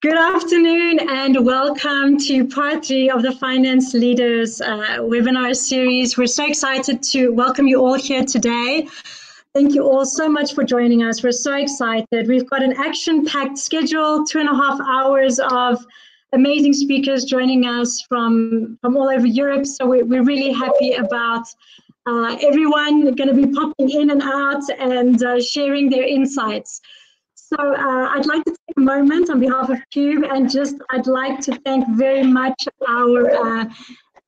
Good afternoon and welcome to part three of the Finance Leaders uh, webinar series. We're so excited to welcome you all here today. Thank you all so much for joining us. We're so excited. We've got an action-packed schedule, two and a half hours of amazing speakers joining us from, from all over Europe. So we're, we're really happy about uh, everyone going to be popping in and out and uh, sharing their insights. So uh, I'd like to take a moment on behalf of QUBE and just I'd like to thank very much our uh,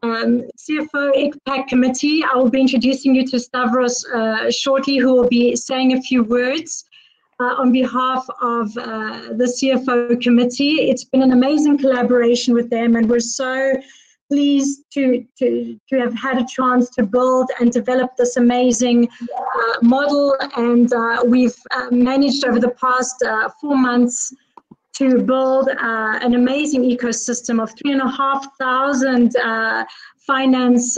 um, CFO ICPAC committee. I will be introducing you to Stavros uh, shortly, who will be saying a few words uh, on behalf of uh, the CFO committee. It's been an amazing collaboration with them, and we're so pleased to, to, to have had a chance to build and develop this amazing uh, model. And uh, we've uh, managed over the past uh, four months to build uh, an amazing ecosystem of three and a half thousand uh, finance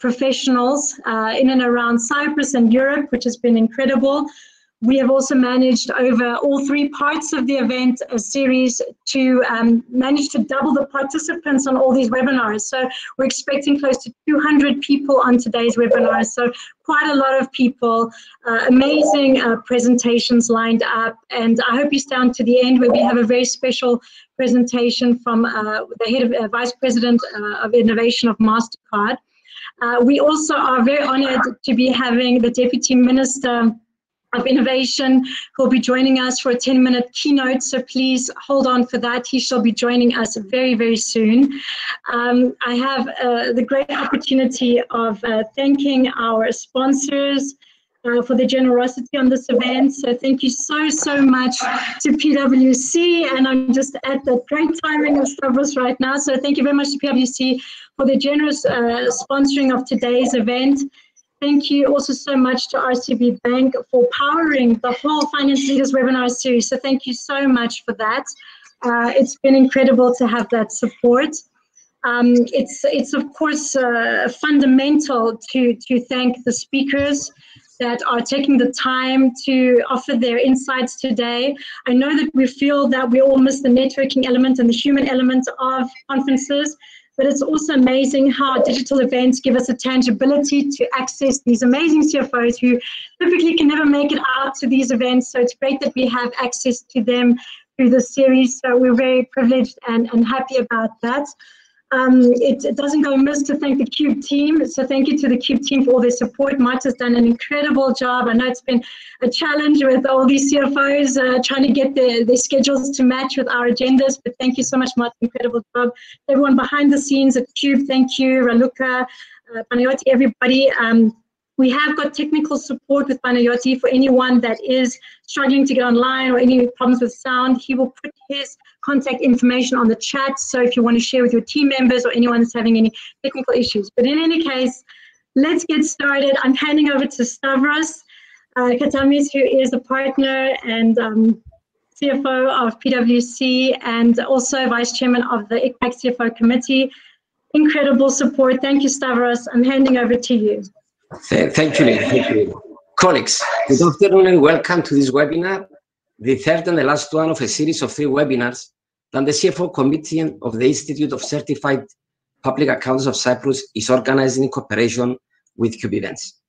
professionals in and around Cyprus and Europe, which has been incredible. We have also managed over all three parts of the event a series to um, manage to double the participants on all these webinars. So we're expecting close to 200 people on today's webinar. So quite a lot of people, uh, amazing uh, presentations lined up. And I hope you stay on to the end where we have a very special presentation from uh, the head of uh, vice president uh, of innovation of MasterCard. Uh, we also are very honored to be having the deputy minister of Innovation who will be joining us for a 10 minute keynote. So please hold on for that. He shall be joining us very, very soon. Um, I have uh, the great opportunity of uh, thanking our sponsors. Uh, for the generosity on this event. So thank you so, so much to PwC. And I'm just at the great timing of Stavros right now. So thank you very much to PwC for the generous uh, sponsoring of today's event. Thank you also so much to RCB Bank for powering the whole Finance Leaders webinar series. So thank you so much for that. Uh, it's been incredible to have that support. Um, it's, it's of course uh, fundamental to, to thank the speakers that are taking the time to offer their insights today. I know that we feel that we all miss the networking element and the human element of conferences, but it's also amazing how digital events give us a tangibility to access these amazing CFOs who typically can never make it out to these events. So it's great that we have access to them through this series. So we're very privileged and, and happy about that. Um, it, it, doesn't go amiss to thank the QUBE team. So thank you to the QUBE team for all their support. Mike has done an incredible job. I know it's been a challenge with all these CFOs uh, trying to get their, their schedules to match with our agendas, but thank you so much, Mike. Incredible job. Everyone behind the scenes at QUBE, thank you. Raluca, uh, Panayoti, everybody. Um, we have got technical support with Panayoti for anyone that is struggling to get online or any problems with sound. He will put his contact information on the chat. So if you want to share with your team members or anyone that's having any technical issues. But in any case, let's get started. I'm handing over to Stavros uh, Katamis, who is a partner and um, CFO of PwC and also vice chairman of the ICPAC CFO committee. Incredible support. Thank you, Stavros. I'm handing over to you. Thank you, Thank you. Colleagues, good afternoon and welcome to this webinar, the third and the last one of a series of three webinars that the CFO Committee of the Institute of Certified Public Accountants of Cyprus is organizing in cooperation with QUBE Events.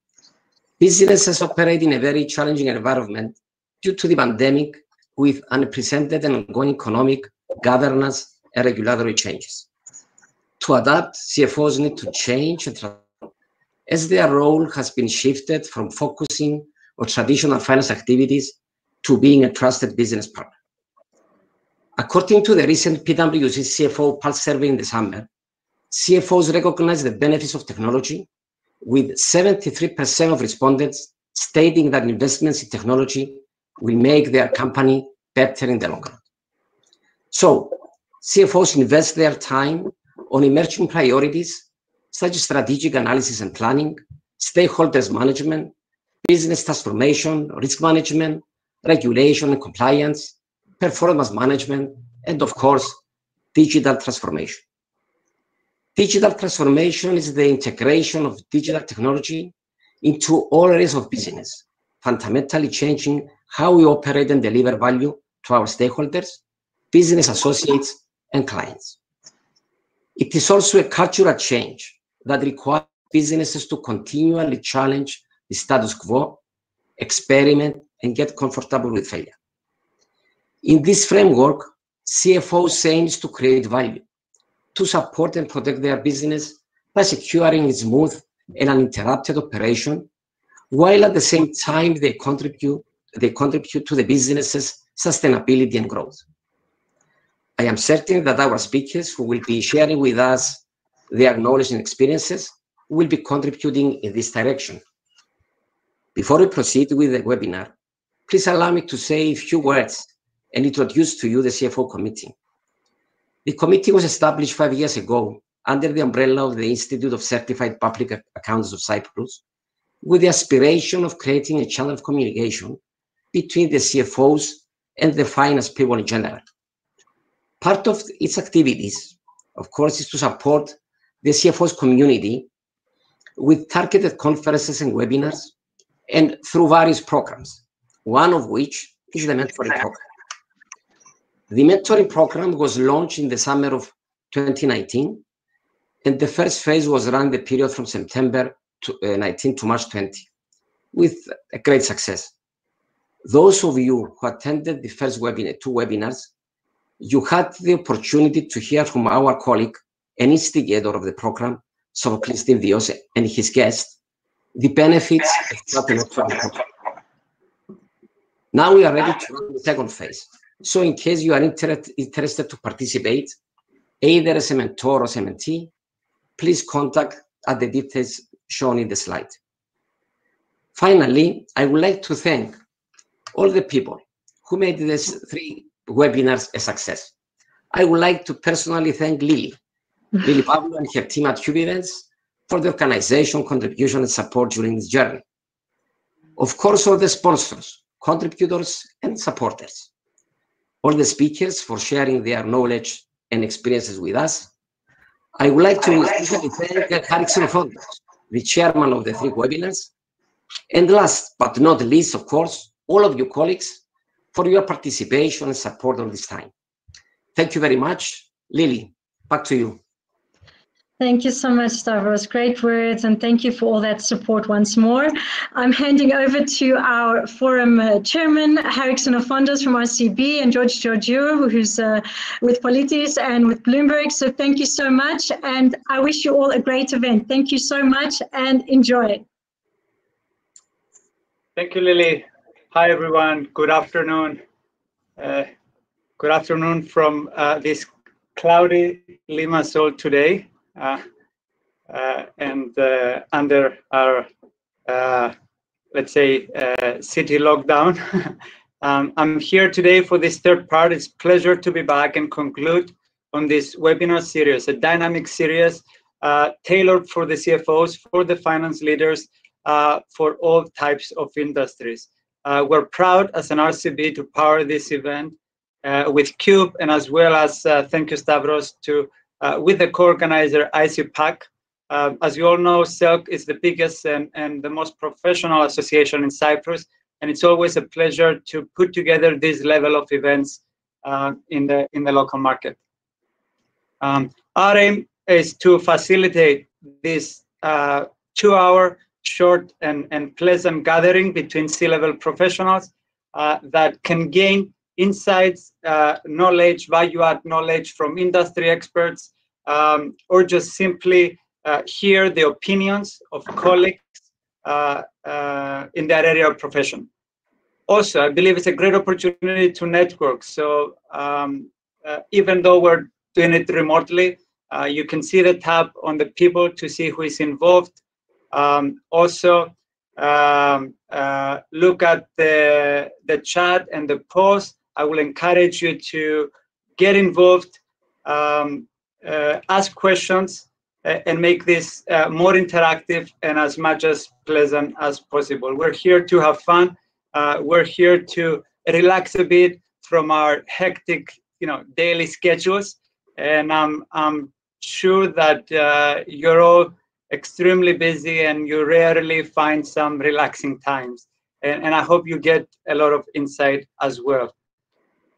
Businesses operate in a very challenging environment due to the pandemic with unprecedented and ongoing economic, governance, and regulatory changes. To adapt, CFOs need to change and as their role has been shifted from focusing on traditional finance activities to being a trusted business partner. According to the recent PwC CFO Pulse survey in the summer, CFOs recognize the benefits of technology, with 73% of respondents stating that investments in technology will make their company better in the long run. So, CFOs invest their time on emerging priorities such as strategic analysis and planning, stakeholders management, business transformation, risk management, regulation and compliance, performance management, and of course, digital transformation. Digital transformation is the integration of digital technology into all areas of business, fundamentally changing how we operate and deliver value to our stakeholders, business associates, and clients. It is also a cultural change that requires businesses to continually challenge the status quo, experiment, and get comfortable with failure. In this framework, CFOs aims to create value, to support and protect their business by securing smooth and uninterrupted operation, while at the same time they contribute, they contribute to the business's sustainability and growth. I am certain that our speakers who will be sharing with us their knowledge and experiences will be contributing in this direction. Before we proceed with the webinar, please allow me to say a few words and introduce to you the CFO committee. The committee was established five years ago under the umbrella of the Institute of Certified Public Accountants of Cyprus with the aspiration of creating a channel of communication between the CFOs and the finance people in general. Part of its activities, of course, is to support the CFOs community with targeted conferences and webinars and through various programs, one of which is the mentoring program. The mentoring program was launched in the summer of 2019, and the first phase was run the period from September to, uh, 19 to March 20, with a great success. Those of you who attended the first webinar, two webinars, you had the opportunity to hear from our colleague, an instigator of the program, Sophocles Dios, and his guest, the benefits of the program. Now we are ready to run the second phase. So in case you are inter interested to participate, either as a mentor or as a mentee, please contact at the details shown in the slide. Finally, I would like to thank all the people who made these three webinars a success. I would like to personally thank Lily, Lily Pablo and her team at Events for the organization, contribution, and support during this journey. Of course, all the sponsors, contributors, and supporters. All the speakers for sharing their knowledge and experiences with us. I would like to especially thank Harry Xenophontos, the chairman of the three webinars. And last but not least, of course, all of you colleagues for your participation and support on this time. Thank you very much. Lily, back to you. Thank you so much, Stavros. Great words, and thank you for all that support once more. I'm handing over to our forum uh, chairman, Harry Xenophontos from RCB, and George Georgiou, who's uh, with Politis and with Bloomberg. So thank you so much, and I wish you all a great event. Thank you so much, and enjoy. Thank you, Lily. Hi, everyone. Good afternoon. Uh, good afternoon from uh, this cloudy Limassol today. Uh, uh, and uh, under our, let's say, city lockdown. um, I'm here today for this third part. It's pleasure to be back and conclude on this webinar series, a dynamic series uh, tailored for the CFOs, for the finance leaders, uh, for all types of industries. Uh, we're proud as an RCB to power this event with QUBE and as well as, thank you Stavros, to with the co-organizer ICPAC. Um, as you all know, CELC is the biggest and, and the most professional association in Cyprus, and it's always a pleasure to put together this level of events uh, in the in the local market. Um, our aim is to facilitate this uh, two-hour short and, and pleasant gathering between C-level professionals uh, that can gain insights, uh, knowledge, value-add knowledge from industry experts, um, or just simply uh, hear the opinions of colleagues uh, uh, in that area of profession. Also, I believe it's a great opportunity to network. So um, uh, even though we're doing it remotely, uh, you can see the tab on the people to see who is involved. Um, also, um, uh, look at the, the chat and the post I will encourage you to get involved, um, ask questions, uh, and make this uh, more interactive and as much as pleasant as possible. We're here to have fun. Uh, we're here to relax a bit from our hectic, you know, daily schedules. And I'm, I'm sure that uh, you're all extremely busy and you rarely find some relaxing times. And, and I hope you get a lot of insight as well.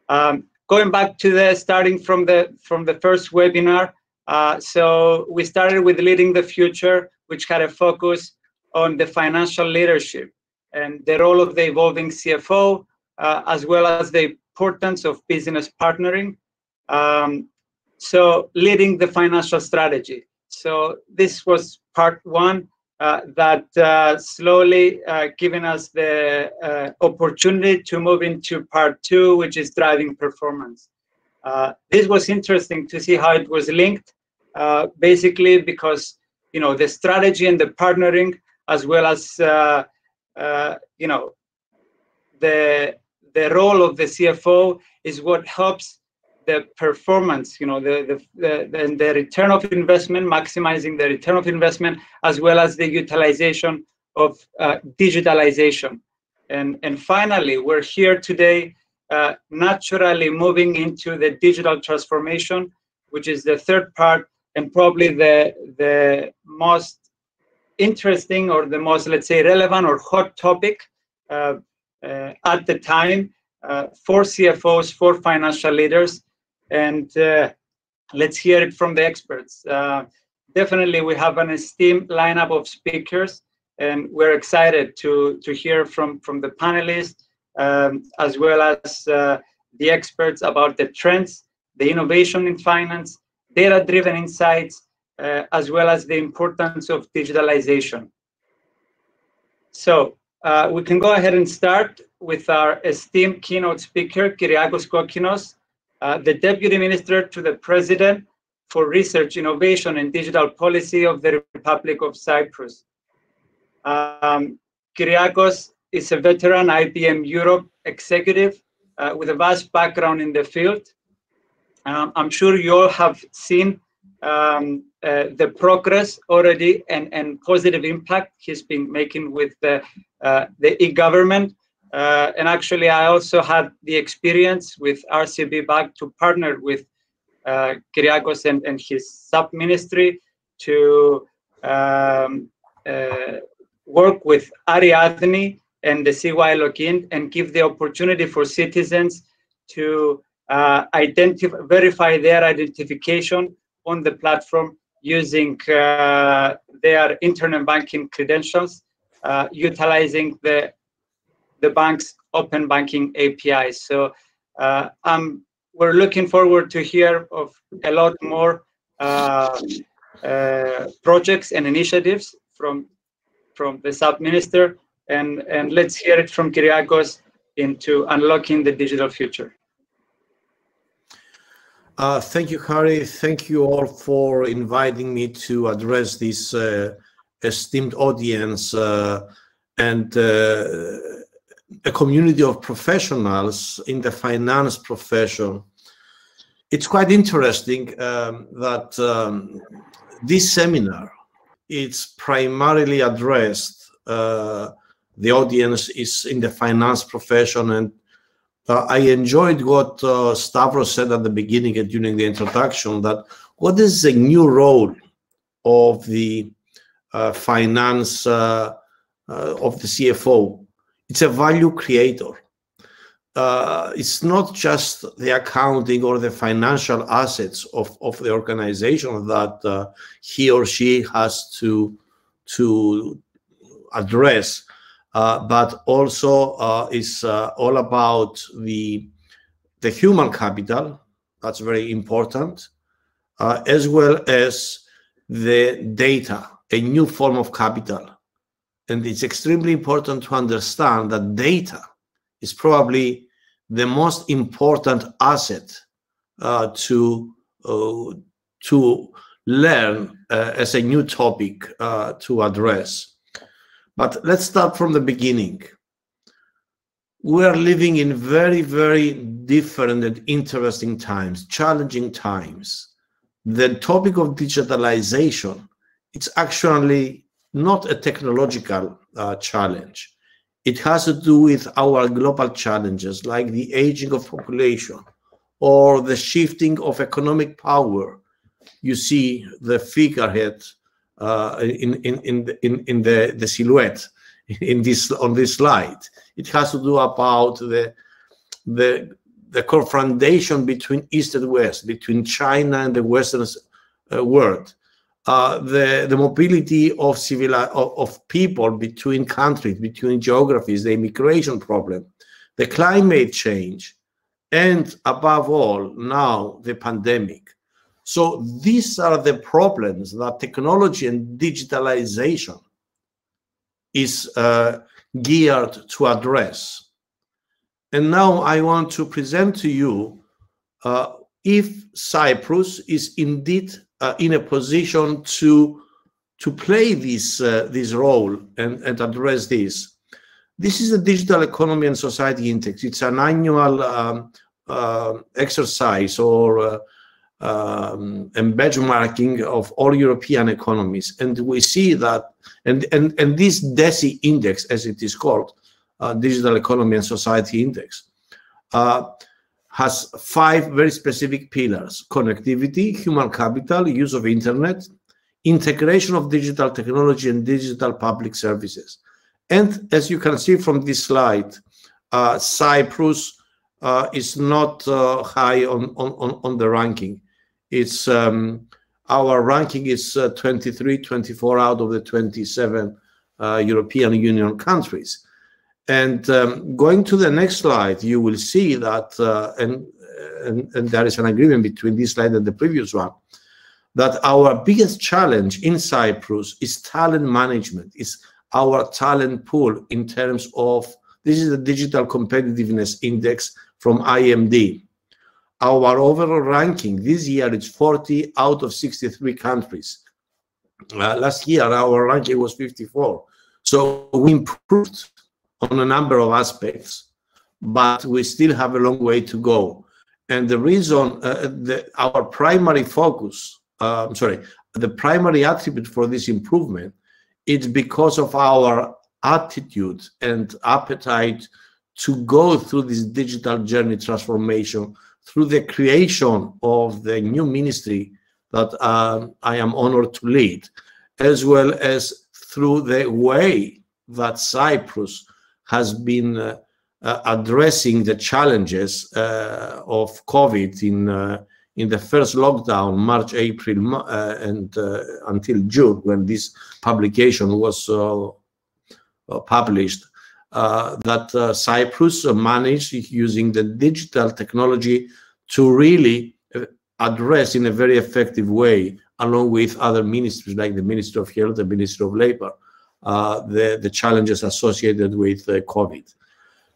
Um, going back to the starting from the from the first webinar, uh, so we started with leading the future, which had a focus on the financial leadership and the role of the evolving CFO, uh, as well as the importance of business partnering. Um, so leading the financial strategy. So this was part one that uh, slowly uh, giving us the uh, opportunity to move into part two, which is driving performance. Uh, this was interesting to see how it was linked, uh, basically because you know the strategy and the partnering, as well as you know the the role of the CFO is what helps the performance, you know, the, the, the, the, return of investment, maximizing the return of investment, as well as the utilization of uh, digitalization. And, and finally, we're here today uh, naturally moving into the digital transformation, which is the third part and probably the, the most interesting or the most, let's say, relevant or hot topic uh, uh at the time uh, for CFOs, for financial leaders, and uh, let's hear it from the experts. Uh, definitely, we have an esteemed lineup of speakers, and we're excited to to hear from from the panelists um, as well as uh, the experts about the trends, the innovation in finance, data-driven insights, uh, as well as the importance of digitalization. So uh, we can go ahead and start with our esteemed keynote speaker, Kyriakos Kokkinos, uh, the Deputy Minister to the President for Research, Innovation and Digital Policy of the Republic of Cyprus. Um, Kyriakos is a veteran IBM Europe executive uh, with a vast background in the field. Um, I'm sure you all have seen um, uh, the progress already and, and positive impact he's been making with the, uh, the e-government uh, and actually, I also had the experience with RCB Bank to partner with uh, Kyriakos and, and his sub ministry to um, uh, work with Ariadne and the CY login and give the opportunity for citizens to uh, identify, verify their identification on the platform using uh, their internet banking credentials, uh, utilizing the the bank's open banking APIs. So uh, um, we're looking forward to hear of a lot more uh, uh, projects and initiatives from from the sub minister, and and let's hear it from Kyriakos into unlocking the digital future. Uh, thank you, Harry. Thank you all for inviting me to address this uh, esteemed audience uh, and a community of professionals in the finance profession. It's quite interesting um, that um, this seminar it's primarily addressed uh, the audience is in the finance profession and uh, I enjoyed what uh, Stavros said at the beginning and during the introduction that what is the new role of the uh, finance uh, uh, of the CFO it's a value creator. Uh, it's not just the accounting or the financial assets of, of the organization that uh, he or she has to to address, uh, but also uh, is uh, all about the the human capital. That's very important, uh, as well as the data, a new form of capital and it's extremely important to understand that data is probably the most important asset uh, to uh, to learn uh, as a new topic uh, to address. But let's start from the beginning. We are living in very, very different and interesting times, challenging times. The topic of digitalization, it's actually not a technological uh, challenge. It has to do with our global challenges like the aging of population or the shifting of economic power. You see the figurehead uh, in, in, in, in, in the, the silhouette in this, on this slide. It has to do about the, the the confrontation between East and West, between China and the Western uh, world, uh, the, the mobility of, civil, of, of people between countries, between geographies, the immigration problem, the climate change, and above all, now the pandemic. So these are the problems that technology and digitalization is uh, geared to address. And now I want to present to you uh, if Cyprus is indeed uh, in a position to to play this uh, this role and, and address this. This is the Digital Economy and Society Index. It's an annual um, uh, exercise or uh, um, and benchmarking of all European economies. And we see that, and, and, and this DESI index, as it is called, uh, Digital Economy and Society Index, uh, has five very specific pillars, connectivity, human capital, use of internet, integration of digital technology and digital public services. And as you can see from this slide, uh, Cyprus uh, is not uh, high on, on, on the ranking. It's um, our ranking is uh, 23, 24 out of the 27 uh, European Union countries. And um, going to the next slide, you will see that, uh, and, and, and there is an agreement between this slide and the previous one, that our biggest challenge in Cyprus is talent management, is our talent pool in terms of, this is the Digital Competitiveness Index from IMD. Our overall ranking this year is 40 out of 63 countries. Uh, last year, our ranking was 54. So we improved on a number of aspects, but we still have a long way to go. And the reason, uh, the, our primary focus, uh, I'm sorry, the primary attribute for this improvement is because of our attitude and appetite to go through this digital journey transformation through the creation of the new ministry that uh, I am honored to lead, as well as through the way that Cyprus has been uh, uh, addressing the challenges uh, of COVID in in the first lockdown, March, April, and until June, when this publication was published. Uh, that uh, Cyprus managed using the digital technology to really address in a very effective way, along with other ministries like the Ministry of Health, the Ministry of Labor, the, the challenges associated with uh, COVID.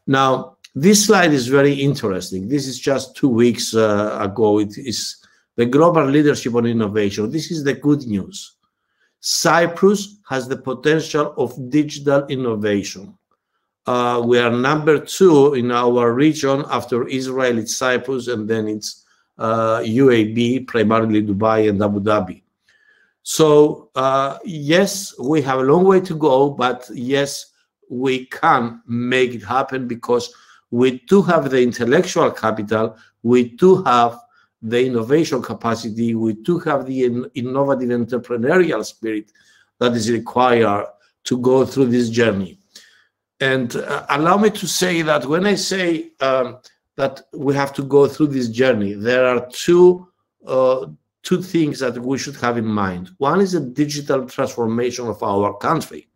Now, this slide is very interesting. This is just two weeks uh, ago. It is the global leadership on innovation. This is the good news. Cyprus has the potential of digital innovation. Uh, we are number two in our region after Israel, it's Cyprus, and then it's uh, UAE, primarily Dubai and Abu Dhabi. So uh, yes, we have a long way to go, but yes, we can make it happen because we do have the intellectual capital, we do have the innovation capacity, we do have the in innovative entrepreneurial spirit that is required to go through this journey. And uh, allow me to say that when I say um, that we have to go through this journey, there are two uh, two things that we should have in mind. One is the digital transformation of our country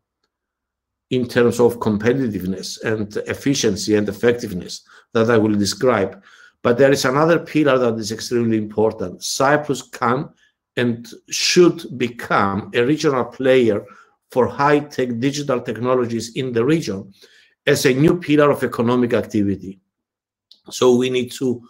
in terms of competitiveness and efficiency and effectiveness that I will describe. But there is another pillar that is extremely important. Cyprus can and should become a regional player for high-tech digital technologies in the region as a new pillar of economic activity. So we need to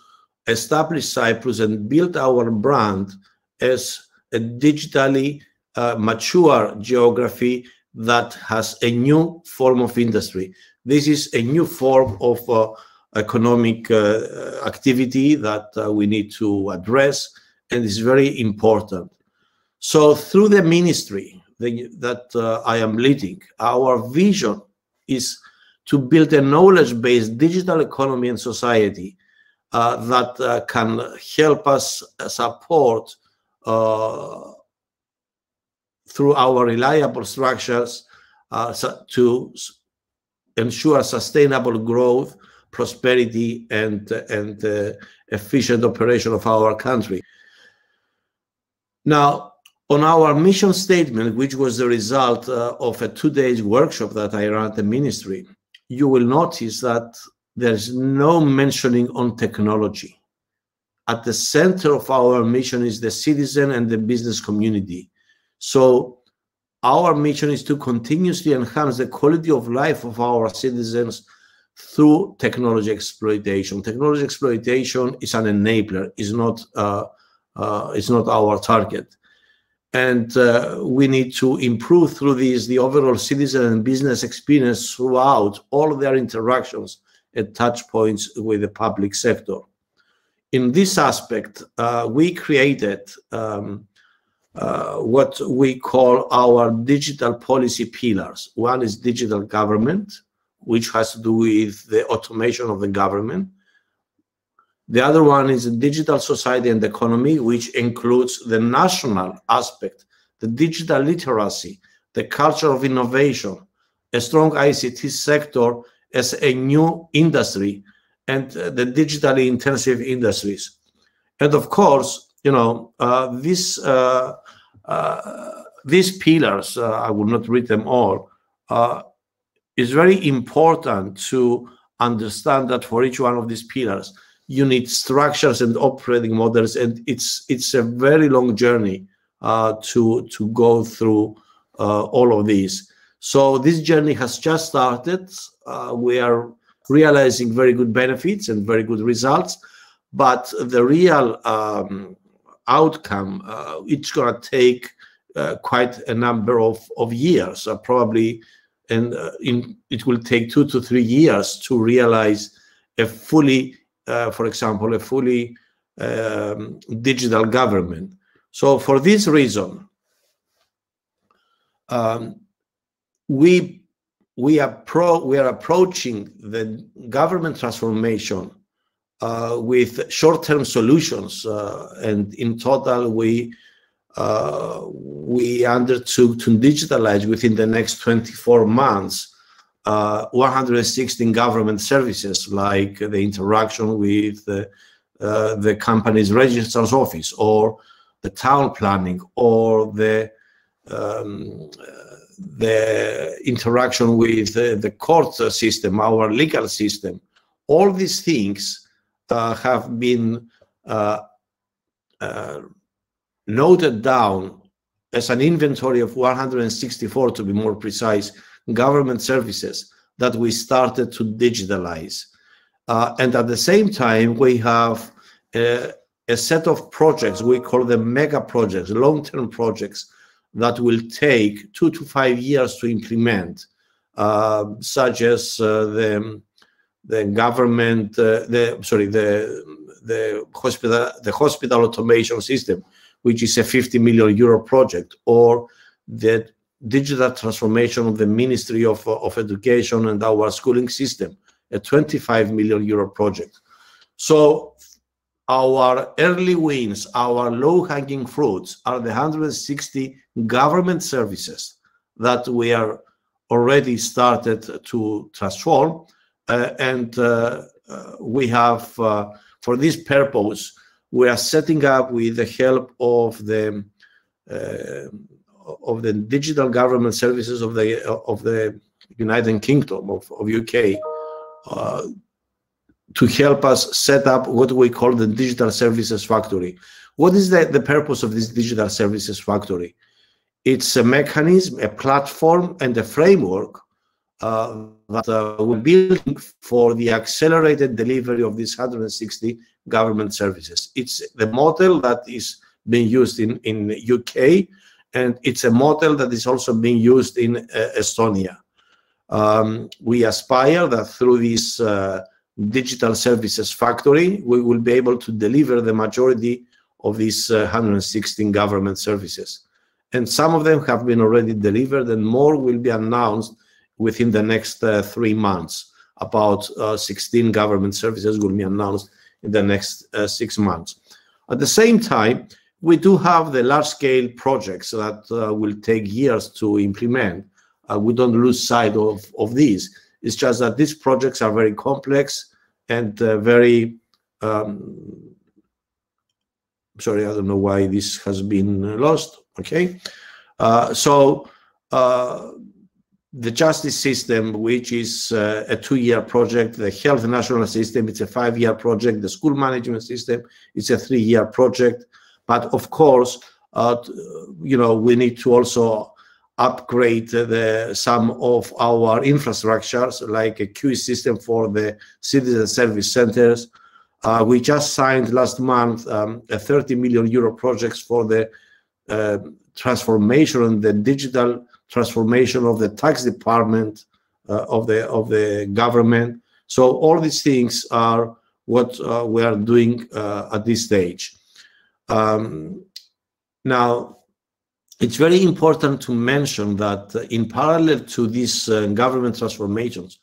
establish Cyprus and build our brand as a digitally uh, mature geography that has a new form of industry. This is a new form of uh, economic uh, activity that uh, we need to address and is very important. So through the ministry, the, that uh, I am leading. Our vision is to build a knowledge-based digital economy and society that uh, can help us support uh, through our reliable structures uh, to ensure sustainable growth, prosperity and and uh, efficient operation of our country. Now, on our mission statement, which was the result uh, of a two days workshop that I ran at the ministry, you will notice that there's no mentioning on technology. At the center of our mission is the citizen and the business community. So our mission is to continuously enhance the quality of life of our citizens through technology exploitation. Technology exploitation is an enabler, is not uh, uh, is not our target and uh, we need to improve through these the overall citizen and business experience throughout all their interactions and touch points with the public sector. In this aspect, uh, we created um, uh, what we call our digital policy pillars. One is digital government, which has to do with the automation of the government. The other one is digital society and economy, which includes the national aspect, the digital literacy, the culture of innovation, a strong ICT sector as a new industry, and uh, the digitally intensive industries. And of course, you know, uh, this, uh, uh these pillars, uh, I will not read them all, uh, is very important to understand that for each one of these pillars, you need structures and operating models and it's it's a very long journey to to go through all of these so this journey has just started uh, we are realizing very good benefits and very good results but the real um, outcome uh, it's going to take uh, quite a number of, of years uh, probably and in, it will take two to three years to realize a fully uh, for example, a fully um, digital government. So for this reason, um, we we are pro we are approaching the government transformation uh, with short-term solutions, uh, and in total we uh, we undertook to digitalize within the next 24 months uh, 116 government services like the interaction with the, uh, the company's registrar's office or the town planning or the um, the interaction with the court system, our legal system. All these things uh, have been uh, uh, noted down as an inventory of 164 to be more precise government services that we started to digitalize. Uh, and at the same time, we have a, a, set of projects, we call them mega projects, long term projects that will take two to five years to implement, uh, such as uh, the, the government, uh, the sorry, the the hospital the hospital automation system, which is a 50 million euro project, or the digital transformation of the Ministry of, of Education and our schooling system, a 25 million euro project. So our early wins, our low-hanging fruits are the 160 government services that we are already started to transform. Uh, and uh, uh, we have, uh, for this purpose, we are setting up with the help of the uh, of the digital government services of the of the United Kingdom of, of UK uh, to help us set up what we call the digital services factory. What is the, the purpose of this digital services factory? It's a mechanism, a platform, and a framework uh, that uh, we're building for the accelerated delivery of these 160 government services. It's the model that is being used in, in UK and it's a model that is also being used in uh, Estonia. Um, we aspire that through this uh, digital services factory, we will be able to deliver the majority of these uh, 116 government services. And some of them have been already delivered, and more will be announced within the next uh, three months. About uh, 16 government services will be announced in the next uh, six months. At the same time, we do have the large scale projects that uh, will take years to implement. Uh, we don't lose sight of, of these. It's just that these projects are very complex. and very um, sorry, I don't know why this has been lost. Okay, uh, so uh, the justice system, which is uh, a two-year project, the health national system, it's a five-year project, the school management system, it's a three-year project. But of course, uh, you know, we need to also upgrade the, some of our infrastructures, like a QE system for the citizen service centers. Uh, we just signed last month um, a 30 million euro projects for the uh, transformation and the digital transformation of the tax department uh, of the of the government. So all these things are what uh, we are doing uh, at this stage. Um, now, it's very important to mention that in parallel to these uh, government transformations,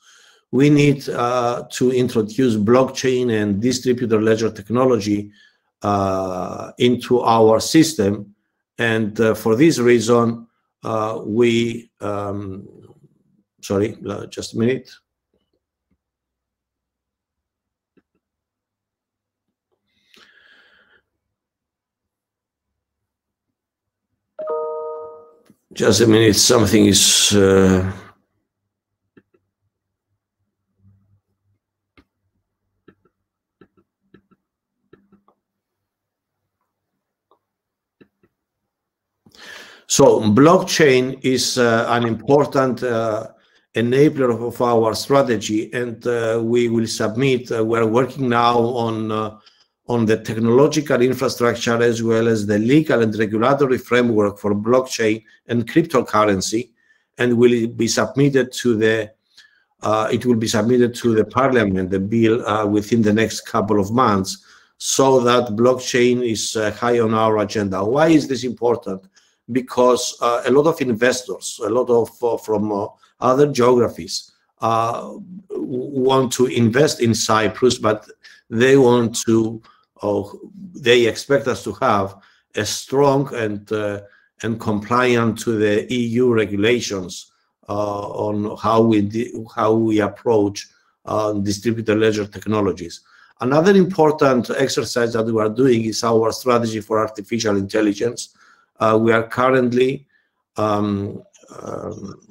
we need uh, to introduce blockchain and distributed ledger technology uh, into our system. And uh, for this reason, uh, we, um, sorry, uh, just a minute. Just a minute, something is. Uh, so blockchain is uh, an important uh, enabler of our strategy, and uh, we will submit. Uh, we're working now on uh, on the technological infrastructure as well as the legal and regulatory framework for blockchain and cryptocurrency, and will be submitted to the uh, it will be submitted to the parliament, the bill uh, within the next couple of months, so that blockchain is uh, high on our agenda. Why is this important? Because uh, a lot of investors, a lot of uh, from uh, other geographies, want to invest in Cyprus, but they want to they expect us to have a strong and uh, and compliant to the EU regulations uh, on how we how we approach uh, distributed ledger technologies. Another important exercise that we are doing is our strategy for artificial intelligence. Uh, we are currently um, um,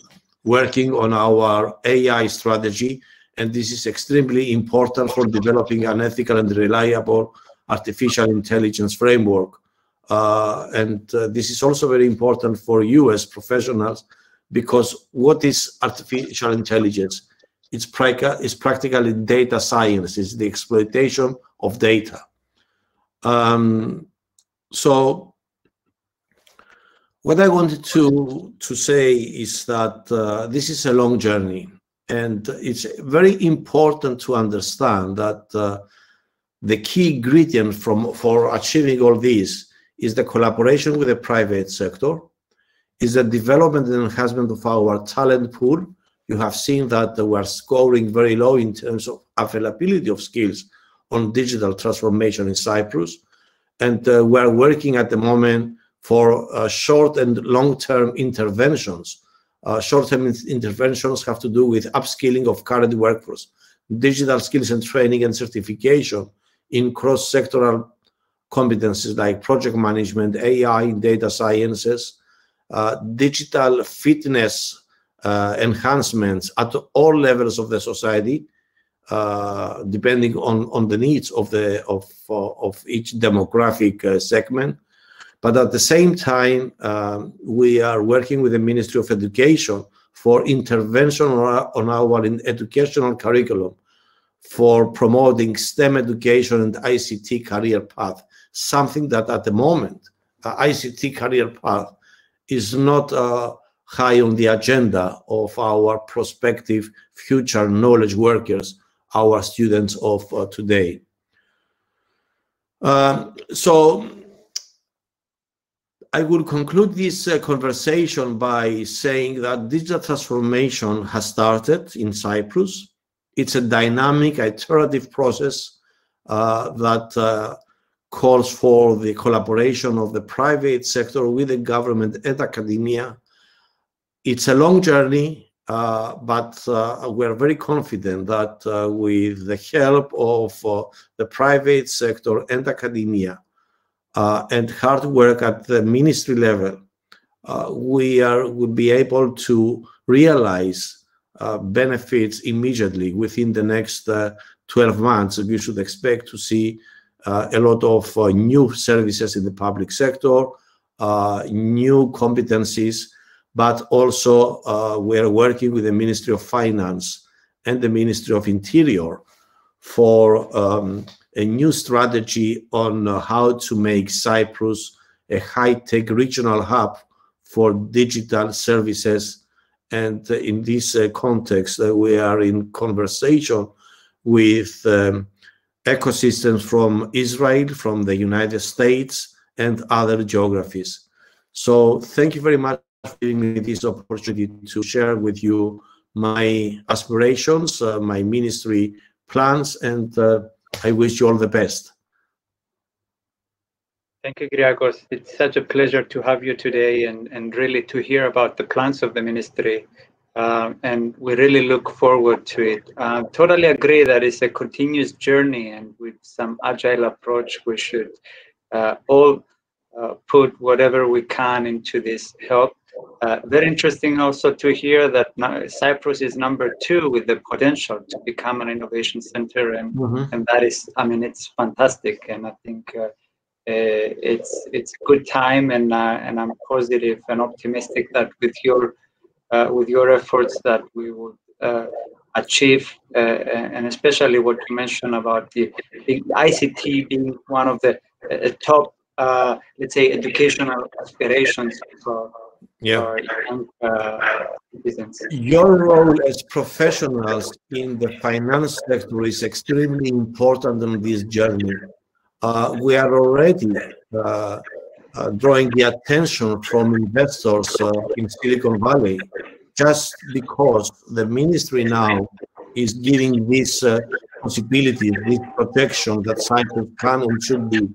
working on our AI strategy, and this is extremely important for developing an ethical and reliable artificial intelligence framework. Uh, and uh, this is also very important for you as professionals because what is artificial intelligence? It's, it's practically data science, it's the exploitation of data. Um, so what I wanted to, to say is that uh, this is a long journey and it's very important to understand that uh, the key ingredient from, for achieving all this is the collaboration with the private sector, is the development and enhancement of our talent pool. You have seen that we are scoring very low in terms of availability of skills on digital transformation in Cyprus. And uh, we're working at the moment for uh, short and long-term interventions. Uh, short-term interventions have to do with upskilling of current workforce, digital skills and training and certification, in cross-sectoral competencies like project management, AI, data sciences, uh, digital fitness uh, enhancements at all levels of the society, uh, depending on, on the needs of the of uh, of each demographic uh, segment. But at the same time, um, we are working with the Ministry of Education for intervention on our, on our educational curriculum for promoting STEM education and ICT career path, something that at the moment, ICT career path is not uh, high on the agenda of our prospective future knowledge workers, our students of uh, today. Um, so I will conclude this uh, conversation by saying that digital transformation has started in Cyprus it's a dynamic, iterative process uh, that uh, calls for the collaboration of the private sector with the government and academia. It's a long journey, Uh, but uh, we're very confident that uh, with the help of uh, the private sector and academia and hard work at the ministry level, we are will be able to realize benefits immediately within the next 12 months. We should expect to see a lot of new services in the public sector, new competencies but also uh, we're working with the Ministry of Finance and the Ministry of Interior for um, a new strategy on uh, how to make Cyprus a high-tech regional hub for digital services. And in this uh, context, we are in conversation with um, ecosystems from Israel, from the United States, and other geographies. So thank you very much for giving me this opportunity to share with you my aspirations, uh, my ministry plans, and uh, I wish you all the best. Thank you, Kyriakos. It's such a pleasure to have you today and, and really to hear about the plans of the ministry. Uh, and we really look forward to it. Uh, totally agree that it's a continuous journey, and with some agile approach, we should uh, all uh, put whatever we can into this help uh, very interesting also to hear that Cyprus is number two with the potential to become an innovation center, and mm-hmm. and that is, I mean, it's fantastic, and I think uh, it's it's a good time, and uh, and I'm positive and optimistic that with your uh, with your efforts that we will uh, achieve, and especially what you mentioned about the, the ICT being one of the top, let's say, educational aspirations for yeah. Young, uh, Your role as professionals in the finance sector is extremely important in this journey. Uh, we are already uh, uh drawing the attention from investors uh, in Silicon Valley just because the ministry now is giving this uh, possibility, this protection that Cyprus can and should be.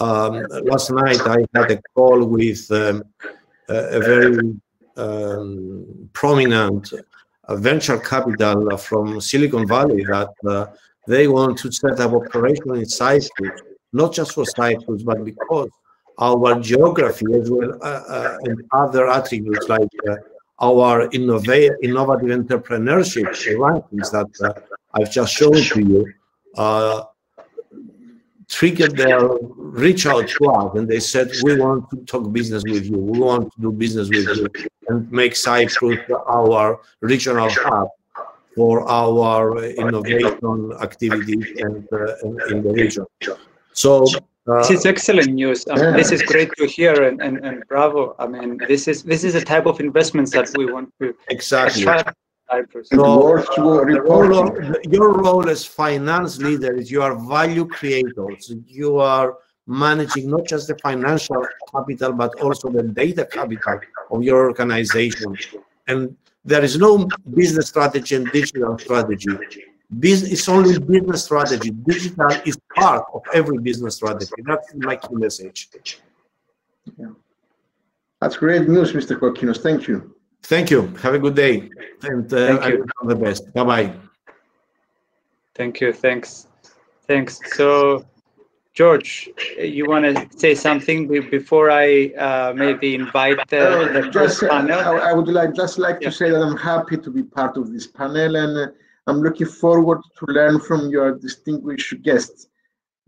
Um, last night I had a call with um, a very um, prominent venture capital from Silicon Valley that they want to set up operation in Cyprus, not just for Cyprus, but because our geography as well uh, uh and other attributes like uh, our innovative, innovative entrepreneurship rankings that uh, I've just shown to you triggered their reach out to us and they said, we want to talk business with you. We want to do business with you and make Cyprus our regional hub for our innovation activities and uh, in, in, the region. So uh, this is excellent news. Um, yeah. This is great to hear, and, and, and bravo. I mean, this is this is a type of investments that we want to exactly. Attract so, role your role as finance leader is you are value creators. You are managing not just the financial capital, but also the data capital of your organization. And there is no business strategy and digital strategy. Business, it's only business strategy. Digital is part of every business strategy. That's my key message. Yeah. That's great news, Mr. Kokkinos. Thank you. Thank you. Have a good day. And uh, Thank you. all the best. Bye bye. Thank you. Thanks. Thanks. So, George, you want to say something before I uh, maybe invite the, the just, uh, panel? I, I, would like just like yeah. to say that I'm happy to be part of this panel and uh, I'm looking forward to learn from your distinguished guests.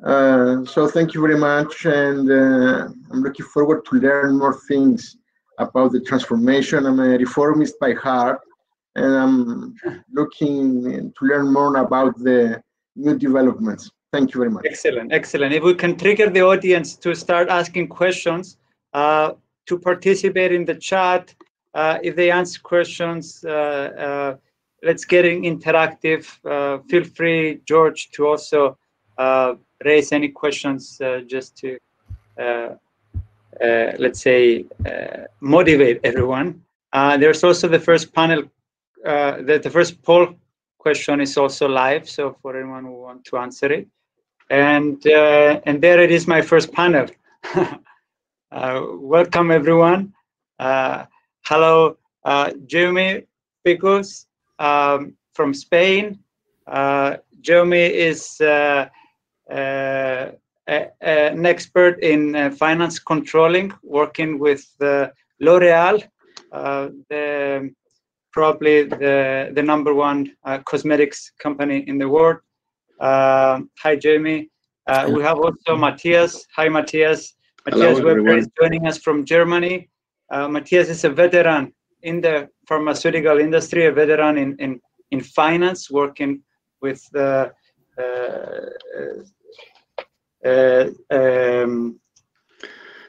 Uh, so thank you very much, and uh, I'm looking forward to learn more things about the transformation. I'm a reformist by heart, and I'm looking to learn more about the new developments. Thank you very much. Excellent, excellent. If we can trigger the audience to start asking questions, uh, to participate in the chat, uh, if they answer questions, uh, uh let's get interactive. Uh, feel free, George, to also uh, raise any questions just to uh, let's say, uh, motivate everyone. Uh, there's also the first panel, the, the first poll question is also live, so for anyone who want to answer it. And, and there it is, my first panel. welcome, everyone. hello, Jeremy. Pigus um, from Spain. Uh, Jeremy is uh, uh, an expert in finance controlling, working with L'Oreal, the probably the, the number one uh, cosmetics company in the world. Uh, hi, Jamie. Uh, we have also Matthias. Hi, Matthias. Matthias Hello, Weber is joining us from Germany. Uh, Matthias is a veteran in the pharmaceutical industry, a veteran in, in, in finance, working with the uh, uh, um,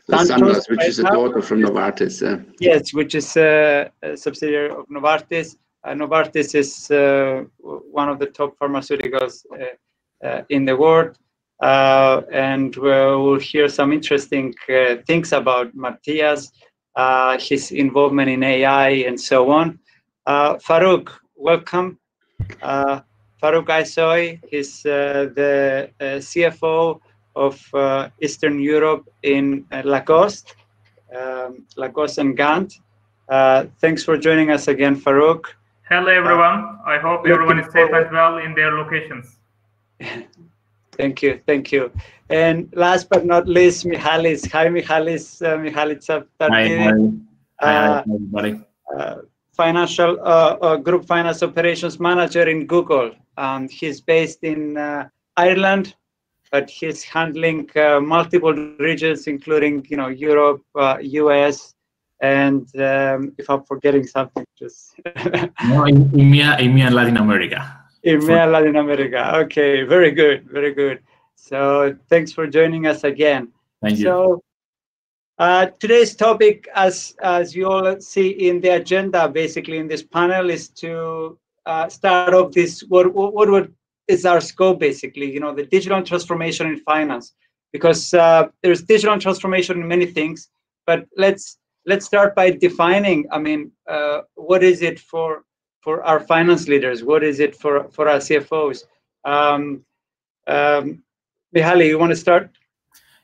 Sandoz, which is a daughter from Novartis. Uh. Yes, which is a, a subsidiary of Novartis. Uh, Novartis is uh, one of the top pharmaceuticals uh, uh, in the world. Uh, and we'll hear some interesting things about Matthias, his involvement in AI, and so on. Farouk, welcome. Farouk Aisoy is the CFO of uh, Eastern Europe in uh, Lacoste, um, Lacoste and Gant. Uh, thanks for joining us again, Farouk. Hello, everyone. I hope everyone is safe and well in their locations. thank you, thank you. And last but not least, Michalis. Hi, Michalis. Uh, Michalis Hi, hi. hi everybody. Uh, financial uh, uh, group finance operations manager in Google. Um, he's based in uh, Ireland, but he's handling uh, multiple regions, including you know Europe, uh, US, and um, if I'm forgetting something, just no, in EMEA, EMEA, Latin America. EMEA, Latin America. Okay, very good, very good. So thanks for joining us again. Thank you. So uh, today's topic, as as you all see in the agenda, basically in this panel, is to uh, start off this what what would is our scope basically you know the digital transformation in finance because uh, there's digital transformation in many things but let's let's start by defining i mean uh, what is it for for our finance leaders what is it for for our cfos um, um, Mihaly, you want to start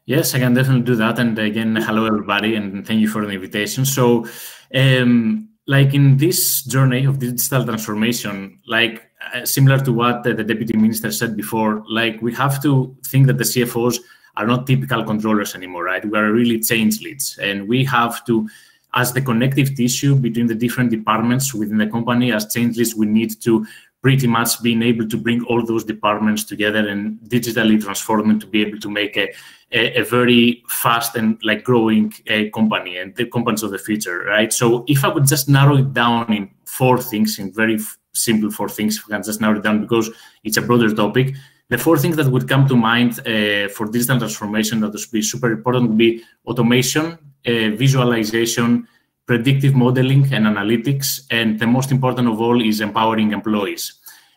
Yes, I can definitely do that. And again, hello everybody, and thank you for the invitation. So, um, like in this journey of digital transformation, like uh, similar to what the, the deputy minister said before, like we have to think that the CFOs are not typical controllers anymore, right? We are really change leads, and we have to, as the connective tissue between the different departments within the company, as change we need to pretty much being able to bring all those departments together and digitally transform them to be able to make a, a, a very fast and like growing uh, company and the companies of the future, right? So if I would just narrow it down in four things, in very simple four things, if I can just narrow it down because it's a broader topic. The four things that would come to mind uh, for digital transformation that would be super important would be automation, visualization, predictive modeling and analytics, and the most important of all is empowering employees.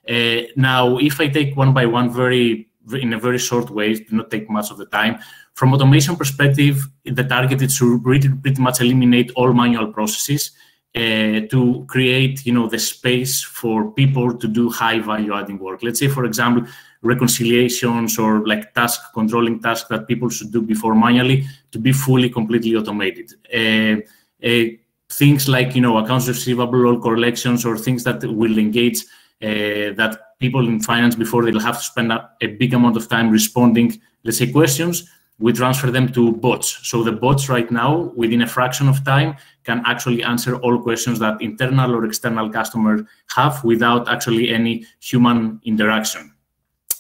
Uh, now, if I take one by one very in a very short way, do not take much of the time. From automation perspective, the target is to really pretty much eliminate all manual processes uh, to create, you know, the space for people to do high value adding work. Let's say, for example, reconciliations or like task controlling tasks that people should do before manually to be fully, completely automated. Uh, uh, things like you know accounts receivable or collections or things that will engage uh, that people in finance before they'll have to spend a, a, big amount of time responding let's say questions we transfer them to bots so the bots right now within a fraction of time can actually answer all questions that internal or external customers have without actually any human interaction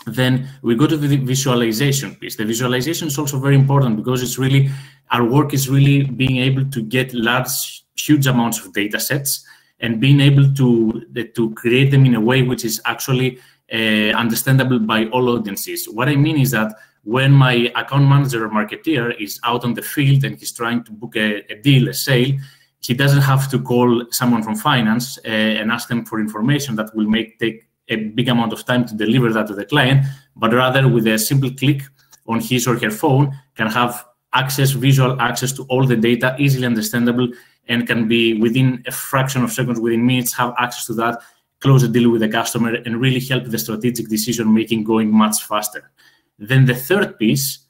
then we go to the visualization piece. The visualization is also very important because it's really, our work is really being able to get large, huge amounts of data sets and being able to, to create them in a way which is actually uh, understandable by all audiences. What I mean is that when my account manager or marketeer is out on the field and he's trying to book a, a deal, a sale, he doesn't have to call someone from finance uh, and ask them for information that will make take a big amount of time to deliver that to the client, but rather with a simple click on his or her phone can have access, visual access to all the data, easily understandable, and can be within a fraction of seconds, within minutes, have access to that, close a deal with the customer, and really help the strategic decision making going much faster. Then the third piece,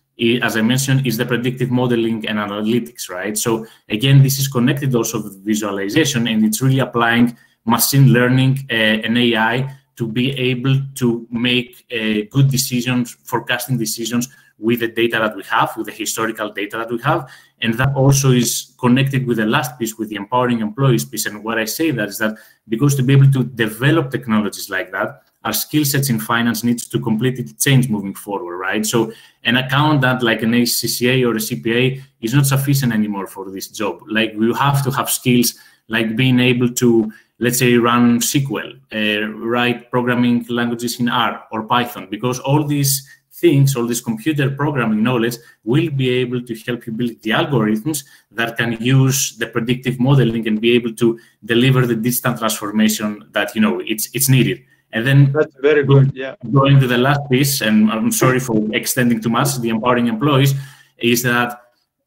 as I mentioned, is the predictive modeling and analytics, right? So again, this is connected also with visualization, and it's really applying machine learning uh, and AI to be able to make uh, good decisions, forecasting decisions with the data that we have, with the historical data that we have. And that also is connected with the last piece, with the empowering employees piece. And what I say that is that because to be able to develop technologies like that, our skill sets in finance needs to completely change moving forward, right? So an accountant like an ACCA or a CPA is not sufficient anymore for this job. Like we have to have skills like being able to, let's say, run SQL, uh, write programming languages in R or Python, because all these things, all this computer programming knowledge will be able to help you build the algorithms that can use the predictive modeling and be able to deliver the digital transformation that you know it's it's needed. And then that's very good. Yeah. Going to the last piece, and I'm sorry for extending too much, the empowering employees, is that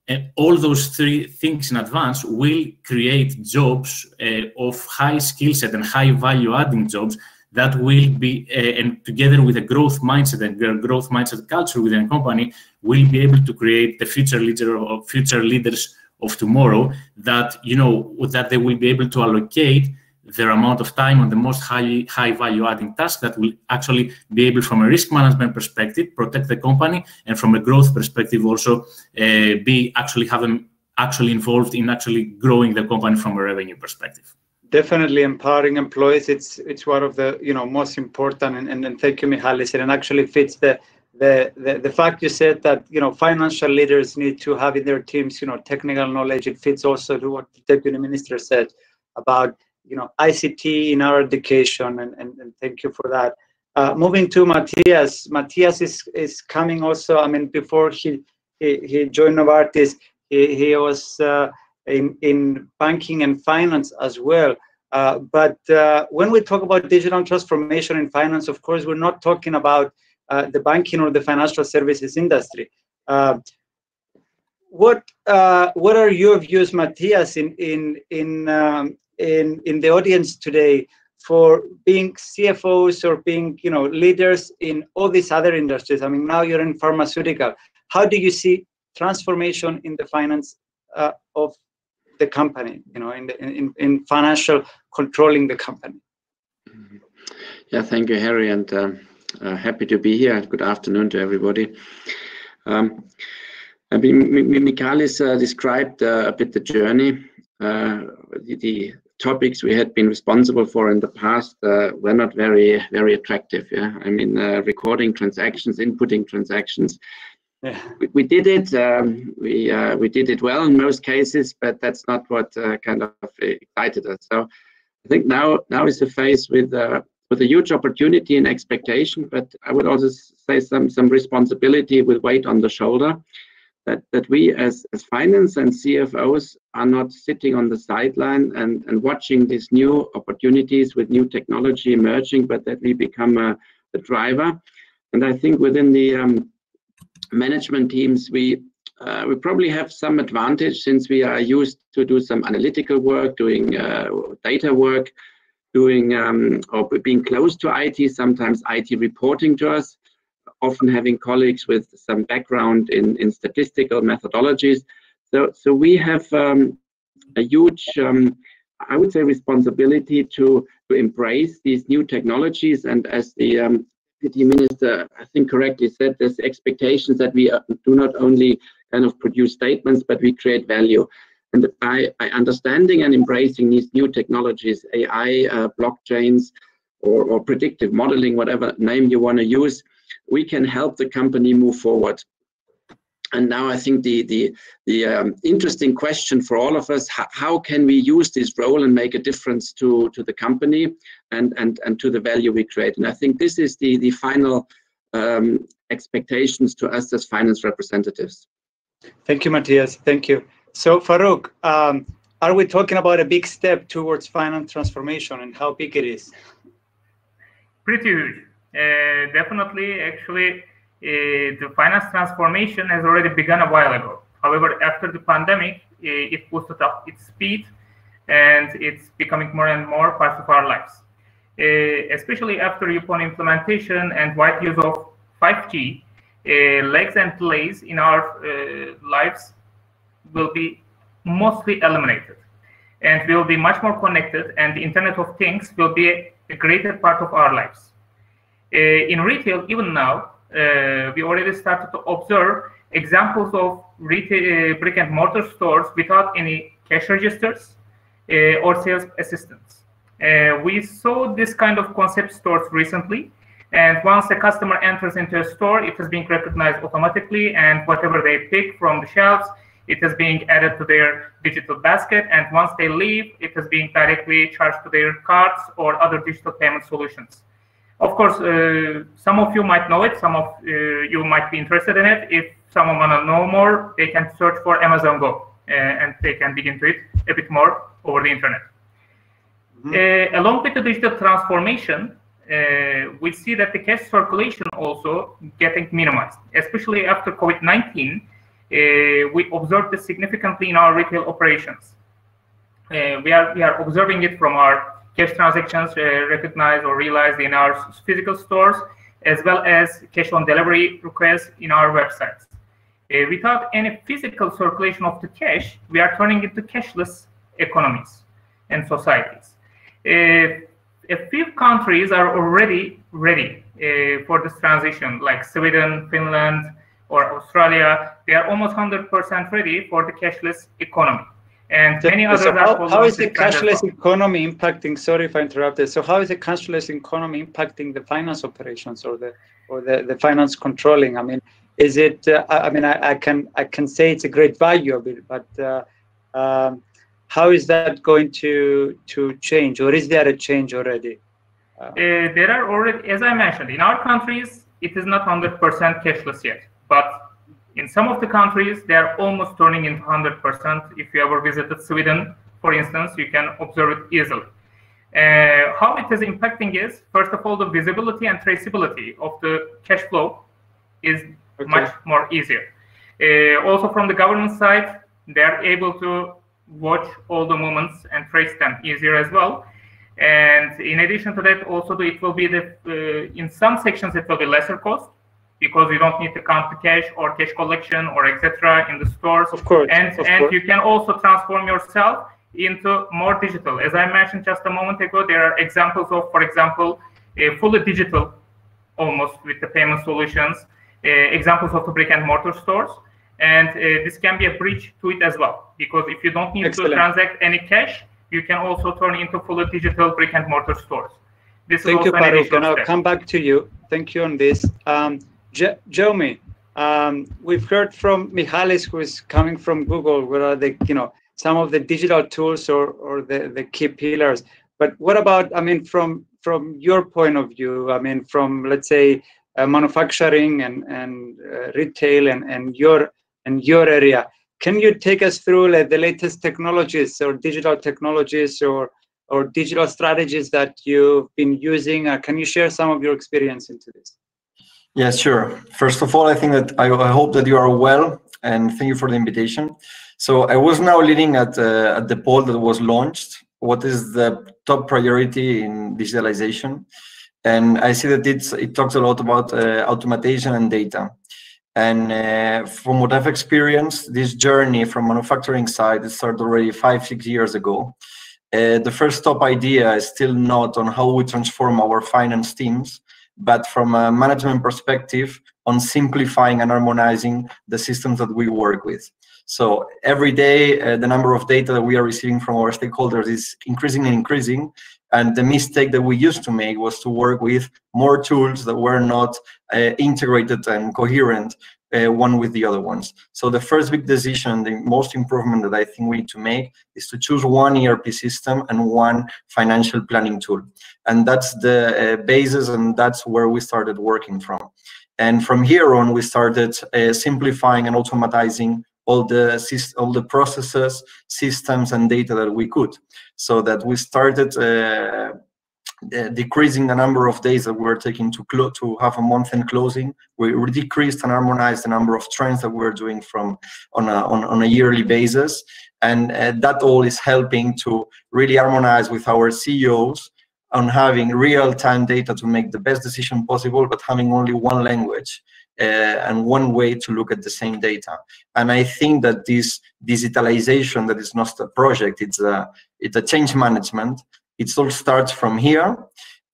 uh, all those three things in advance will create jobs uh, of high skill set and high value adding jobs that will be, uh, and together with a growth mindset and growth mindset culture within a company, will be able to create the future leader of future leaders of tomorrow that, you know, that they will be able to allocate their amount of time on the most high, high value adding tasks that will actually be able from a risk management perspective protect the company and from a growth perspective also uh, be actually having actually involved in actually growing the company from a revenue perspective. Definitely empowering employees. It's it's one of the you know most important and, and, and thank you michalis and actually fits the, the the the fact you said that you know financial leaders need to have in their teams you know technical knowledge. It fits also to what the deputy minister said about you know ICT in our education, and, and, and thank you for that. Uh, moving to Matthias, Matthias is is coming also. I mean, before he he, he joined Novartis, he, he was uh, in in banking and finance as well. Uh, but uh, when we talk about digital transformation in finance, of course, we're not talking about uh, the banking or the financial services industry. Uh, what what are your views, Matthias, in in in um, in in the audience today for being CFOs or being you know leaders in all these other industries. I mean, now you're in pharmaceutical. How do you see transformation in the finance uh, of the company? You know, in, the, in in financial controlling the company. Mm-hmm. Yeah, thank you, Harry, and uh, uh, happy to be here. Good afternoon to everybody. Um, I mean, Michalis uh, described uh, a bit the journey, uh, the, the, topics we had been responsible for in the past uh, were not very very attractive yeah? I mean uh, recording transactions inputting transactions. Yeah. we, we did it um, we uh, we did it well in most cases but that's not what uh, kind of excited us. So i think now now is the phase with uh, with a huge opportunity and expectation but i would also say some some responsibility with weight on the shoulder that, that we as, as finance and CFOs are not sitting on the sideline and, and watching these new opportunities with new technology emerging, but that we become a, a driver. And I think within the um, management teams, we uh, we probably have some advantage since we are used to do some analytical work, doing uh, data work, doing um, or being close to IT, sometimes IT reporting to us often having colleagues with some background in, in statistical methodologies. So, so we have um, a huge, um, I would say, responsibility to, to embrace these new technologies. And as the um, Minister, I think correctly said, there's expectations that we uh, do not only kind of produce statements, but we create value. And by, by understanding and embracing these new technologies, AI, uh, blockchains, or, or predictive modeling, whatever name you want to use, we can help the company move forward. And now I think the the the um, interesting question for all of us: how, how, can we use this role and make a difference to to the company and and and to the value we create? And I think this is the the final um, expectations to us as finance representatives. Thank you, Matthias. Thank you. So Farouk, um, are we talking about a big step towards finance transformation and how big it is? Pretty huge. Definitely, actually, uh, the finance transformation has already begun a while ago. However, after the pandemic, uh, it boosted up its speed and it's becoming more and more part of our lives. Uh, especially after upon implementation and wide use of 5G, uh, legs and delays in our uh, lives will be mostly eliminated. and we will be much more connected and the Internet of Things will be a greater part of our lives. Uh, in retail, even now, uh, we already started to observe examples of retail, uh, brick and mortar stores without any cash registers or sales assistants. We saw this kind of concept stores recently, and once a customer enters into a store, it is being recognized automatically, and whatever they pick from the shelves, it is being added to their digital basket. And once they leave, it is being directly charged to their cards or other digital payment solutions. Of course, uh, some of you might know it, some of uh, you might be interested in it. If someone want to know more, they can search for Amazon Go uh, and they can dig into it a bit more over the internet. Mm -hmm. along with the digital transformation, uh, we see that the cash circulation also getting minimized, especially after COVID-19. Uh, we observed this significantly in our retail operations. we are we are observing it from our cash transactions recognized or realized in our physical stores, as well as cash on delivery requests in our websites. Uh, without any physical circulation of the cash, we are turning into cashless economies and societies. Uh, a few countries are already ready uh, for this transition, like Sweden, Finland, or Australia. They are almost 100% ready for the cashless economy. And many so, how, how is the cashless economy impacting? Sorry if I interrupted. So how is the cashless economy impacting the finance operations or the or the, the finance controlling? I mean, is it uh, i mean I, I, can i can say it's a great value of it but uh, um, how is that going to to change or is there a change already uh, uh there are already as i mentioned in our countries it is not 100% cashless yet but in some of the countries they are almost turning into 100% if you ever visited sweden for instance you can observe it easily uh, how it is impacting is first of all the visibility and traceability of the cash flow is okay. much more easier. Uh, also from the government side, they are able to watch all the movements and trace them easier as well. And in addition to that, also it will be the uh, in some sections it will be lesser cost because you don't need to count the cash or cash collection or etc. in the stores. Of course. And of and course. you can also transform yourself into more digital. As I mentioned just a moment ago, there are examples of, for example, a fully digital, almost with the payment solutions uh, examples of the brick and mortar stores. And uh, this can be a bridge to it as well, because if you don't need Excellent. to transact any cash, you can also turn into fully digital brick and mortar stores. This Thank you, Paris. And I'll come back to you. Thank you on this. Um, Jeremy, um, we've heard from Michalis, who is coming from Google, what are the, you know, some of the digital tools or, or the, the key pillars. But what about, I mean, from from your point of view, I mean, from let's say uh, manufacturing and and uh, retail and and your and your area. Can you take us through like, the latest technologies or digital technologies or or digital strategies that you've been using? Uh, can you share some of your experience into this? Yes, sure. First of all, I think that I, I, hope that you are well, and thank you for the invitation. So I was now leading at uh, at the poll that was launched. What is the top priority in digitalization? and I see that it's, it talks a lot about uh, automation and data. And uh, from what I've experienced, this journey from manufacturing side started already five, six years ago. Uh, the first top idea is still not on how we transform our finance teams, but from a management perspective on simplifying and harmonizing the systems that we work with. So every day, uh, the number of data that we are receiving from our stakeholders is increasing and increasing. And the mistake that we used to make was to work with more tools that were not uh, integrated and coherent uh, one with the other ones. So the first big decision, the most improvement that I think we need to make is to choose one ERP system and one financial planning tool. And that's the uh, basis and that's where we started working from. And from here on, we started uh, simplifying and automatizing all the all the processes, systems, and data that we could, so that we started uh, decreasing the number of days that we were taking to to have a month-end closing. We decreased and harmonized the number of trends that we are doing from on a on, on a yearly basis, and uh, that all is helping to really harmonize with our CEOs on having real-time data to make the best decision possible, but having only one language uh, and one way to look at the same data. And I think that this digitalization that is not a project, it's a, it's a change management. It all starts from here.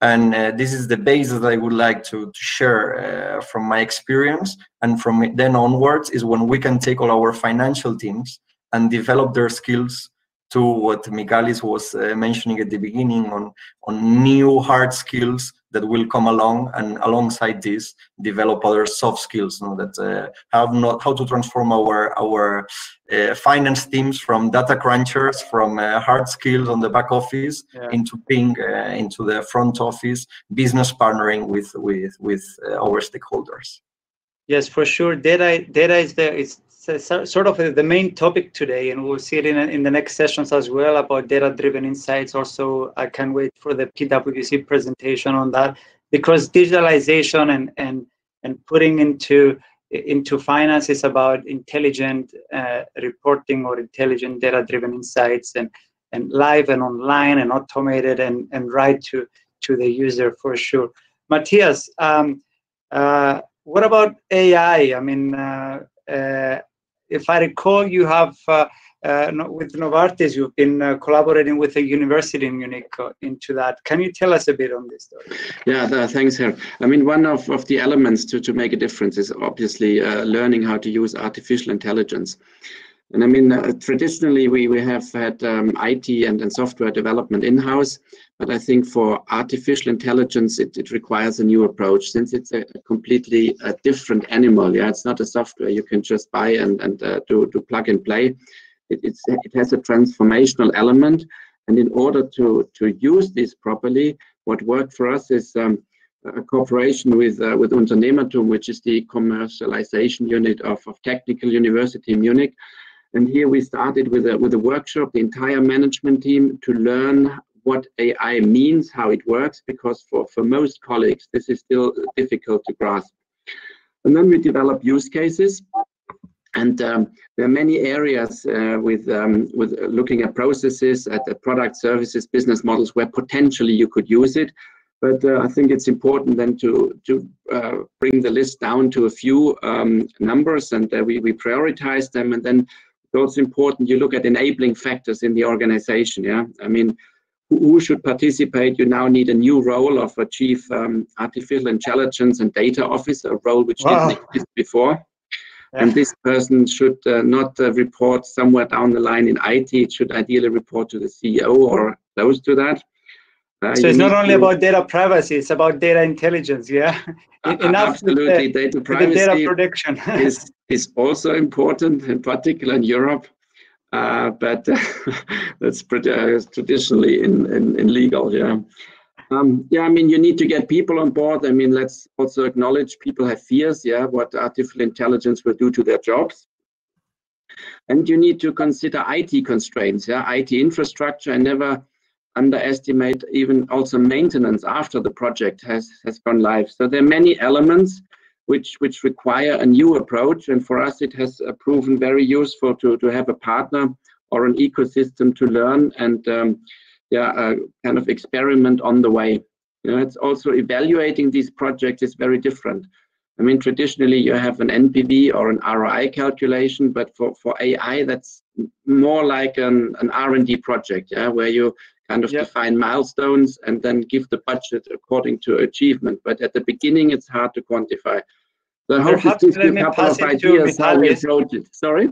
And uh, this is the base that I would like to, to share uh, from my experience. And from then onwards is when we can take all our financial teams and develop their skills to what Michalis was uh, mentioning at the beginning on, on new hard skills that will come along and alongside this develop other soft skills you know, that uh, have not how to transform our our uh, finance teams from data crunchers from uh, hard skills on the back office yeah. into being uh, into the front office business partnering with with with uh, our stakeholders yes for sure data data is the it's sort of the main topic today, and we'll see it in, in the next sessions as well about data-driven insights. Also, I can't wait for the PwC presentation on that because digitalization and and and putting into into finance is about intelligent uh, reporting or intelligent data-driven insights and and live and online and automated and and right to to the user for sure. Matthias, um, uh, what about AI? I mean, uh, uh, if I recall, you have uh, uh, with Novartis, you've been uh, collaborating with a university in Munich into that. Can you tell us a bit on this story? Yeah, thanks, Herr. I mean, one of, of the elements to, to make a difference is obviously learning how to use artificial intelligence. And I mean, uh, traditionally, we, we have had um, IT and, and software development in-house, but I think for artificial intelligence, it, it requires a new approach since it's a, completely a different animal. Yeah, it's not a software you can just buy and, and uh, do, do plug and play. It, it's, it has a transformational element. And in order to, to use this properly, what worked for us is um, a cooperation with uh, with Unternehmertum, which is the commercialization unit of, of Technical University Munich, and here we started with a, with a workshop, the entire management team, to learn what AI means, how it works, because for, for most colleagues, this is still difficult to grasp. And then we develop use cases. And um, there are many areas uh, with um, with looking at processes, at the product, services, business models where potentially you could use it. But uh, I think it's important then to to uh, bring the list down to a few um, numbers, and uh, we we prioritize them, and then also important you look at enabling factors in the organization. Yeah, I mean, who, who should participate? You now need a new role of a chief um, artificial intelligence and data officer, a role which wow. didn't exist before. Yeah. And this person should uh, not uh, report somewhere down the line in IT. It should ideally report to the CEO or close to that. Uh, so it's not only to, about data privacy; it's about data intelligence. Yeah, enough. Absolutely, the, data privacy data protection is is also important, in particular in Europe. Uh, but that's pretty, uh, traditionally in, in, in legal. Yeah. Um, yeah, I mean, you need to get people on board. I mean, let's also acknowledge people have fears. Yeah, what artificial intelligence will do to their jobs. And you need to consider IT constraints. Yeah, IT infrastructure. I never underestimate even also maintenance after the project has, has gone live. So there are many elements which, which require a new approach. And for us, it has uh, proven very useful to, to have a partner or an ecosystem to learn and um, yeah, uh, kind of experiment on the way. You know, it's also evaluating these projects is very different. I mean, traditionally you have an NPV or an ROI calculation, but for, for AI, that's more like an, an R&D project, yeah, where you kind of yep. define milestones and then give the budget according to achievement. But at the beginning, it's hard to quantify. So I hope perhaps this gives you a couple of ideas how we approach it. Sorry?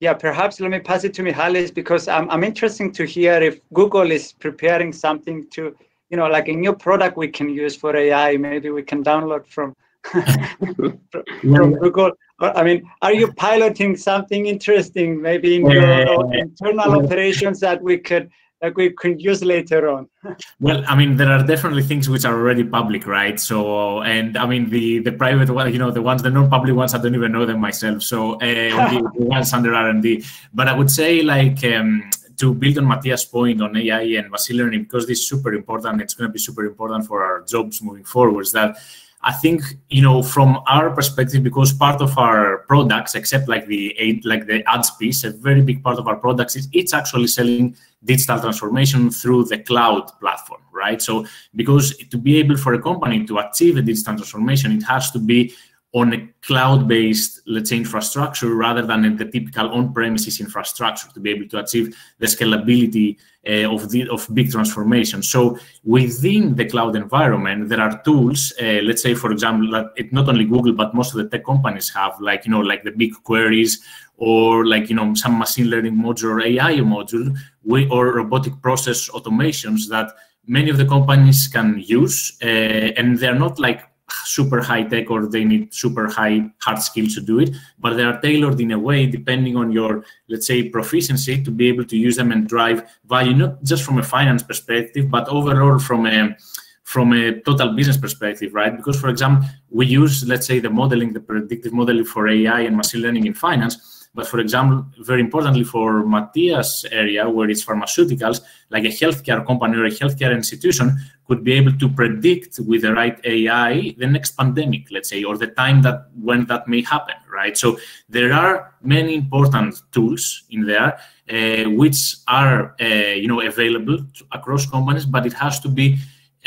Yeah, perhaps let me pass it to Michalis because I'm, I'm interested to hear if Google is preparing something to, you know, like a new product we can use for AI. Maybe we can download from, from, from Google. I mean, are you piloting something interesting, maybe in your internal operations that we could like we could use later on. Well i mean there are definitely things which are already public right? So and i mean the the private one you know the ones the non-public ones i don't even know them myself. So uh, the, the ones under r&d but i would say like um, to build on Matthias' point on AI and machine learning, because this is super important, it's going to be super important for our jobs moving forward. Is that I think you know from our perspective, because part of our products, except like the like the ads piece, a very big part of our products is it's actually selling digital transformation through the cloud platform, right? So because to be able for a company to achieve a digital transformation, it has to be on a cloud-based, let's say, infrastructure rather than in the typical on-premises infrastructure to be able to achieve the scalability uh, of the of big transformation. So within the cloud environment, there are tools. Uh, let's say, for example, that it not only Google but most of the tech companies have, like you know, like the big queries or like you know some machine learning module or AI module, we, or robotic process automations that many of the companies can use, uh, and they're not like super high tech or they need super high hard skills to do it, but they are tailored in a way depending on your, let's say, proficiency to be able to use them and drive value, not just from a finance perspective, but overall from a from a total business perspective, right? Because, for example, we use, let's say, the modeling, the predictive modeling for AI and machine learning in finance, but for example, very importantly for Matthias' area, where it's pharmaceuticals, like a healthcare company or a healthcare institution could be able to predict with the right AI the next pandemic, let's say, or the time that when that may happen, right? So there are many important tools in there uh, which are, uh, you know, available to, across companies, but it has to be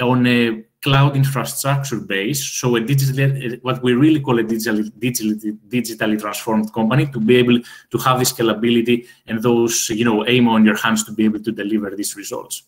on a cloud infrastructure base, so a digitally, what we really call a digitally, digitally, digitally transformed company to be able to have the scalability and those, you know, aim on your hands to be able to deliver these results.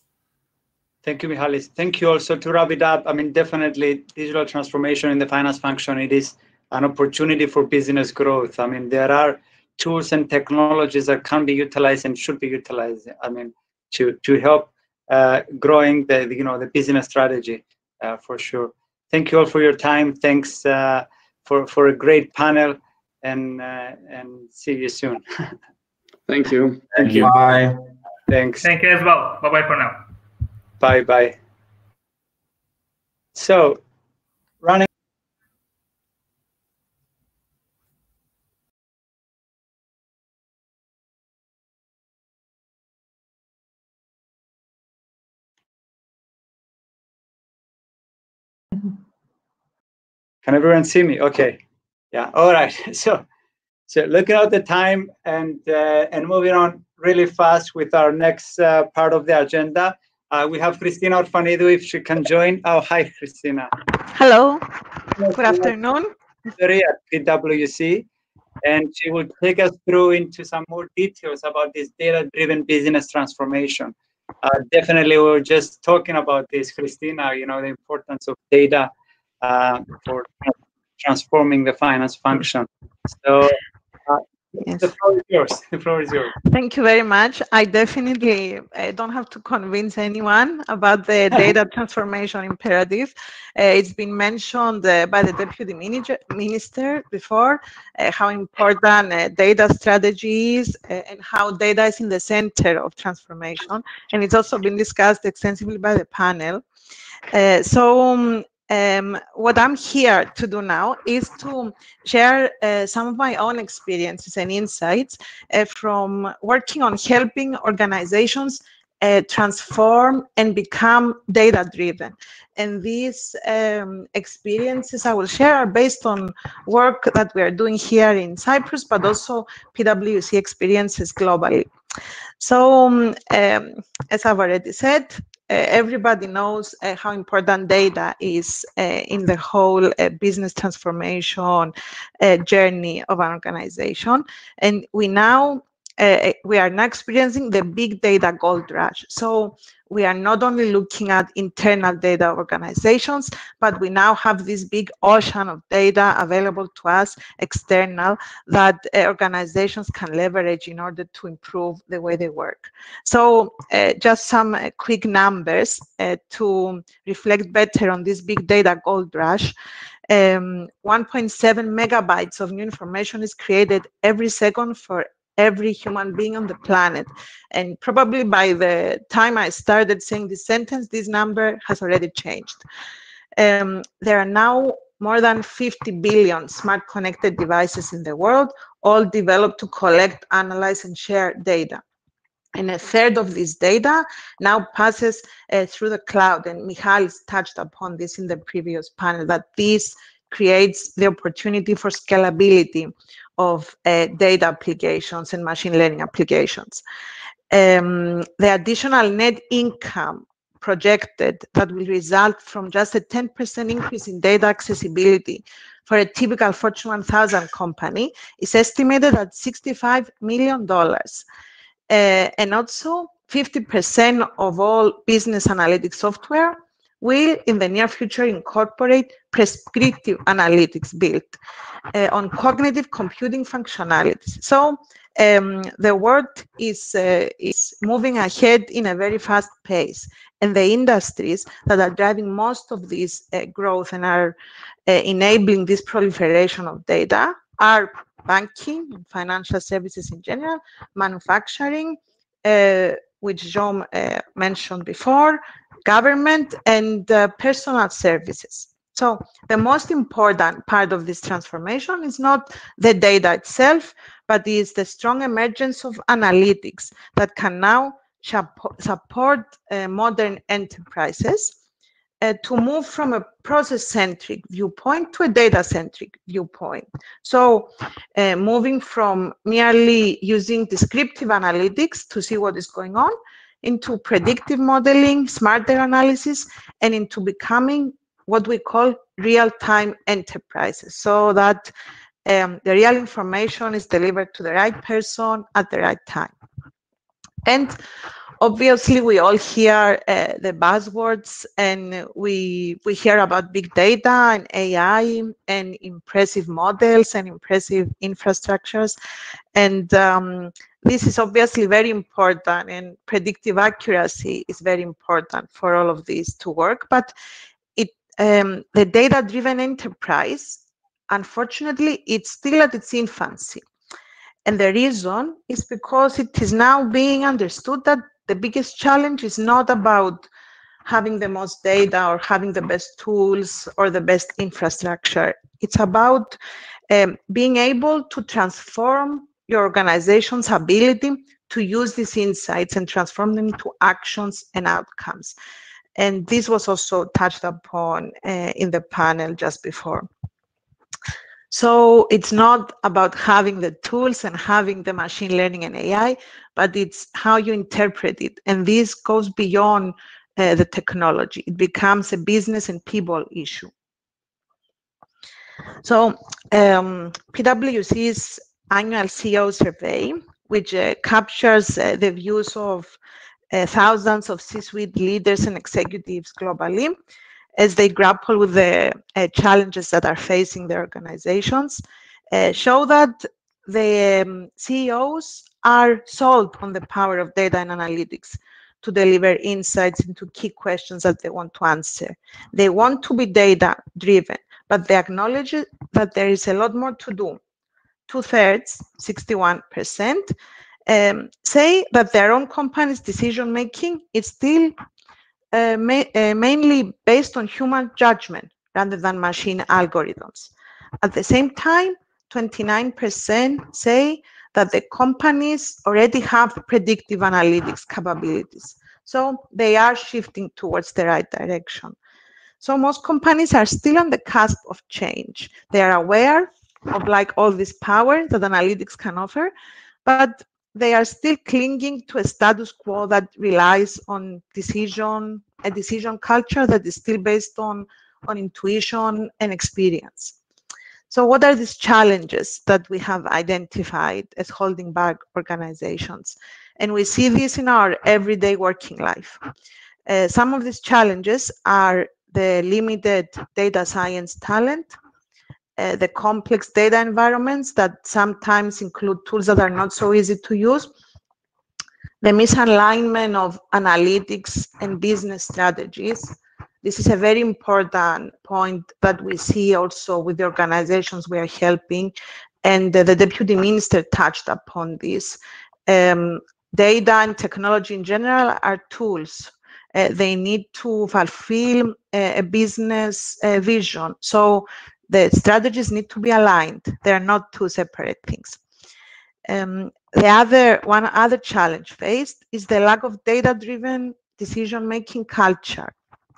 Thank you, Michalis. Thank you also to wrap it up. I mean, definitely digital transformation in the finance function, it is an opportunity for business growth. I mean, there are tools and technologies that can be utilized and should be utilized. I mean, to, to help uh, growing the, you know, the business strategy uh, for sure. Thank you all for your time. Thanks uh, for for a great panel, and uh, and see you soon. Thank you. Thank you. Bye. Thanks. Thank you as well. Bye bye for now. Bye bye. So, running. Can everyone see me? Okay. Yeah. All right. So, so looking at the time and uh, and moving on really fast with our next uh, part of the agenda, uh, we have Cristina Orfanidou if she can join. Oh, hi, Cristina. Hello. Good afternoon. At PwC, and she will take us through into some more details about this data-driven business transformation. Uh, definitely, we were just talking about this, Cristina. You know the importance of data uh, for transforming the finance function. So Yes. the floor is yours. The floor is yours. Thank you very much. I definitely uh, don't have to convince anyone about the data transformation imperative. Uh, it's been mentioned uh, by the deputy manager, minister before uh, how important uh, data strategy is uh, and how data is in the center of transformation. And it's also been discussed extensively by the panel. Uh, so um, um, what I'm here to do now is to share uh, some of my own experiences and insights uh, from working on helping organizations uh, transform and become data driven. And these um, experiences I will share are based on work that we are doing here in Cyprus, but also PwC experiences globally. So, um, um, as I've already said, everybody knows uh, how important data is uh, in the whole uh, business transformation uh, journey of an organization. And we now uh, we are now experiencing the big data gold rush. So we are not only looking at internal data organizations, but we now have this big ocean of data available to us, external, that uh, organizations can leverage in order to improve the way they work. So uh, just some uh, quick numbers uh, to reflect better on this big data gold rush. Um, 1.7 megabytes of new information is created every second for every human being on the planet. And probably by the time I started saying this sentence, this number has already changed. Um, there are now more than 50 billion smart connected devices in the world, all developed to collect, analyze, and share data. And a third of this data now passes uh, through the cloud. And Michalis touched upon this in the previous panel, that this creates the opportunity for scalability of uh, data applications and machine learning applications. Um, the additional net income projected that will result from just a 10% increase in data accessibility for a typical Fortune 1000 company is estimated at $65 million. Uh, and also 50% of all business analytics software will in the near future incorporate prescriptive analytics built uh, on cognitive computing functionalities. So um, the world is, uh, is moving ahead in a very fast pace. And the industries that are driving most of this uh, growth and are uh, enabling this proliferation of data are banking and financial services in general, manufacturing, uh, which Jean uh, mentioned before, government, and uh, personal services. So the most important part of this transformation is not the data itself, but is the strong emergence of analytics that can now support uh, modern enterprises uh, to move from a process-centric viewpoint to a data-centric viewpoint. So uh, moving from merely using descriptive analytics to see what is going on into predictive modeling, smarter analysis, and into becoming what we call real-time enterprises so that um, the real information is delivered to the right person at the right time. And obviously we all hear uh, the buzzwords and we we hear about big data and ai and impressive models and impressive infrastructures. And um, this is obviously very important and predictive accuracy is very important for all of these to work. But it um, the data driven enterprise unfortunately it's still at its infancy. And the reason is because it is now being understood that the biggest challenge is not about having the most data or having the best tools or the best infrastructure. It's about um, being able to transform your organization's ability to use these insights and transform them into actions and outcomes. And this was also touched upon uh, in the panel just before. So it's not about having the tools and having the machine learning and AI, but it's how you interpret it. And this goes beyond uh, the technology. It becomes a business and people issue. So um, PwC's annual CEO survey, which uh, captures uh, the views of uh, thousands of C-suite leaders and executives globally, as they grapple with the uh, challenges that are facing their organizations, uh, show that the um, CEOs are sold on the power of data and analytics to deliver insights into key questions that they want to answer. They want to be data driven, but they acknowledge that there is a lot more to do. Two thirds, 61%, um, say that their own company's decision making is still uh, ma uh, mainly based on human judgment rather than machine algorithms. At the same time, 29% say that the companies already have predictive analytics capabilities. So they are shifting towards the right direction. So most companies are still on the cusp of change. They are aware of like all this power that analytics can offer, but they are still clinging to a status quo that relies on decision, a decision culture that is still based on, on intuition and experience. So what are these challenges that we have identified as holding back organizations? And we see this in our everyday working life. Uh, some of these challenges are the limited data science talent, uh, the complex data environments that sometimes include tools that are not so easy to use, the misalignment of analytics and business strategies. This is a very important point that we see also with the organizations we are helping, and the, deputy minister touched upon this. Um, data and technology in general are tools. Uh, they need to fulfill a, a business uh, vision. So the strategies need to be aligned. They are not two separate things. Um, the other one other challenge faced is the lack of data-driven decision-making culture.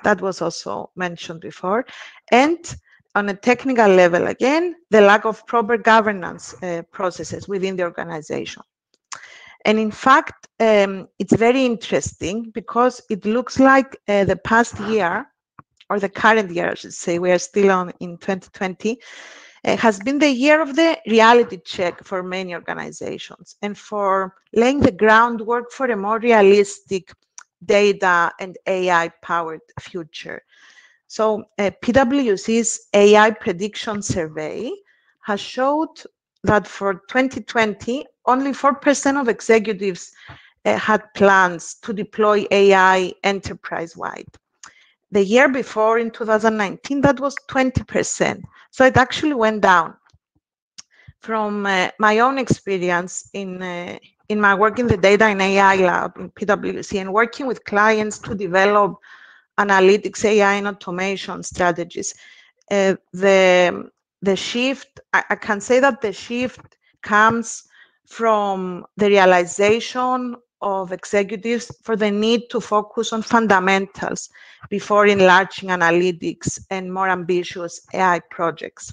That was also mentioned before. And on a technical level, again, the lack of proper governance uh, processes within the organization. And in fact, um, it's very interesting because it looks like uh, the past year, or the current year, I should say, we are still on in 2020, uh, has been the year of the reality check for many organizations and for laying the groundwork for a more realistic data and AI powered future. So uh, PwC's AI prediction survey has showed that for 2020, only 4% of executives uh, had plans to deploy AI enterprise-wide. The year before, in 2019, that was 20%. So it actually went down. From uh, my own experience in, uh, in my work in the data and AI lab in PwC and working with clients to develop analytics, AI, and automation strategies, uh, the, the shift, I, I can say that the shift comes from the realization of executives for the need to focus on fundamentals before enlarging analytics and more ambitious AI projects.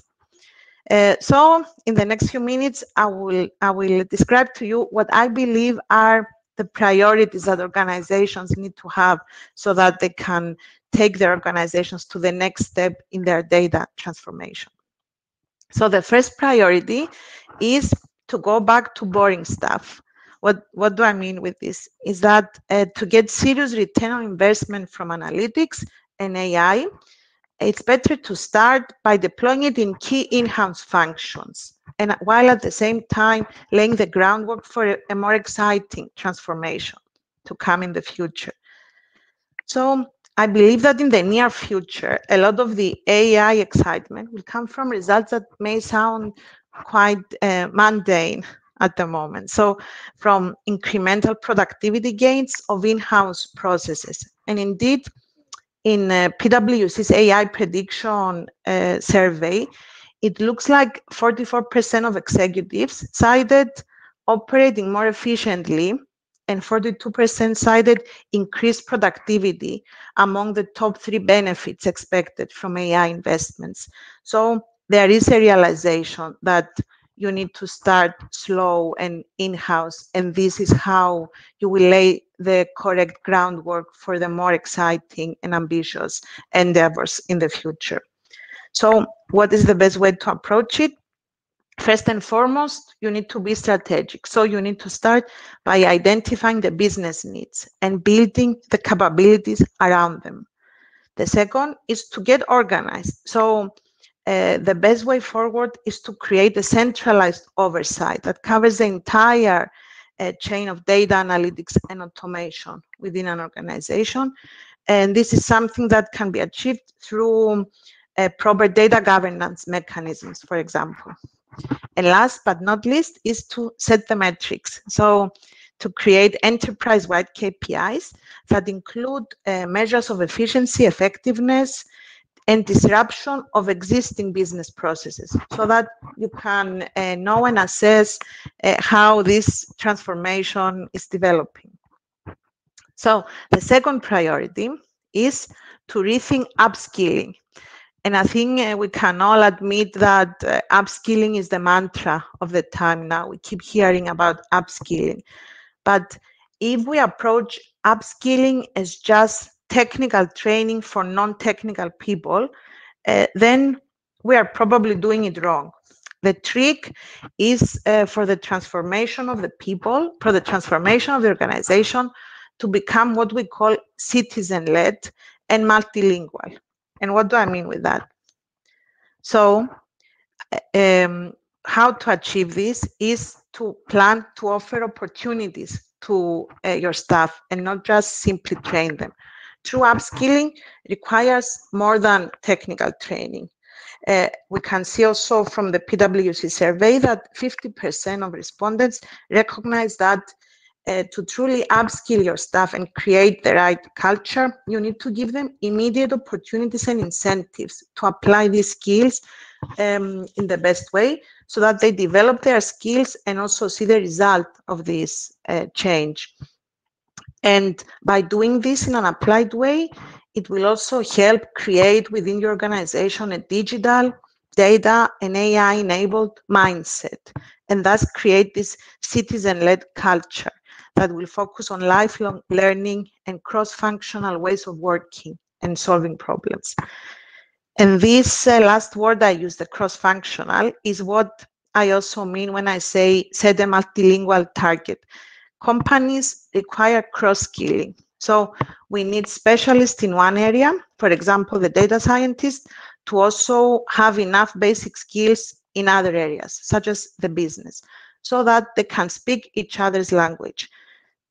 Uh, so in the next few minutes, I will, I will describe to you what I believe are the priorities that organizations need to have so that they can take their organizations to the next step in their data transformation. So the first priority is to go back to boring stuff. What, what do I mean with this? Is that uh, to get serious return on investment from analytics and AI, it's better to start by deploying it in key in-house functions and while at the same time laying the groundwork for a, more exciting transformation to come in the future. So I believe that in the near future, a lot of the AI excitement will come from results that may sound quite uh, mundane at the moment. So from incremental productivity gains of in-house processes. And indeed, in uh, PwC's AI prediction uh, survey, it looks like 44% of executives cited operating more efficiently and 42% cited increased productivity among the top three benefits expected from AI investments. So there is a realization that you need to start slow and in-house and this is how you will lay the correct groundwork for the more exciting and ambitious endeavors in the future. So what is the best way to approach it? First and foremost you need to be strategic. So you need to start by identifying the business needs and building the capabilities around them. The second is to get organized. So uh, the best way forward is to create a centralized oversight that covers the entire uh, chain of data analytics and automation within an organization. And this is something that can be achieved through uh, proper data governance mechanisms, for example. And last but not least is to set the metrics. So to create enterprise-wide KPIs that include uh, measures of efficiency, effectiveness, and disruption of existing business processes so that you can uh, know and assess uh, how this transformation is developing. So the second priority is to rethink upskilling. And I think uh, we can all admit that uh, upskilling is the mantra of the time now. We keep hearing about upskilling. But if we approach upskilling as just technical training for non-technical people, uh, then we are probably doing it wrong. The trick is uh, for the transformation of the people, for the transformation of the organization to become what we call citizen-led and multilingual. And what do I mean with that? So um, how to achieve this is to plan to offer opportunities to uh, your staff and not just simply train them. True upskilling requires more than technical training. Uh, we can see also from the PwC survey that 50% of respondents recognize that uh, to truly upskill your staff and create the right culture, you need to give them immediate opportunities and incentives to apply these skills um, in the best way so that they develop their skills and also see the result of this uh, change. And by doing this in an applied way, it will also help create within your organization a digital, data, and AI enabled mindset, and thus create this citizen led culture. that will focus on lifelong learning and cross-functional ways of working and solving problems. And this uh, last word I use, the cross-functional, is what I also mean when I say set a multilingual target. Companies require cross-skilling. So we need specialists in one area, for example, the data scientist, to also have enough basic skills in other areas, such as the business, so that they can speak each other's language.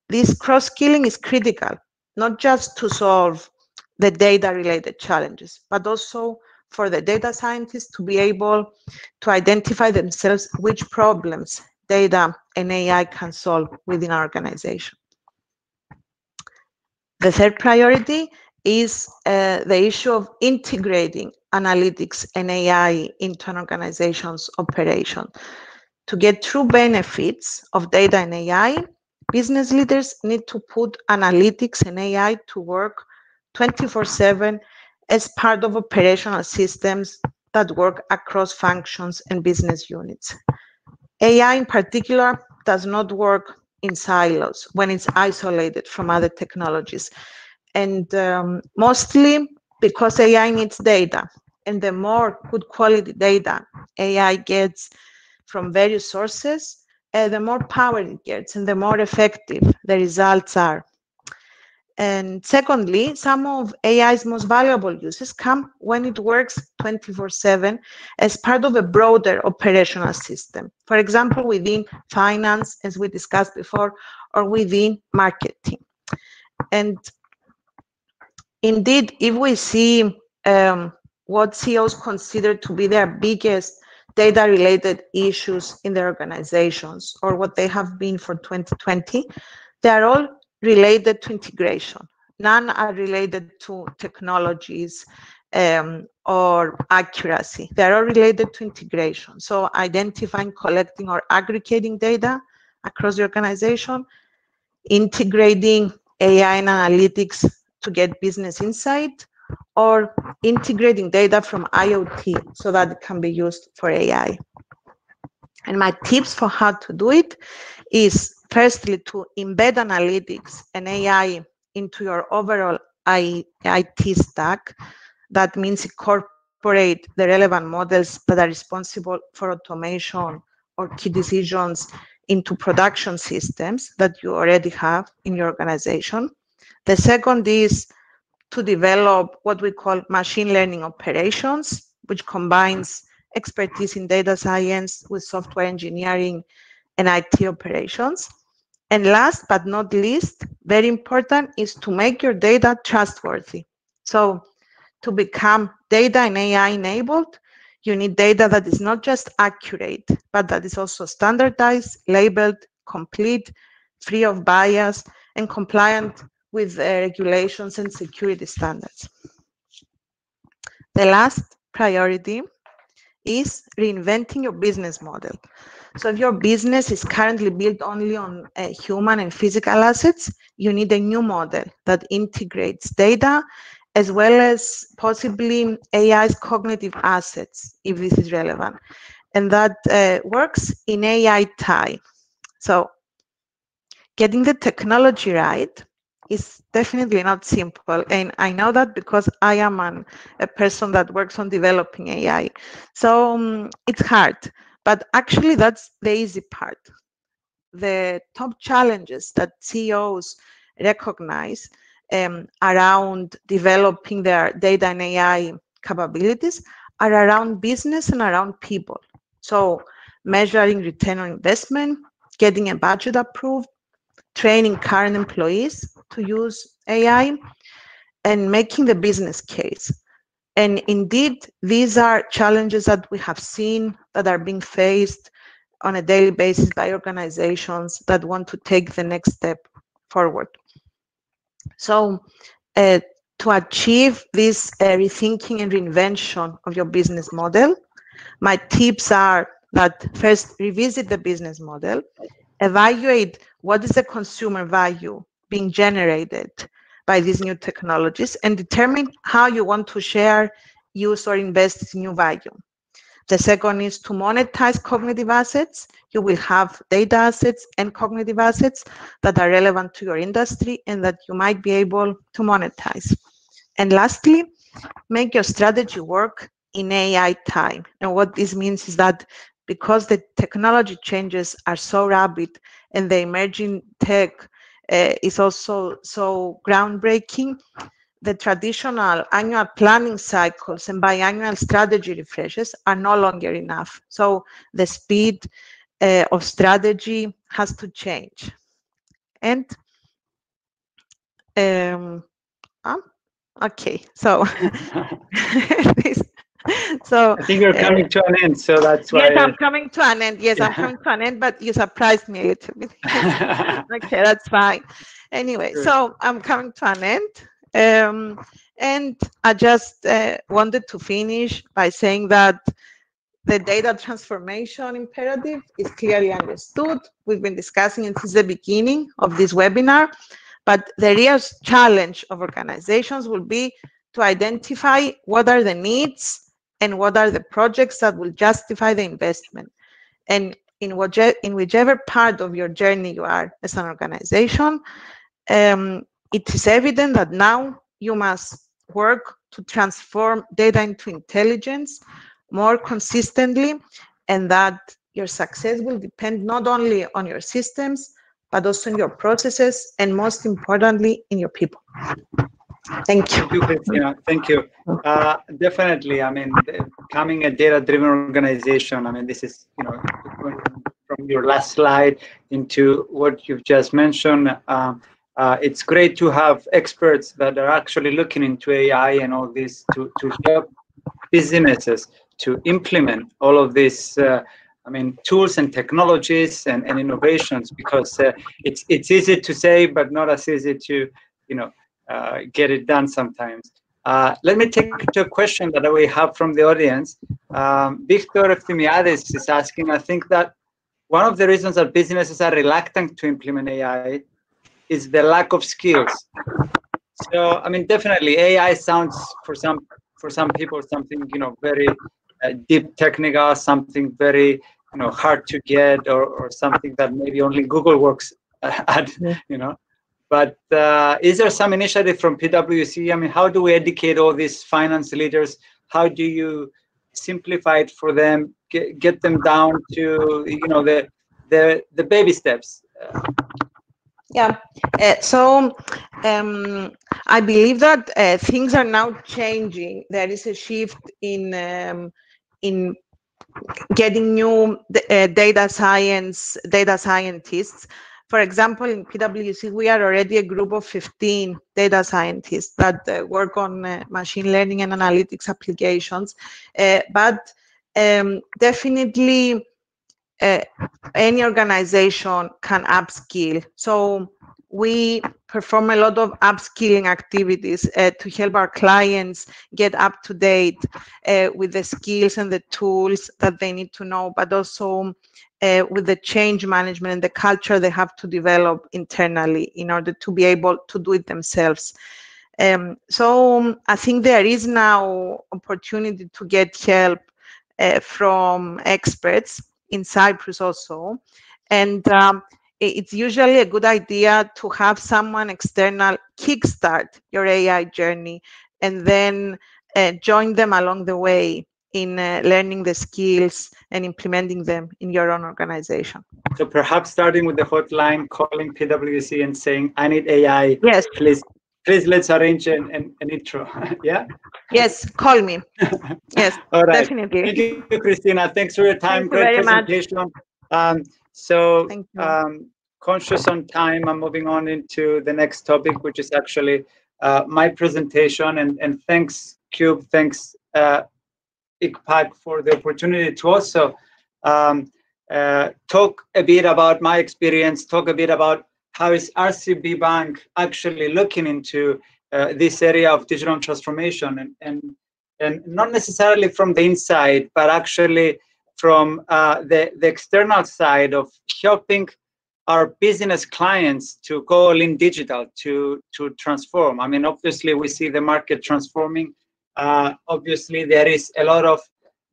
This cross-skilling is critical, not just to solve the data-related challenges, but also for the data scientists to be able to identify themselves which problems data and AI can solve within our organization. The third priority is uh, the issue of integrating analytics and AI into an organization's operation. To get true benefits of data and AI, business leaders need to put analytics and AI to work 24 7 as part of operational systems that work across functions and business units. AI in particular does not work in silos when it's isolated from other technologies. And um, mostly because AI needs data. And the more good quality data AI gets from various sources, uh, the more power it gets and the more effective the results are. And secondly, some of AI's most valuable uses come when it works 24 7 as part of a broader operational system. For example, within finance, as we discussed before, or within marketing. And indeed, if we see um, what CEOs consider to be their biggest data related issues in their organizations or what they have been for 2020, they are all related to integration. None are related to technologies um, or accuracy. They're all related to integration. So identifying, collecting, or aggregating data across the organization, integrating AI and analytics to get business insight, or integrating data from IoT so that it can be used for AI. And my tips for how to do it is firstly to embed analytics and AI into your overall IT stack. That means incorporate the relevant models that are responsible for automation or key decisions into production systems that you already have in your organization. The second is to develop what we call machine learning operations, which combines expertise in data science with software engineering and IT operations. And last but not least, very important is to make your data trustworthy. So to become data and AI enabled, you need data that is not just accurate, but that is also standardized, labeled, complete, free of bias, and compliant with uh, regulations and security standards. The last priority is reinventing your business model. So if your business is currently built only on uh, human and physical assets, you need a new model that integrates data as well as possibly AI's cognitive assets, if this is relevant. And that uh, works in AI tie. So getting the technology right is definitely not simple. And I know that because I am an, a person that works on developing AI. So um, it's hard. But actually, that's the easy part. The top challenges that CEOs recognize um, around developing their data and AI capabilities are around business and around people. So, measuring return on investment, getting a budget approved, training current employees to use AI, and making the business case. And indeed, these are challenges that we have seen that are being faced on a daily basis by organizations that want to take the next step forward. So, uh, to achieve this uh, rethinking and reinvention of your business model, my tips are that first revisit the business model, evaluate what is the consumer value being generated by these new technologies and determine how you want to share, use, or invest new value. The second is to monetize cognitive assets. You will have data assets and cognitive assets that are relevant to your industry and that you might be able to monetize. And lastly, make your strategy work in AI time. And what this means is that because the technology changes are so rapid and the emerging tech uh, is also so groundbreaking, the traditional annual planning cycles and biannual strategy refreshes are no longer enough. So the speed uh, of strategy has to change. And um, um okay, so this, so I think you're coming uh, to an end, so that's why. Yes, I'm coming to an end. Yes, yeah. I'm coming to an end, but you surprised me a little bit. okay, that's fine. Anyway, Good. so I'm coming to an end. Um, and I just uh, wanted to finish by saying that the data transformation imperative is clearly understood. We've been discussing it since the beginning of this webinar, but the real challenge of organizations will be to identify what are the needs and what are the projects that will justify the investment. And in, in whichever part of your journey you are as an organization, um, it is evident that now you must work to transform data into intelligence more consistently and that your success will depend not only on your systems, but also in your processes and most importantly, in your people. Thank you. Thank you, Christina. Thank you. Uh, definitely. I mean, becoming a data-driven organization. I mean, this is you know from your last slide into what you've just mentioned. Uh, uh, it's great to have experts that are actually looking into AI and all this to to help businesses to implement all of these. Uh, I mean, tools and technologies and, and innovations because uh, it's it's easy to say, but not as easy to you know uh, get it done sometimes. Uh, let me take to a question that we have from the audience. Um, Victor Eftimiades is asking, I think that one of the reasons that businesses are reluctant to implement AI is the lack of skills. So, I mean, definitely AI sounds for some for some people something you know very uh, deep technical, something very you know hard to get, or or something that maybe only Google works at, you know. But uh, is there some initiative from PwC? I mean, how do we educate all these finance leaders? How do you simplify it for them, get, get them down to you know the the the baby steps? Yeah. Uh, so um, I believe that uh, things are now changing. There is a shift in um, in getting new uh, data science data scientists for example, in PwC, we are already a group of 15 data scientists that uh, work on uh, machine learning and analytics applications. Uh, but um, definitely, uh, any organization can upskill. So we perform a lot of upskilling activities uh, to help our clients get up to date uh, with the skills and the tools that they need to know, but also uh, with the change management and the culture they have to develop internally in order to be able to do it themselves. Um, so I think there is now opportunity to get help uh, from experts in Cyprus also. And um, it's usually a good idea to have someone external kickstart your AI journey and then uh, join them along the way in uh, learning the skills and implementing them in your own organization. So perhaps starting with the hotline, calling PwC and saying, I need AI. Yes. Please, please let's arrange an, an, an intro. yeah? Yes, call me. yes, All right. definitely. Thank you, Christina. Thanks for your time. Thank Great you very presentation. Um, so um, conscious on time, I'm moving on into the next topic, which is actually uh, my presentation. And, and thanks, QUBE. Thanks, uh, ICPAC for the opportunity to also um, uh, talk a bit about my experience, talk a bit about how is RCB Bank actually looking into uh, this area of digital transformation and, and, and not necessarily from the inside, but actually from uh, the, the external side of helping our business clients to go all in digital to to transform. I mean obviously we see the market transforming. Uh, obviously there is a lot of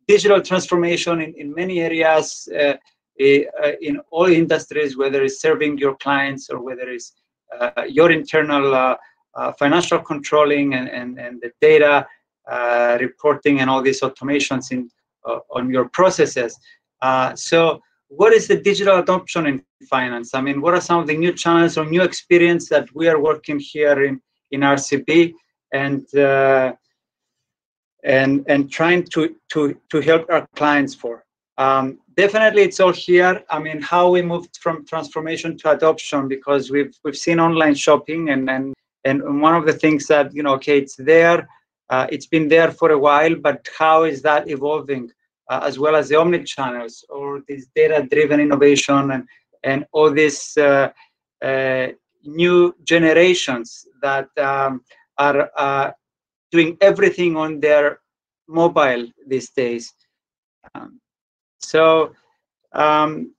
digital transformation in, in many areas, uh, uh, in all industries, whether it's serving your clients or whether it's uh, your internal uh, uh, financial controlling and, and, and the data reporting and all these automations in Uh, on your processes. Uh, so what is the digital adoption in finance? I mean, what are some of the new channels or new experience that we are working here in, in RCB and uh, and and trying to to to help our clients for. Um, definitely, it's all here. I mean, how we moved from transformation to adoption because we've we've seen online shopping and and and one of the things that you know, okay, it's there, uh, it's been there for a while, but how is that evolving? Uh, as well as the omni channels or this data-driven innovation and and all these uh, uh new generations that um, are uh, doing everything on their mobile these days. Um, so um,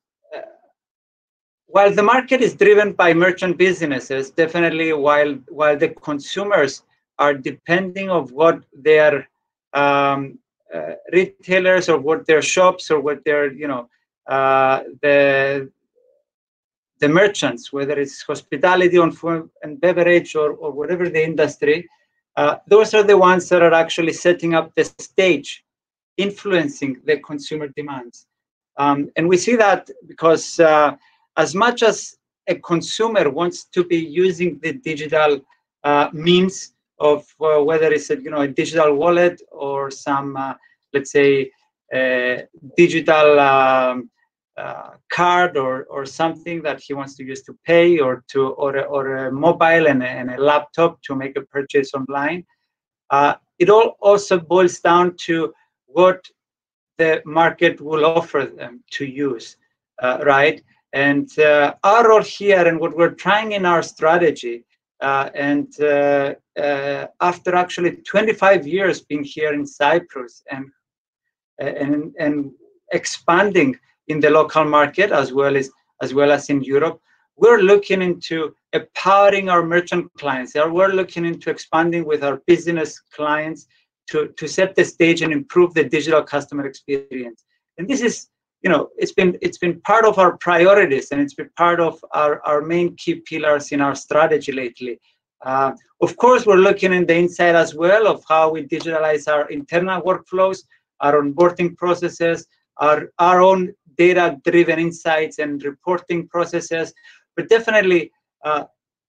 while the market is driven by merchant businesses, definitely while while the consumers are depending of what their um, uh, retailers or what their shops or what their you know uh, the the merchants, whether it's hospitality on food and beverage or, or whatever the industry, uh, those are the ones that are actually setting up the stage, influencing the consumer demands. Um, and we see that because uh, as much as a consumer wants to be using the digital uh, means of uh, whether it's a, you know a digital wallet or some uh, let's say digital um, uh, card or, or something that he wants to use to pay or to or, or a mobile and a, and a laptop to make a purchase online. Uh, it all also boils down to what the market will offer them to use, uh, right? And our role here and what we're trying in our strategy, uh, and uh, after actually 25 years being here in Cyprus and and and expanding in the local market as well as as well as in Europe. We're looking into empowering our merchant clients. We're looking into expanding with our business clients to, to set the stage and improve the digital customer experience. And this is, you know, it's been it's been part of our priorities and it's been part of our, our main key pillars in our strategy lately. Uh, of course, we're looking in the inside as well of how we digitalize our internal workflows, our onboarding processes, our, our own data-driven insights and reporting processes. But definitely, uh,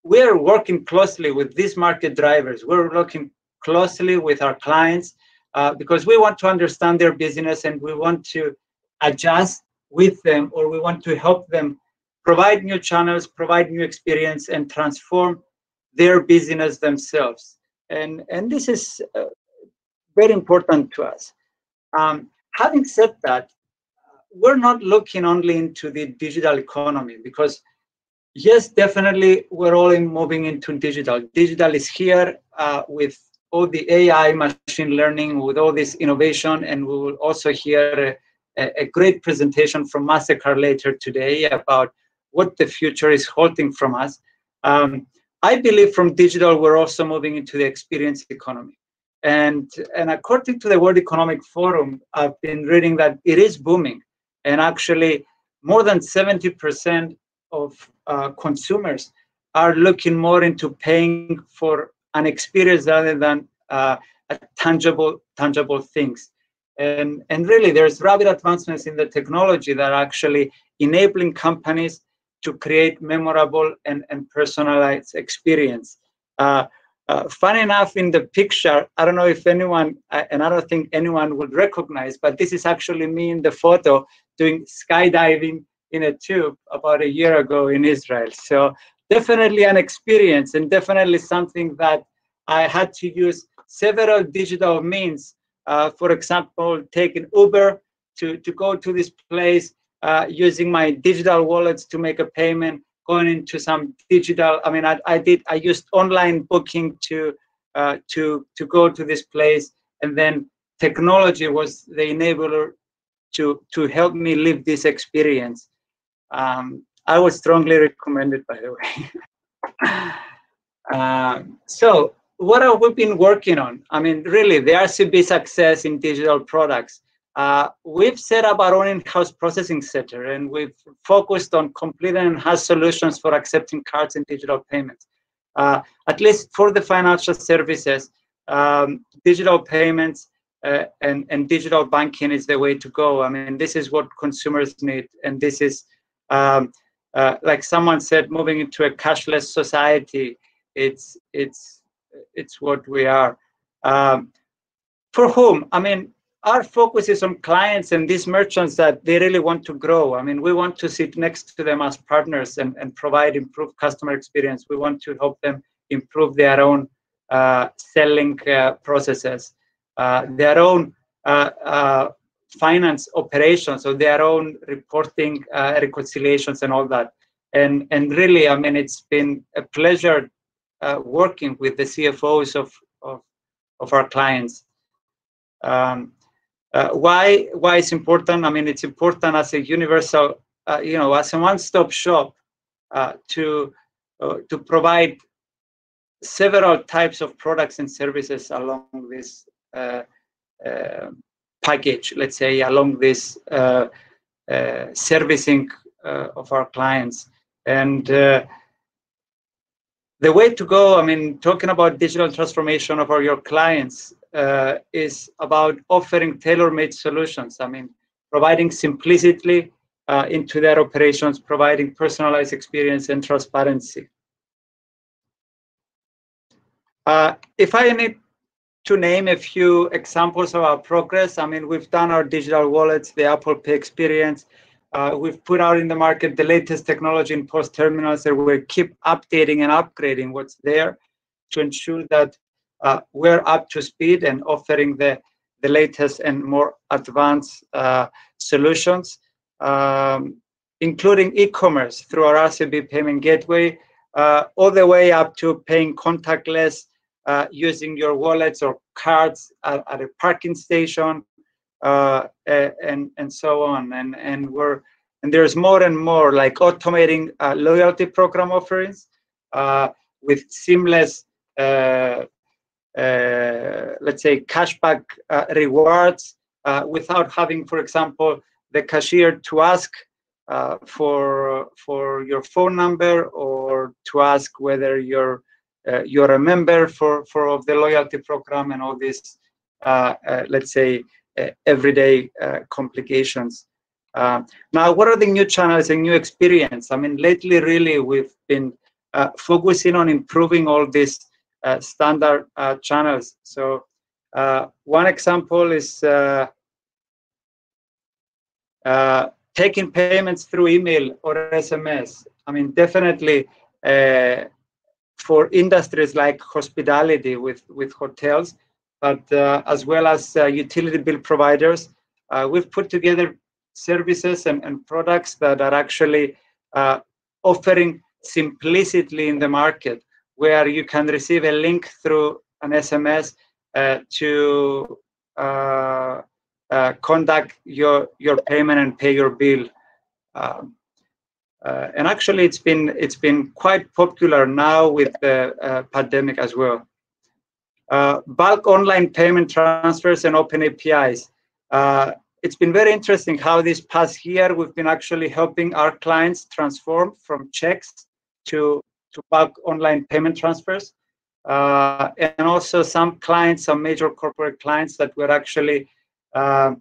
we're working closely with these market drivers. We're working closely with our clients uh, because we want to understand their business and we want to adjust with them or we want to help them provide new channels, provide new experience, and transform their business themselves. And, and this is uh, very important to us. Um, having said that, we're not looking only into the digital economy because yes definitely we're all in moving into digital digital is here uh, with all the ai machine learning with all this innovation and we will also hear a, a great presentation from mastercard later today about what the future is holding from us. Um, i believe from digital we're also moving into the experience economy. And and according to the world economic forum i've been reading that it is booming. And actually more than 70% of uh, consumers are looking more into paying for an experience rather than uh, tangible tangible things and and really there's rapid advancements in the technology that are actually enabling companies to create memorable and, and personalized experience uh, uh, funny enough, in the picture, I don't know if anyone, uh, and I don't think anyone would recognize, but this is actually me in the photo doing skydiving in a tube about a year ago in Israel. So definitely an experience and definitely something that I had to use several digital means. Uh, for example, taking Uber to, to go to this place, uh, using my digital wallets to make a payment, going into some digital. I mean, I, I did. I used online booking to uh, to to go to this place, and then technology was the enabler to to help me live this experience. Um, I would strongly recommend it, by the way. uh, so, what have we been working on? I mean, really, the RCB success in digital products uh, we've set up our own in-house processing center and we've focused on complete and enhanced solutions for accepting cards and digital payments. Uh, at least for the financial services, um, digital payments uh, and, and digital banking is the way to go. I mean, this is what consumers need. And this is, um, uh, like someone said, moving into a cashless society, it's, it's, it's what we are. Um, for whom? I mean, our focus is on clients and these merchants that they really want to grow. I mean, we want to sit next to them as partners and, and provide improved customer experience. We want to help them improve their own uh, selling uh, processes, uh, their own uh, uh, finance operations, or their own reporting uh, reconciliations and all that. And, and really, I mean, it's been a pleasure working with the CFOs of, of, of our clients. Um, uh, why why it's important? I mean, it's important as a universal, uh, you know, as a one-stop shop uh, to uh, to provide several types of products and services along this uh, uh, package. Let's say along this servicing of our clients and. The way to go, I mean, talking about digital transformation of our, your clients, uh, is about offering tailor-made solutions. I mean, providing simplicity uh, into their operations, providing personalized experience and transparency. Uh, if I need to name a few examples of our progress, I mean, we've done our digital wallets, the Apple Pay experience. Uh, we've put out in the market the latest technology in POS terminals, and we keep updating and upgrading what's there to ensure that uh, we're up to speed and offering the, the latest and more advanced uh, solutions, um, including e-commerce through our RCB payment gateway, uh, all the way up to paying contactless uh, using your wallets or cards at, at a parking station, uh, and and so on. And and we're and there's more and more like automating uh, loyalty program offerings with seamless uh, uh, let's say, cashback uh, rewards uh, without having, for example, the cashier to ask uh, for for your phone number or to ask whether you're uh, you're a member for for of the loyalty program and all this, uh, let's say Uh, everyday uh, complications. Uh, now, what are the new channels and new experience? I mean, lately, really, we've been focusing on improving all these uh, standard uh, channels. So uh, one example is taking payments through email or SMS. I mean, definitely for industries like hospitality with, with hotels, but uh, as well as uh, utility bill providers, uh, we've put together services and, and products that are actually offering simplicity in the market where you can receive a link through an SMS to uh, conduct your your payment and pay your bill. Um, uh, and actually, it's been it's been quite popular now with the uh, pandemic as well. Uh, bulk online payment transfers and open APIs. it's been very interesting how this past year we've been actually helping our clients transform from checks to to bulk online payment transfers. Uh, and also some clients, some major corporate clients that were actually uh,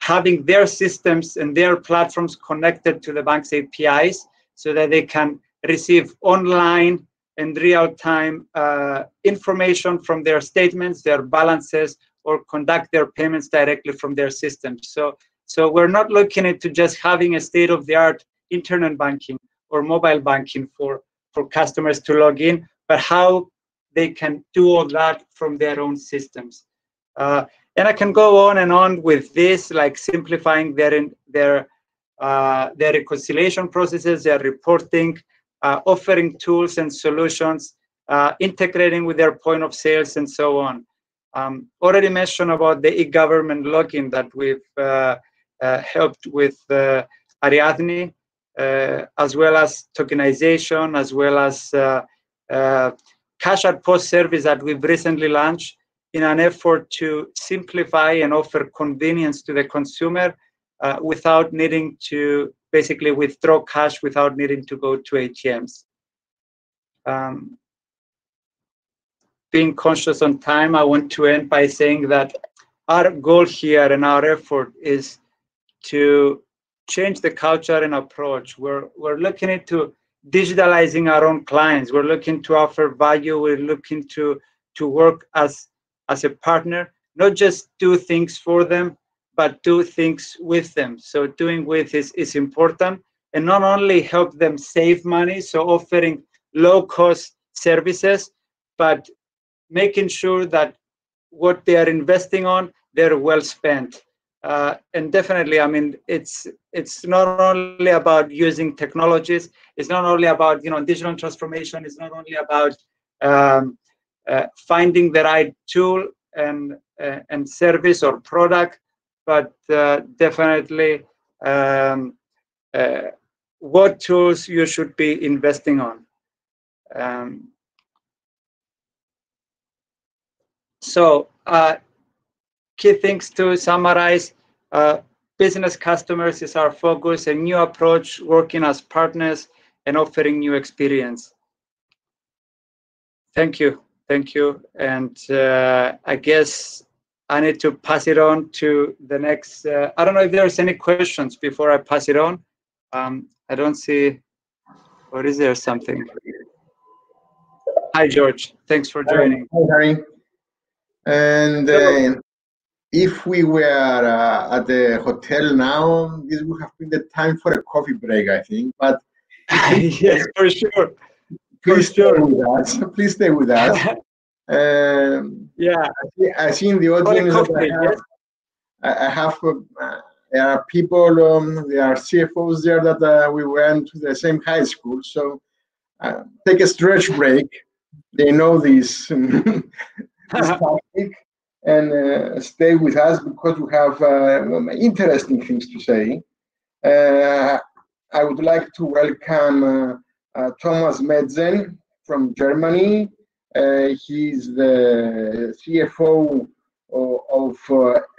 having their systems and their platforms connected to the bank's APIs so that they can receive online and real-time uh, information from their statements, their balances, or conduct their payments directly from their systems. So, so we're not looking into just having a state-of-the-art internet banking or mobile banking for for customers to log in, but how they can do all that from their own systems. Uh, and I can go on and on with this, like simplifying their their uh, their reconciliation processes, their reporting, offering tools and solutions, uh, integrating with their point of sales, and so on. Um, already mentioned about the e-government login that we've uh, uh, helped with Ariadne uh, as well as tokenization, as well as uh, uh, cash at POS service that we've recently launched in an effort to simplify and offer convenience to the consumer uh, without needing to basically withdraw cash without needing to go to ATMs. Um, being conscious on time, I want to end by saying that our goal here and our effort is to change the culture and approach. We're, we're looking into digitalizing our own clients. We're looking to offer value. We're looking to, to work as, as a partner, not just do things for them, but do things with them. So doing with is, is important and not only help them save money, so offering low cost services, but making sure that what they are investing on, they're well spent. Uh, and definitely, I mean, it's it's not only about using technologies. It's not only about you know digital transformation. It's not only about um, uh, finding the right tool and uh, and service or product, but uh, definitely um, uh, what tools you should be investing on. Um, so uh, key things to summarize, uh, business customers is our focus, a new approach, working as partners and offering new experience. Thank you, thank you. And uh, I guess I need to pass it on to the next, uh, I don't know if there's any questions before I pass it on. Um, I don't see, or is there something? Hi, George. Thanks for joining. Hi, Harry. And uh, if we were uh, at the hotel now, this would have been the time for a coffee break, I think. But yes, for sure. Please stay with us. Please stay with us. Um, yeah, I see in the audience I have, I have uh, there are people, um, there are CFOs there that uh, we went to the same high school. So uh, take a stretch break. They know this, this topic and uh, stay with us because we have uh, interesting things to say. Uh, I would like to welcome Thomas Metzen from Germany. He's the CFO of,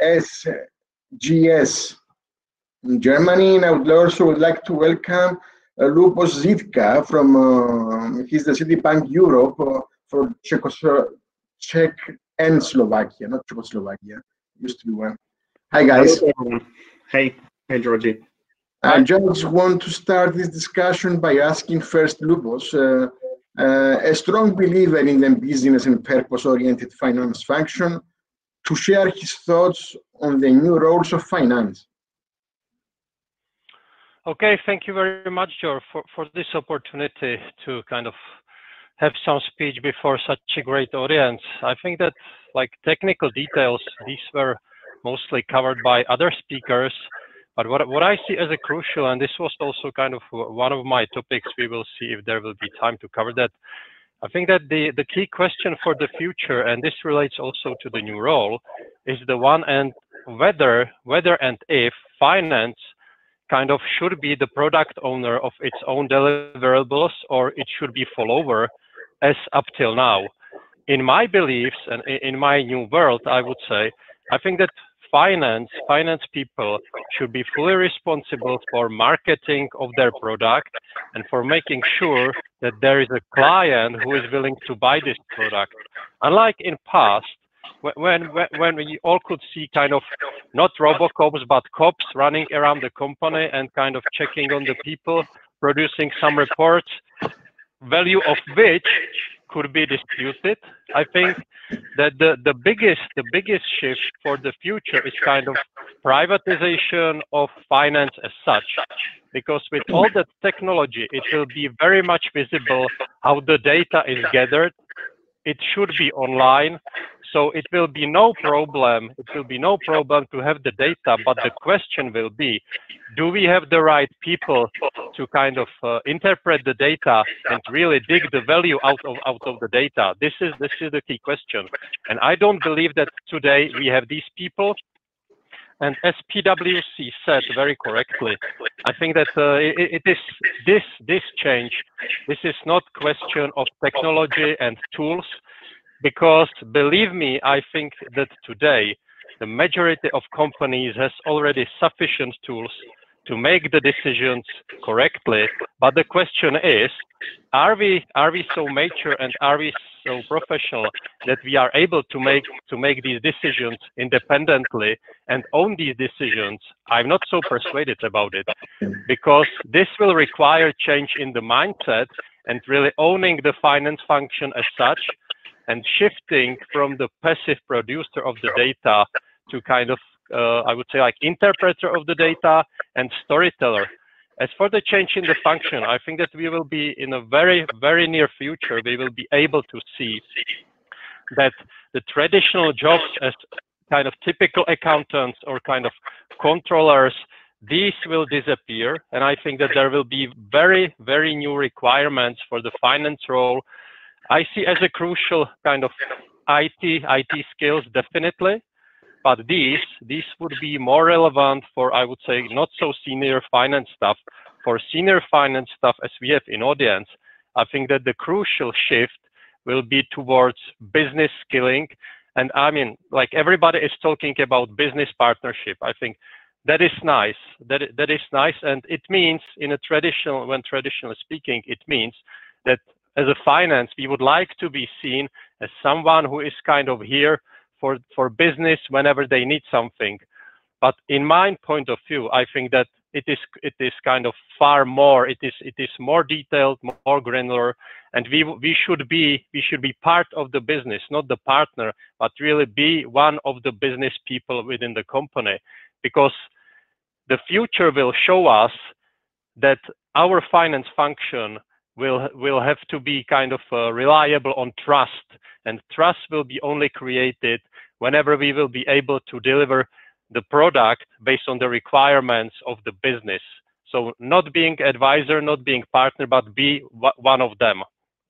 SGS in Germany, and I would also would like to welcome uh, Lubos Zitka from, uh, he's the Citibank Europe uh, for Czech and Slovakia, not Czechoslovakia. Used to be one. Hi, guys. Hello, hey, hey, Georgie. I just want to start this discussion by asking first Lubos, uh, uh, a strong believer in the business and purpose-oriented finance function, to share his thoughts on the new roles of finance. Okay, thank you very much, George, for, for this opportunity to kind of have some speech before such a great audience. I think that like technical details, these were mostly covered by other speakers. But what, what I see as a crucial, and this was also kind of one of my topics, we will see if there will be time to cover that. I think that the, the key question for the future, and this relates also to the new role, is the one and whether, whether and if finance kind of should be the product owner of its own deliverables or it should be follower as up till now. In my beliefs and in my new world, I would say, I think that finance, finance people should be fully responsible for marketing of their product and for making sure that there is a client who is willing to buy this product. Unlike in past, when, when, when we all could see kind of not robocops, but cops running around the company and kind of checking on the people, producing some reports, value of which could be disputed. I think that the, the biggest the biggest shift for the future is kind of privatization of finance as such. Because with all that technology, it will be very much visible how the data is gathered. It should be online. So it will be no problem. It will be no problem to have the data, but the question will be, do we have the right people to kind of uh, interpret the data and really dig the value out of out of the data? This is this is the key question, and I don't believe that today we have these people. And as PwC said very correctly, I think that uh, it, it is this this change. This is not question of technology and tools because believe me, I think that today the majority of companies has already sufficient tools to make the decisions correctly. But the question is, are we are we so mature and are we so professional that we are able to make to make these decisions independently and own these decisions? I'm not so persuaded about it because this will require change in the mindset and really owning the finance function as such and shifting from the passive producer of the data to kind of Uh, I would say like interpreter of the data and storyteller. As for the change in the function, I think that we will be in a very, very near future, we will be able to see that the traditional jobs as kind of typical accountants or kind of controllers, these will disappear. And I think that there will be very, very new requirements for the finance role. I see as a crucial kind of IT, IT skills, definitely but these these would be more relevant for I would say not so senior finance stuff. For senior finance stuff as we have in audience, I think that the crucial shift will be towards business skilling. And I mean, like everybody is talking about business partnership. I think that is nice. That that is nice, and it means in a traditional, when traditionally speaking, it means that as a finance, we would like to be seen as someone who is kind of here for, for business whenever they need something. But in my point of view, I think that it is it is kind of far more. It is it is more detailed, more granular, and we we should be we should be part of the business, not the partner, but really be one of the business people within the company, because the future will show us that our finance function will will have to be kind of uh, reliable on trust and trust will be only created whenever we will be able to deliver the product based on the requirements of the business so not being advisor not being partner but be one of them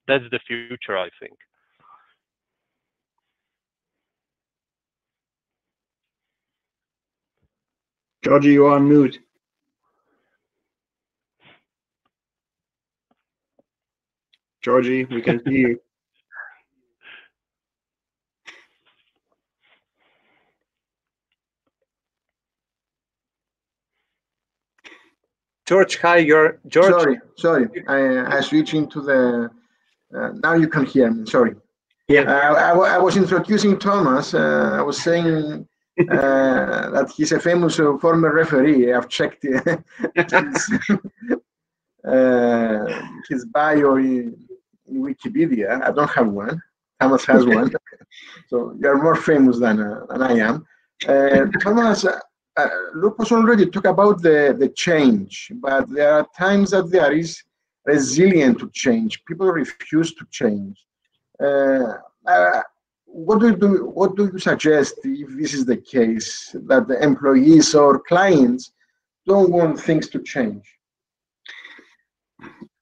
that's the future i think Georgie, you're on mute. Georgie, we can see you. George, hi, you're George. Sorry, sorry. I, I switched into the. Uh, now you can hear me. Sorry. Yeah. Uh, I, I was introducing Thomas. Uh, I was saying uh, that he's a famous uh, former referee. I've checked his, uh, his bio in, in Wikipedia. I don't have one. Thomas has one. so you're more famous than, uh, than I am. Uh, Thomas, uh, Lubos already talked about the, the change, but there are times that there is resilient to change. People refuse to change. Uh, uh, what do you do, what do you suggest if this is the case that the employees or clients don't want things to change?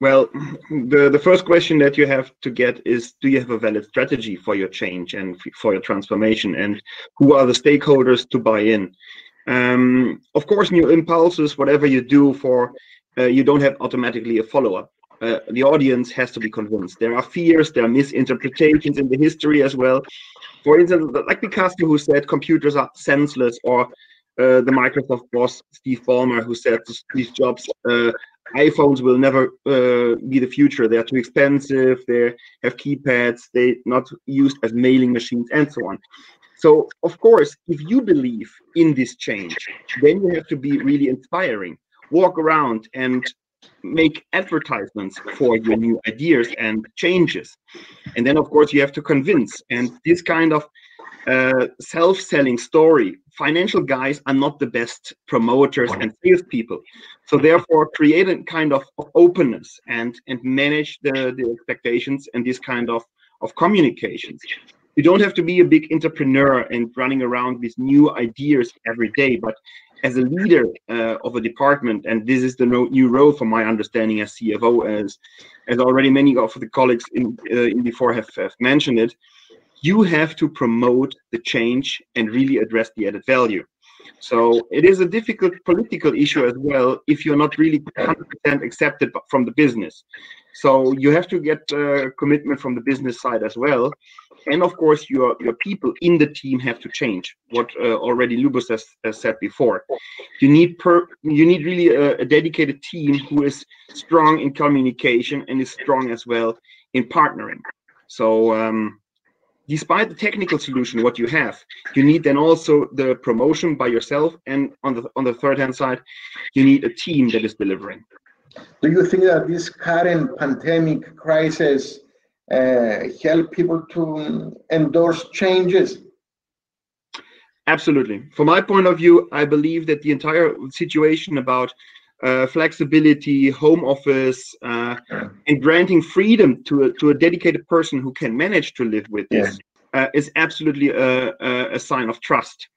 Well, the, the first question that you have to get is, do you have a valid strategy for your change and for your transformation? And who are the stakeholders to buy in? Um, of course, new impulses, whatever you do for, uh, you don't have automatically a follower. Uh, the audience has to be convinced. There are fears, there are misinterpretations in the history as well. For instance, like Picasso, who said computers are senseless, or uh, the Microsoft boss Steve Ballmer, who said to Steve Jobs, uh, iPhones will never uh, be the future. They're too expensive. They have keypads. They're not used as mailing machines, and so on. So, of course, if you believe in this change, then you have to be really inspiring. Walk around and make advertisements for your new ideas and changes. And then, of course, you have to convince. And this kind of uh, self-selling story. Financial guys are not the best promoters and salespeople, so therefore create a kind of, of openness and and manage the, the expectations and this kind of of communications. You don't have to be a big entrepreneur and running around with new ideas every day, but as a leader uh, of a department, and this is the new role from my understanding as CFO, as as already many of the colleagues in, uh, in before have, have mentioned it, you have to promote the change and really address the added value. So it is a difficult political issue as well if you're not really 100% accepted from the business. So you have to get uh, commitment from the business side as well. And of course, your, your people in the team have to change. What uh, already Lubos has, has, said before, you need per you need really a, a dedicated team who is strong in communication and is strong as well in partnering. So um, despite the technical solution what you have you need then also the promotion by yourself and on the on the third hand side you need a team that is delivering. Do you think that this current pandemic crisis uh, help people to endorse changes? Absolutely. From my point of view i believe that the entire situation about uh, flexibility, home office, uh, and granting freedom to a, to a dedicated person who can manage to live with this uh, is absolutely a, a, a, sign of trust.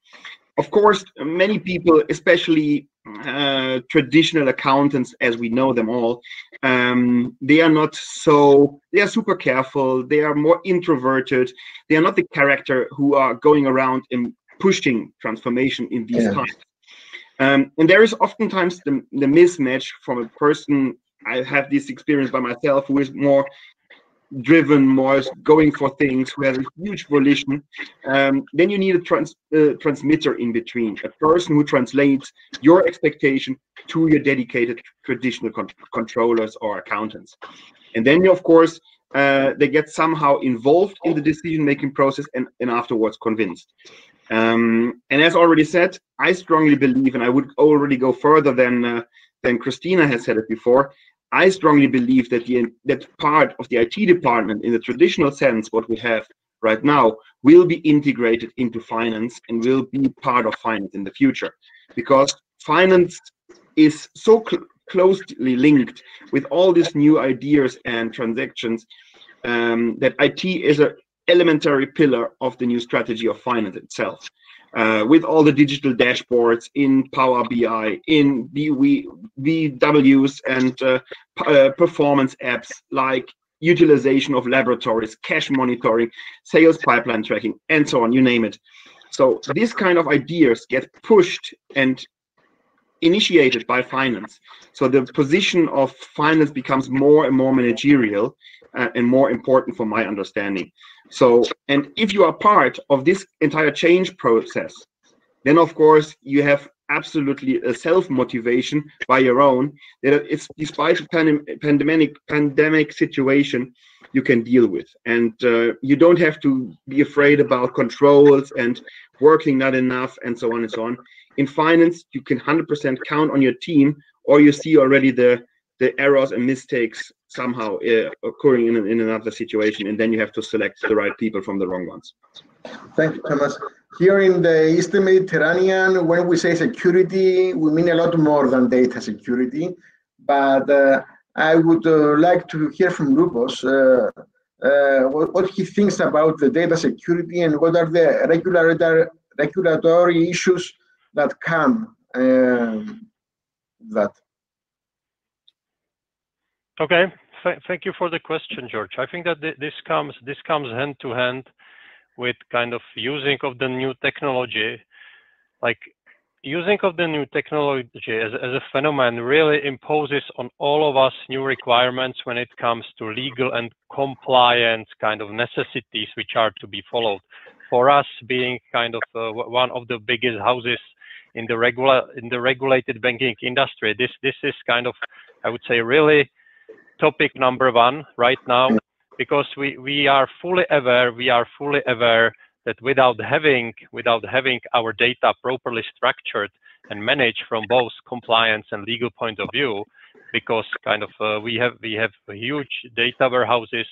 Of course, many people, especially uh, traditional accountants, as we know them all, um, they are not so, they are super careful, they are more introverted, they are not the character who are going around and pushing transformation in these yeah. times. Um, and there is oftentimes the, the mismatch from a person, I have this experience by myself, who is more driven, more going for things, who has a huge volition. Um, then you need a trans, uh, transmitter in between, a person who translates your expectation to your dedicated traditional con controllers or accountants. And then, of course, uh, they get somehow involved in the decision-making process and, and afterwards convinced. Um, and as already said, I strongly believe, and I would already go further than uh, than Christina has said it before. I strongly believe that the that part of the IT department, in the traditional sense, what we have right now, will be integrated into finance and will be part of finance in the future, because finance is so cl closely linked with all these new ideas and transactions um, that IT is a elementary pillar of the new strategy of finance itself. Uh, with all the digital dashboards in Power BI, in BW, VWs, and uh, uh, performance apps like utilization of laboratories, cash monitoring, sales pipeline tracking, and so on, you name it. So these kind of ideas get pushed and initiated by finance. So the position of finance becomes more and more managerial uh, and more important for my understanding. So, and if you are part of this entire change process, then of course you have absolutely a self-motivation by your own that it's despite the pandemic pandemic situation you can deal with and uh, you don't have to be afraid about controls and working not enough and so on and so on in finance you can 100% count on your team or you see already the the errors and mistakes somehow uh, occurring in, in another situation, and then you have to select the right people from the wrong ones. Thank you, Thomas. Here in the Eastern Mediterranean, when we say security, we mean a lot more than data security. But uh, I would uh, like to hear from Lubos uh, uh, what, what, he thinks about the data security and what are the regulatory, regulatory issues that can um, that. Okay, Th thank you for the question, George. I think that th this comes this comes hand to hand with kind of using of the new technology, like using of the new technology as, as a phenomenon really imposes on all of us new requirements when it comes to legal and compliance kind of necessities which are to be followed. For us, being kind of uh, one of the biggest houses in the regular in the regulated banking industry, this this is kind of I would say really topic number one right now because we, we are fully aware, we are fully aware that without having, without having our data properly structured and managed from both compliance and legal point of view, because kind of uh, we have we have huge data warehouses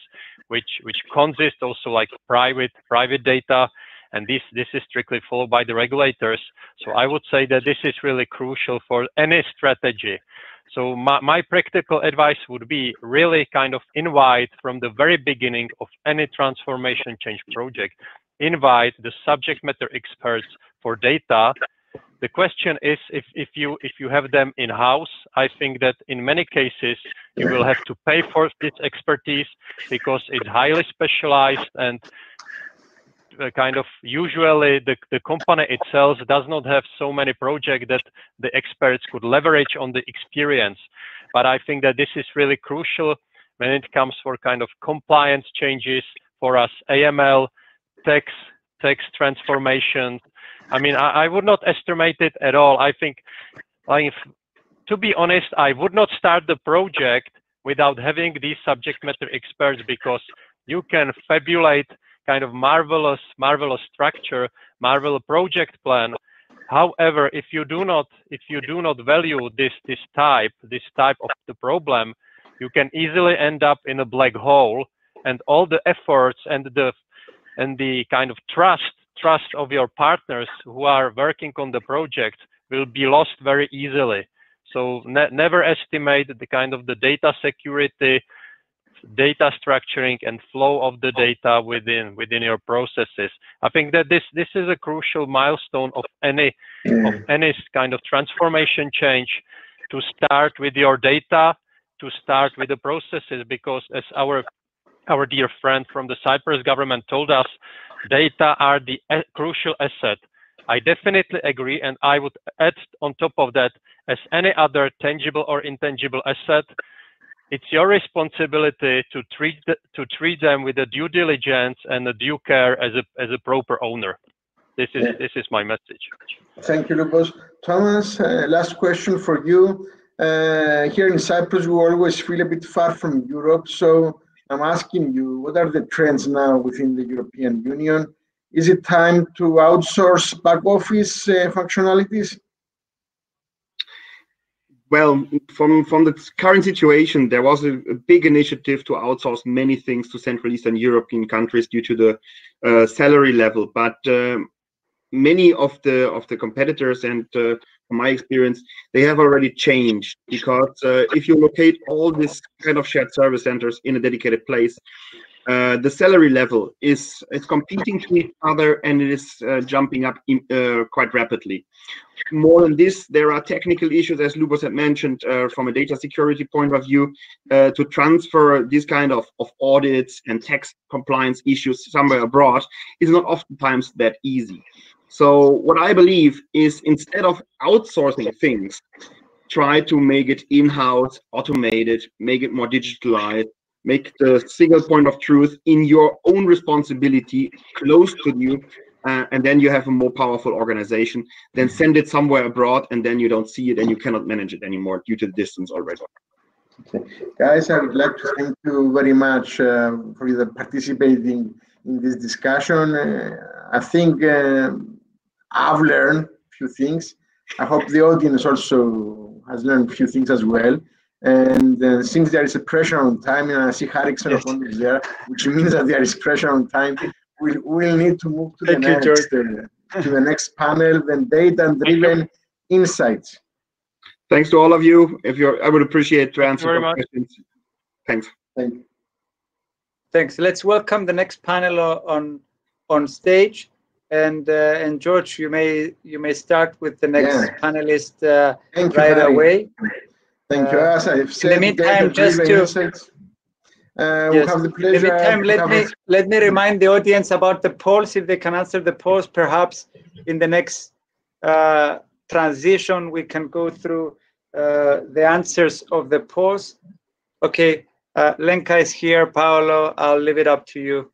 which which consist also like private private data and this this is strictly followed by the regulators so i would say that this is really crucial for any strategy so my, my practical advice would be really kind of invite from the very beginning of any transformation change project, invite the subject matter experts for data. The question is if, if you if you have them in house, I think that in many cases you will have to pay for this expertise because it's highly specialized and Uh, kind of usually the, the company itself does not have so many projects that the experts could leverage on the experience. But I think that this is really crucial when it comes for kind of compliance changes for us, AML, tax, tax transformation. I mean, I, I would not estimate it at all. I think, like, to be honest, I would not start the project without having these subject matter experts because you can fabulate kind of marvelous, marvelous structure, marvelous project plan. However, if you do not, if you do not value this, this type, this type of the problem, you can easily end up in a black hole and all the efforts and the, and the kind of trust, trust of your partners who are working on the project will be lost very easily. So ne never estimate the kind of the data security, data structuring and flow of the data within within your processes. I think that this this is a crucial milestone of any of mm. any kind of transformation change to start with your data, to start with the processes, because as our our dear friend from the Cyprus government told us, data are the crucial asset. I definitely agree, and I would add on top of that, as any other tangible or intangible asset, it's your responsibility to treat the, to treat them with a due diligence and a due care as a as a proper owner. This is yeah. this is my message. Thank you, Lubos. Thomas, uh, last question for you. Uh, here in Cyprus, we always feel a bit far from Europe, so I'm asking you, what are the trends now within the European Union? Is it time to outsource back office uh, functionalities? Well, from from the current situation, there was a, a, big initiative to outsource many things to Central Eastern European countries due to the uh, salary level. But uh, many of the of the competitors, and uh, from my experience, they have already changed because uh, if you locate all these kind of shared service centers in a dedicated place, uh, the salary level is is competing to each other and it is uh, jumping up in, uh, quite rapidly. More than this, there are technical issues, as Lubos had mentioned, uh, from a data security point of view, uh, to transfer this kind of, of audits and tax compliance issues somewhere abroad is not oftentimes that easy. So what I believe is instead of outsourcing things, try to make it in-house, automated, make it more digitalized, make the single point of truth in your own responsibility close to you uh, and then you have a more powerful organization then send it somewhere abroad and then you don't see it and you cannot manage it anymore due to the distance already. Okay. guys i would like to thank you very much uh, for the participating in this discussion. Uh, i think uh, i've learned a few things. I hope the audience also has learned a few things as well and uh, since there is a pressure on time, and I see Harrison yes. is there, which means that there is pressure on time, we will need to move to Thank the next uh, to the next panel, then data-driven insights. Thanks to all of you. If you're, I would appreciate to answer questions. Thanks. Thank you. Thanks. Let's welcome the next panel on on stage, and uh, and George, you may you may start with the next yeah. panelist uh, right away. Thank you. As I've said, in the meantime, just to uh, yes. have the pleasure. In the meantime, let me let me remind the audience about the polls. If they can answer the polls, perhaps in the next uh, transition we can go through uh, the answers of the polls. Okay, uh, Lenka is here. Paolo, I'll leave it up to you.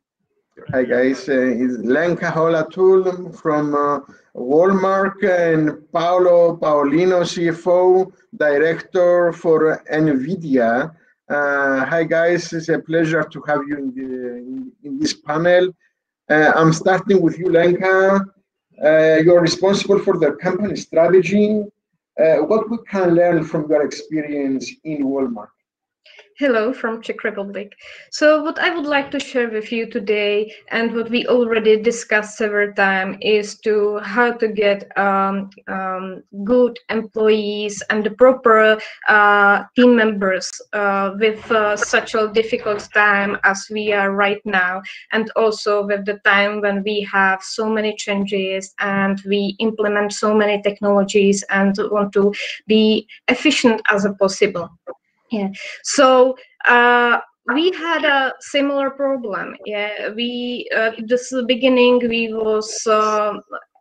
Hi guys, uh, it's Lenka Holatul from uh, Walmart and Paolo Paolino, CFO, Director for NVIDIA. Uh, hi guys, it's a pleasure to have you in, the, in, in this panel. Uh, I'm starting with you, Lenka. Uh, you're responsible for the company strategy. Uh, what we can learn from your experience in Walmart? Hello from Czech Republic. So what I would like to share with you today and what we already discussed several times is to how to get um, um, good employees and the proper uh, team members uh, with uh, such a difficult time as we are right now and also with the time when we have so many changes and we implement so many technologies and want to be efficient as possible. Yeah. So uh, we had a similar problem. Yeah, we uh, this beginning we was uh,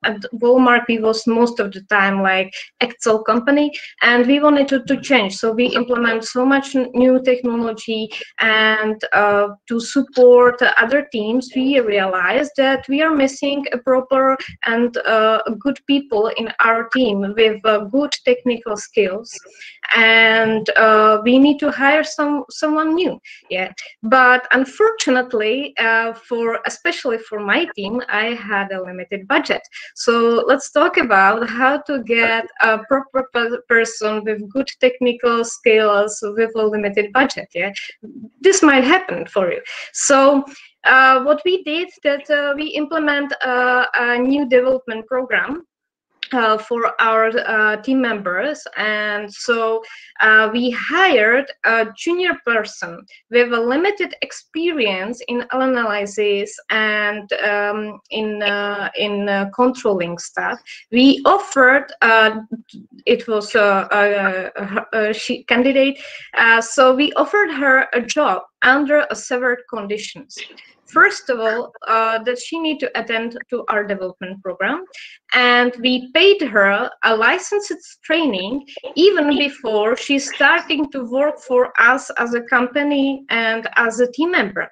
at Walmart, we was most of the time like Excel company, and we wanted to, to change. So we implement so much new technology, and uh, to support other teams, we realized that we are missing a proper and uh, good people in our team with uh, good technical skills, and uh, we need to hire some someone new. Yeah, but unfortunately, uh, for especially for my team, I had a limited budget. So let's talk about how to get a proper person with good technical skills with a limited budget. Yeah, this might happen for you. So uh, what we did that uh, we implement a, a new development program uh, for our uh, team members. And so uh, we hired a junior person with a limited experience in analysis and um, in uh, in uh, controlling stuff. We offered it was a, a, a, a candidate, so we offered her a job under a several conditions. First of all uh, that she need to attend to our development program and we paid her a licensed training even before she's starting to work for us as a company and as a team member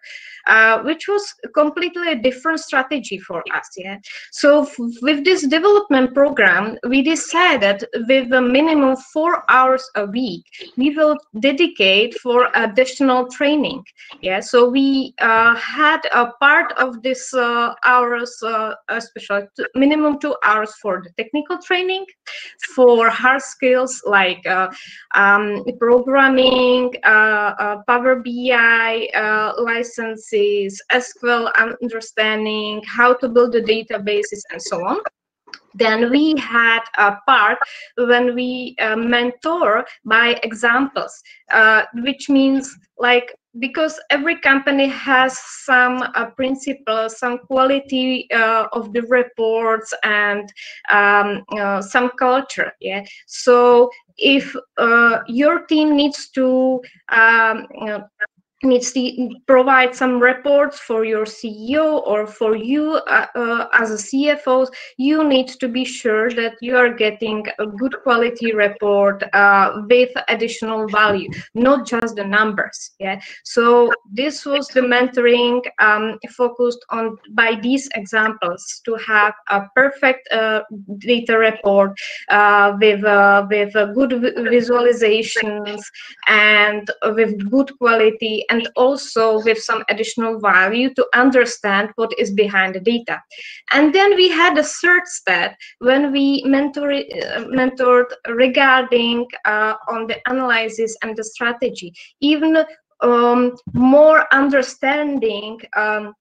uh, which was completely a different strategy for us yeah. So with this development program we decided with a minimum four hours a week we will dedicate for additional training yeah so we uh, had a part of this uh, hours uh, especially minimum two hours for the technical training for hard skills like uh, um, programming uh, uh, power bi licenses sql understanding how to build the databases and so on. Then we had a part when we uh, mentor by examples uh, which means like because every company has some uh, principles, some quality uh, of the reports and um, uh, some culture. Yeah. So if uh, your team needs to um, know, needs to provide some reports for your CEO or for you uh, uh, as a CFO, you need to be sure that you are getting a good quality report uh, with additional value, not just the numbers. Yeah. So this was the mentoring um, focused on by these examples to have a perfect uh, data report uh, with uh, with good visualizations and with good quality and also with some additional value to understand what is behind the data. And then we had a third step when we mentor, uh, mentored regarding uh, on the analysis and the strategy, even um, more understanding um,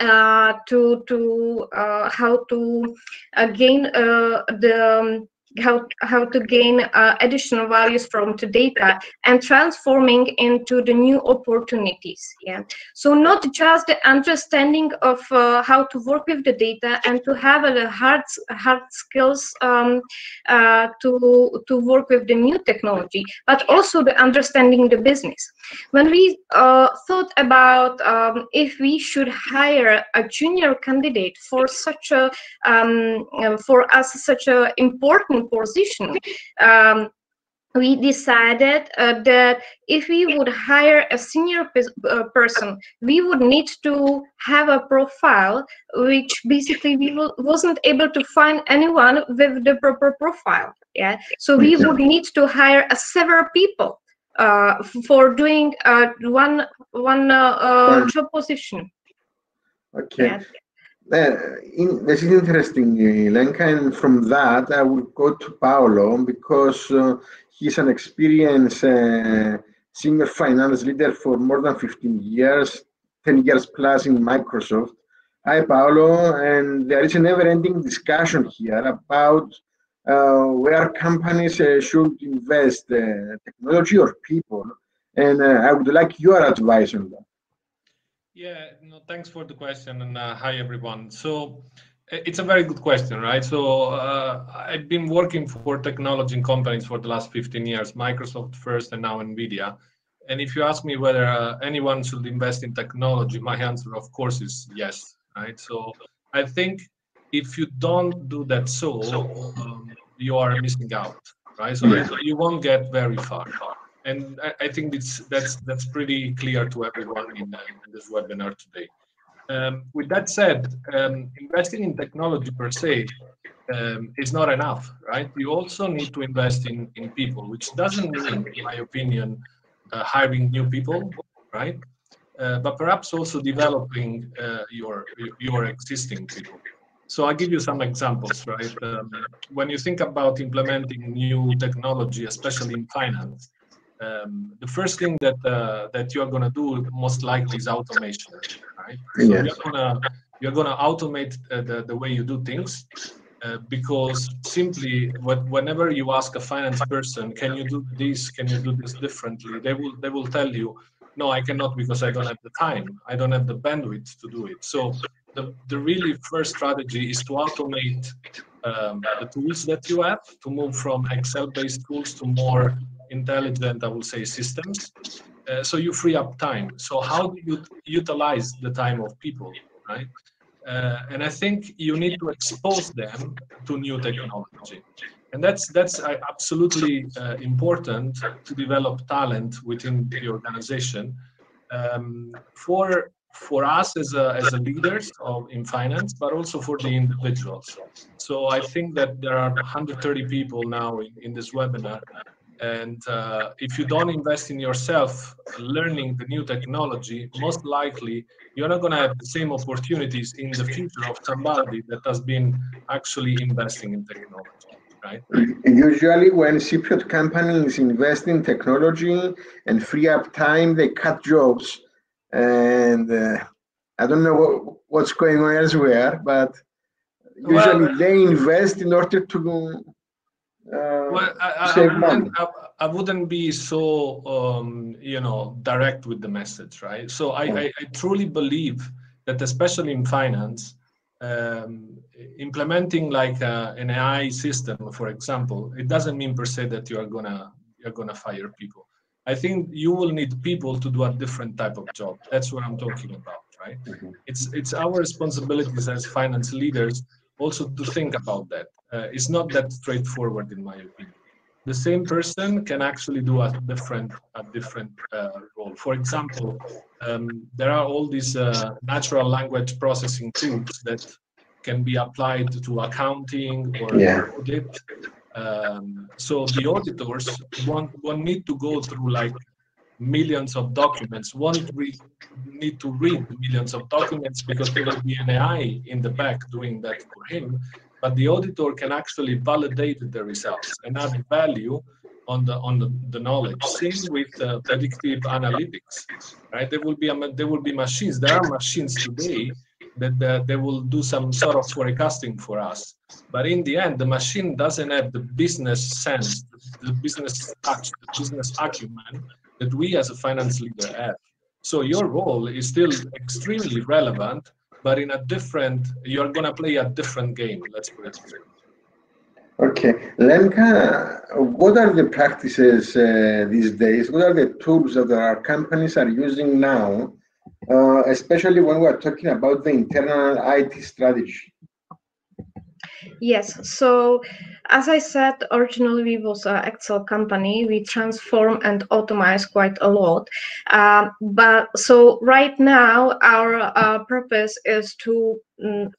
uh, to to uh, how to uh, gain uh, the um, how, how to gain uh, additional values from the data and transforming into the new opportunities yeah. So not just the understanding of uh, how to work with the data and to have the hard hard skills um, uh, to to work with the new technology but also the understanding the business. When we uh, thought about um, if we should hire a junior candidate for such a um, for us such a important position, um, we decided uh, that if we would hire a senior uh, person, we would need to have a profile which basically we wasn't able to find anyone with the proper profile. Yeah, so we would need to hire a several people uh, for doing uh, one one uh, uh, job position. Okay. Yeah. Uh, in, this is interesting, Lenka, and from that I will go to Paolo because uh, he's an experienced uh, senior finance leader for more than 15 years, 10 years plus in Microsoft. Hi, Paolo, and there is a never-ending discussion here about uh, where companies uh, should invest uh, technology or people, and I would like your advice on that. Yeah, no, thanks for the question and uh, hi everyone. So it's a very good question, right? So uh, I've been working for technology companies for the last 15 years, Microsoft first and now NVIDIA. and if you ask me whether uh, anyone should invest in technology, my answer, of course, is yes. Right. So I think if you don't do that, so um, you are missing out. Right. So you won't get very far. And I, I think it's that's that's pretty clear to everyone in, uh, in this webinar today. Um, with that said, um, investing in technology per se um, is not enough, right? You also need to invest in, in people, which doesn't mean, in my opinion, uh, hiring new people, right? Uh, but perhaps also developing uh, your your existing people. So I'll give you some examples, right? Um, when you think about implementing new technology, especially in finance, um, the first thing that uh, that you're going to do most likely is automation, right? So Yes. you're gonna you're gonna automate uh, the the way you do things. Uh, because simply what, whenever you ask a finance person can you do this can you do this differently they will they will tell you no i cannot because i don't have the time i don't have the bandwidth to do it so the, the really first strategy is to automate um, the tools that you have to move from excel based tools to more intelligent i will say systems. Uh, so you free up time. So how do you utilize the time of people right? Uh, and I think you need to expose them to new technology, and that's that's uh, absolutely uh, important to develop talent within the organization. Um, for for us as a, as a leaders of in finance, but also for the individuals. So I think that there are 130 people now in, in this webinar, and uh, if you don't invest in yourself, learning the new technology, most likely you're not going to have the same opportunities in the future of somebody that has been actually investing in technology, right? Usually, when Cypriot companies invest in technology and free up time, they cut jobs. And uh, I don't know what, what's going on elsewhere, but usually Well- they invest in order to uh, Well, I, I, I, save money. wouldn't, I, I wouldn't be so, um, you know, direct with the message, right? So I, I, I truly believe that, especially in finance, um, implementing like a, an AI system, for example, it doesn't mean per se that you are gonna you're gonna fire people. I think you will need people to do a different type of job. That's what I'm talking about, right? It's it's our responsibilities as finance leaders also to think about that. Uh, it's not that straightforward, in my opinion. The same person can actually do a different a different uh, role. For example, um, there are all these uh, natural language processing tools that can be applied to accounting or Yeah. audit. Um, so the auditors won't, won't need to go through like millions of documents, won't re- need to read millions of documents because there will be an AI in the back doing that for him. But the auditor can actually validate the results and add value on the on the, the knowledge. Same with uh, predictive analytics, right? There will be there will be machines. There are machines today that uh, they will do some sort of forecasting for us. But in the end, the machine doesn't have the business sense, the business touch, the business acumen that we as a finance leader have. So your role is still extremely relevant, but in a different, you're going to play a different game. Let's put it this way. Okay, Lenka, what are the practices uh, these days? What are the tools that our companies are using now, uh, especially when we're talking about the internal IT strategy? Yes. So, as I said, originally we was an Excel company. We transform and automate quite a lot. Um, but so right now our uh, purpose is to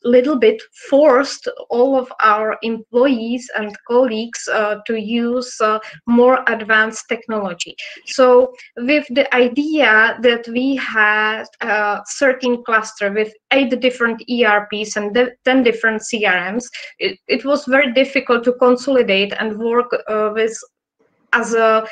little bit forced all of our employees and colleagues uh, to use uh, more advanced technology. So with the idea that we had a certain cluster with eight different ERPs and 10 different CRMs, it, it was very difficult to consolidate and work uh, with as a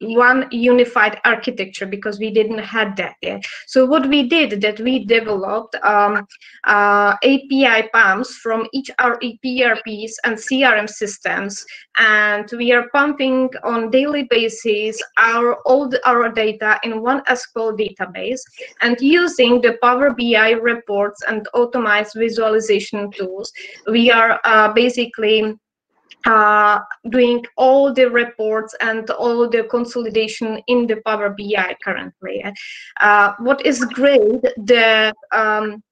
one unified architecture because we didn't had that yet. So what we did that we developed um, uh, API pumps from each our ERPs and CRM systems, and we are pumping on daily basis our all the, our data in one SQL database, and using the Power BI reports and automized visualization tools, we are uh, basically uh, doing all the reports and all the consolidation in the Power BI currently. Uh, what is great, the um,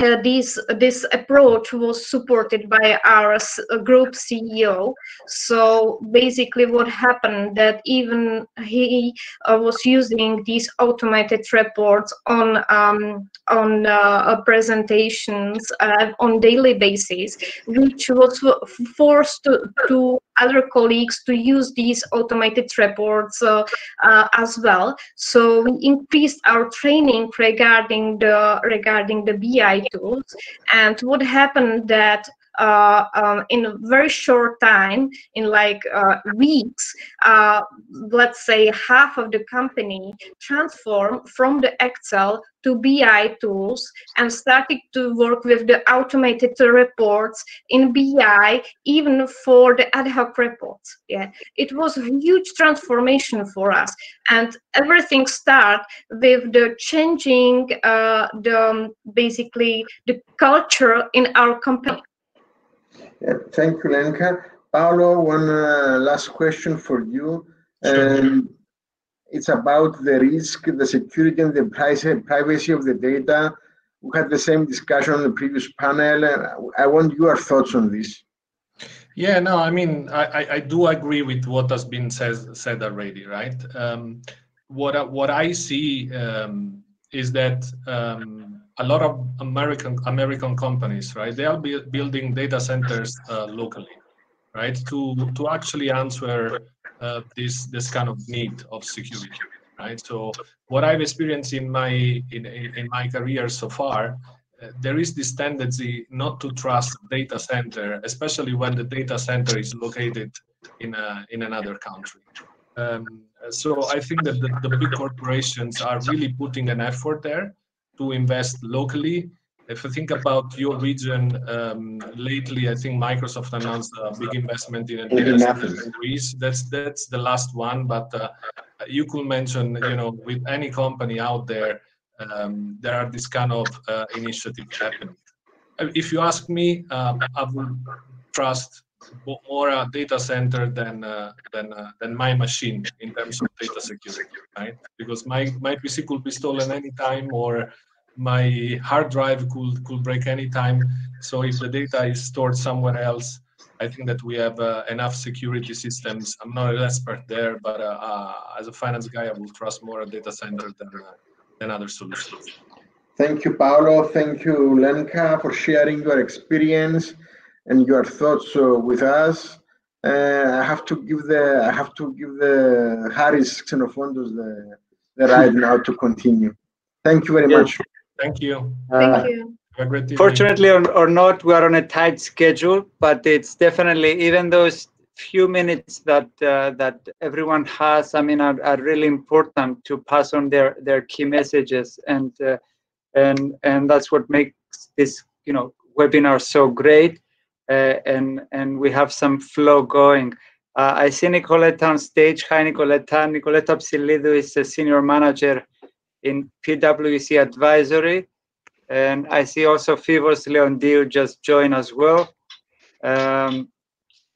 uh, this this approach was supported by our uh, group CEO. So basically, what happened that even he uh, was using these automated reports on um, on uh, presentations uh, on daily basis, which was forced to, to other colleagues to use these automated reports uh, uh, as well. So we increased our training regarding the regarding the BI tools. And what happened that uh, um, in a very short time, in like uh, weeks, uh, let's say half of the company transformed from the Excel to BI tools and started to work with the automated reports in BI, even for the ad hoc reports. Yeah, it was a huge transformation for us, and everything started with the changing uh, the um, basically the culture in our company. Yeah, thank you, Lenka. Paolo, one uh, last question for you. Um, it's about the risk, the security, and the privacy of the data. We had the same discussion on the previous panel. And I want your thoughts on this. Yeah, no, I mean, I, I do agree with what has been said, said already, right? Um, what, what I see um, is that um, a lot of American American companies, right? They are be building data centers uh, locally, right? To to actually answer uh, this this kind of need of security, right? So what I've experienced in my in in, in my career so far. Uh, there is this tendency not to trust data center, especially when the data center is located in a, in another country. Um, so I think that the, the big corporations are really putting an effort there to invest locally. If you think about your region, um, lately I think Microsoft announced a big investment in a data center in Greece. That's that's the last one, but uh, you could mention, you know, with any company out there, um, there are this kind of uh, initiatives happening. If you ask me, um, I would trust more a data center than uh, than uh, than my machine in terms of data security, right? Because my my PC could be stolen anytime, or my hard drive could could break anytime. So if the data is stored somewhere else, I think that we have uh, enough security systems. I'm not an expert there, but uh, uh, as a finance guy, I will trust more a data center than uh, than other solutions. Thank you, Paolo. Thank you, Lenka, for sharing your experience and your thoughts uh, with us. Uh, I have to give the I have to give the Harris Xenofondos the the right now to continue. Thank you very yes. much. Thank you. Thank uh, you. Fortunately or, or not, we are on a tight schedule, but it's definitely even those few minutes that uh, that everyone has. I mean, are, are really important to pass on their their key messages, and uh, and and that's what makes this you know webinar so great. Uh, and and we have some flow going. Uh, I see Nicoletta on stage. Hi, Nicoletta. Nicoletta Psilidou is a senior manager in PwC advisory. And I see also Fivos Leondiou just join as well. Um,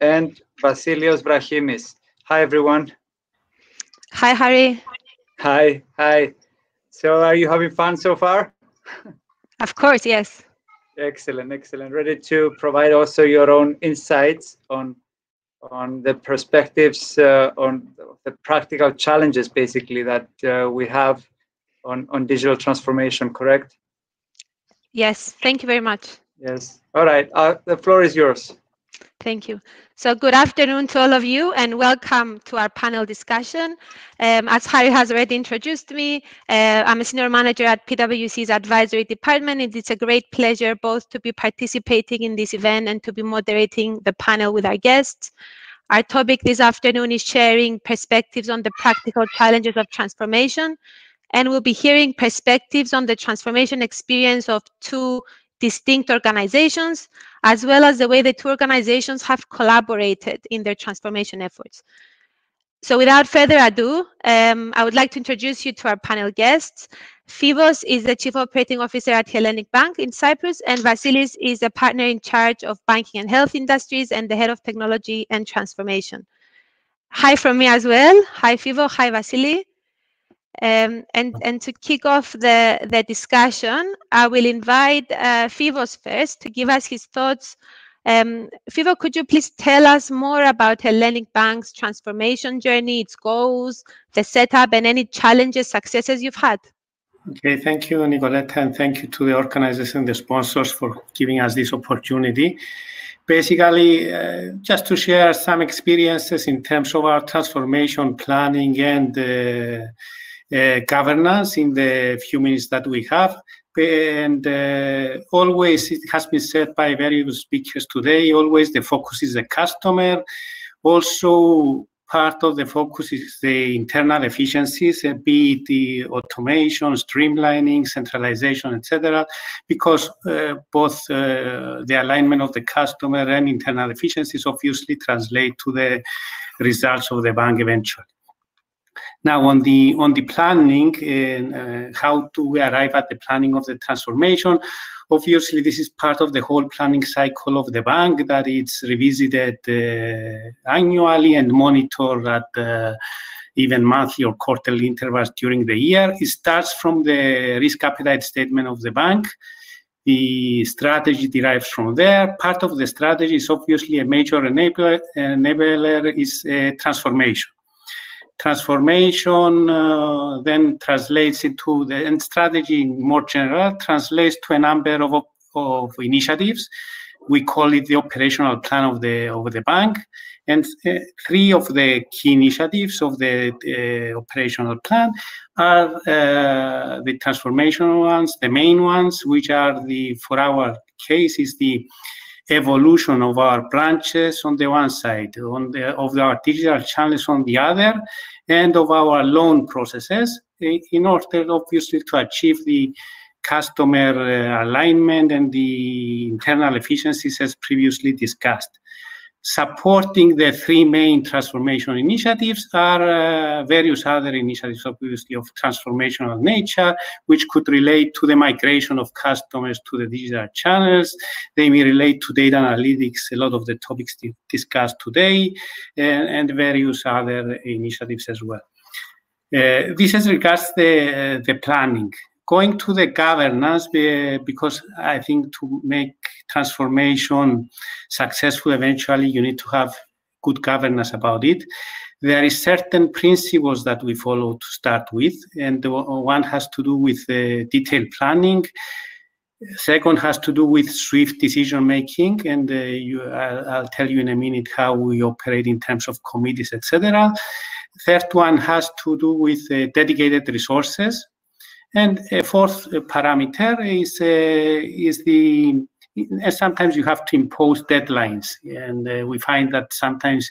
and Vasilios Brahimis. Hi, everyone. Hi, Harry. Hi, hi. So are you having fun so far? Of course, yes. Excellent, excellent. Ready to provide also your own insights on on the perspectives uh, on the practical challenges basically that uh, we have on, on digital transformation, correct? Yes, thank you very much. Yes. All right, uh, the floor is yours. Thank you. So good afternoon to all of you and welcome to our panel discussion. Um, as Harry has already introduced me, uh, I'm a senior manager at PwC's advisory department. And it's a great pleasure both to be participating in this event and to be moderating the panel with our guests. Our topic this afternoon is sharing perspectives on the practical challenges of transformation and we'll be hearing perspectives on the transformation experience of two distinct organizations, as well as the way the two organizations have collaborated in their transformation efforts. So without further ado, um, I would like to introduce you to our panel guests. Phoevos is the Chief Operating Officer at Hellenic Bank in Cyprus, and Vasilis is a partner in charge of banking and health industries and the Head of Technology and Transformation. Hi from me as well. Hi, Fivo. Hi, Vasili. Um, and, and to kick off the, the discussion, I will invite uh, Phoevos first to give us his thoughts. Um, Fivo, could you please tell us more about Hellenic Bank's transformation journey, its goals, the setup, and any challenges, successes you've had? Okay, thank you, Nicoletta, and thank you to the organizers and the sponsors for giving us this opportunity. Basically, uh, just to share some experiences in terms of our transformation planning and uh, governance in the few minutes that we have. And uh, always, it has been said by various speakers today, always the focus is the customer. Also, part of the focus is the internal efficiencies, uh, be it the automation, streamlining, centralization, etc., because uh, both uh, the alignment of the customer and internal efficiencies obviously translate to the results of the bank eventually. Now, on the on the planning and uh, how do we arrive at the planning of the transformation? Obviously, this is part of the whole planning cycle of the bank that it's revisited uh, annually and monitored at uh, even monthly or quarterly intervals during the year. It starts from the risk appetite statement of the bank. The strategy derives from there. Part of the strategy is obviously a major enabler, enabler is uh, transformation transformation uh, then translates into the and strategy more general translates to a number of, of initiatives. We call it the operational plan of the of the bank. And uh, three of the key initiatives of the uh, operational plan are uh, the transformational ones. The main ones which are the for our case is the evolution of our branches on the one side, on the of our digital channels on the other, and of our loan processes in order obviously to achieve the customer uh, alignment and the internal efficiencies as previously discussed. Supporting the three main transformation initiatives are uh, various other initiatives, obviously of transformational nature, which could relate to the migration of customers to the digital channels. They may relate to data analytics, a lot of the topics discussed today, and, and various other initiatives as well. Uh, this as regards the, uh, the planning going to the governance because I think to make transformation successful eventually you need to have good governance about it. There is certain principles that we follow to start with, and one has to do with uh, detailed planning. Second has to do with swift decision making, and uh, you, I'll, I'll, tell you in a minute how we operate in terms of committees, etc. Third one has to do with uh, dedicated resources, and a fourth parameter is, uh, is the, sometimes you have to impose deadlines. And uh, we find that sometimes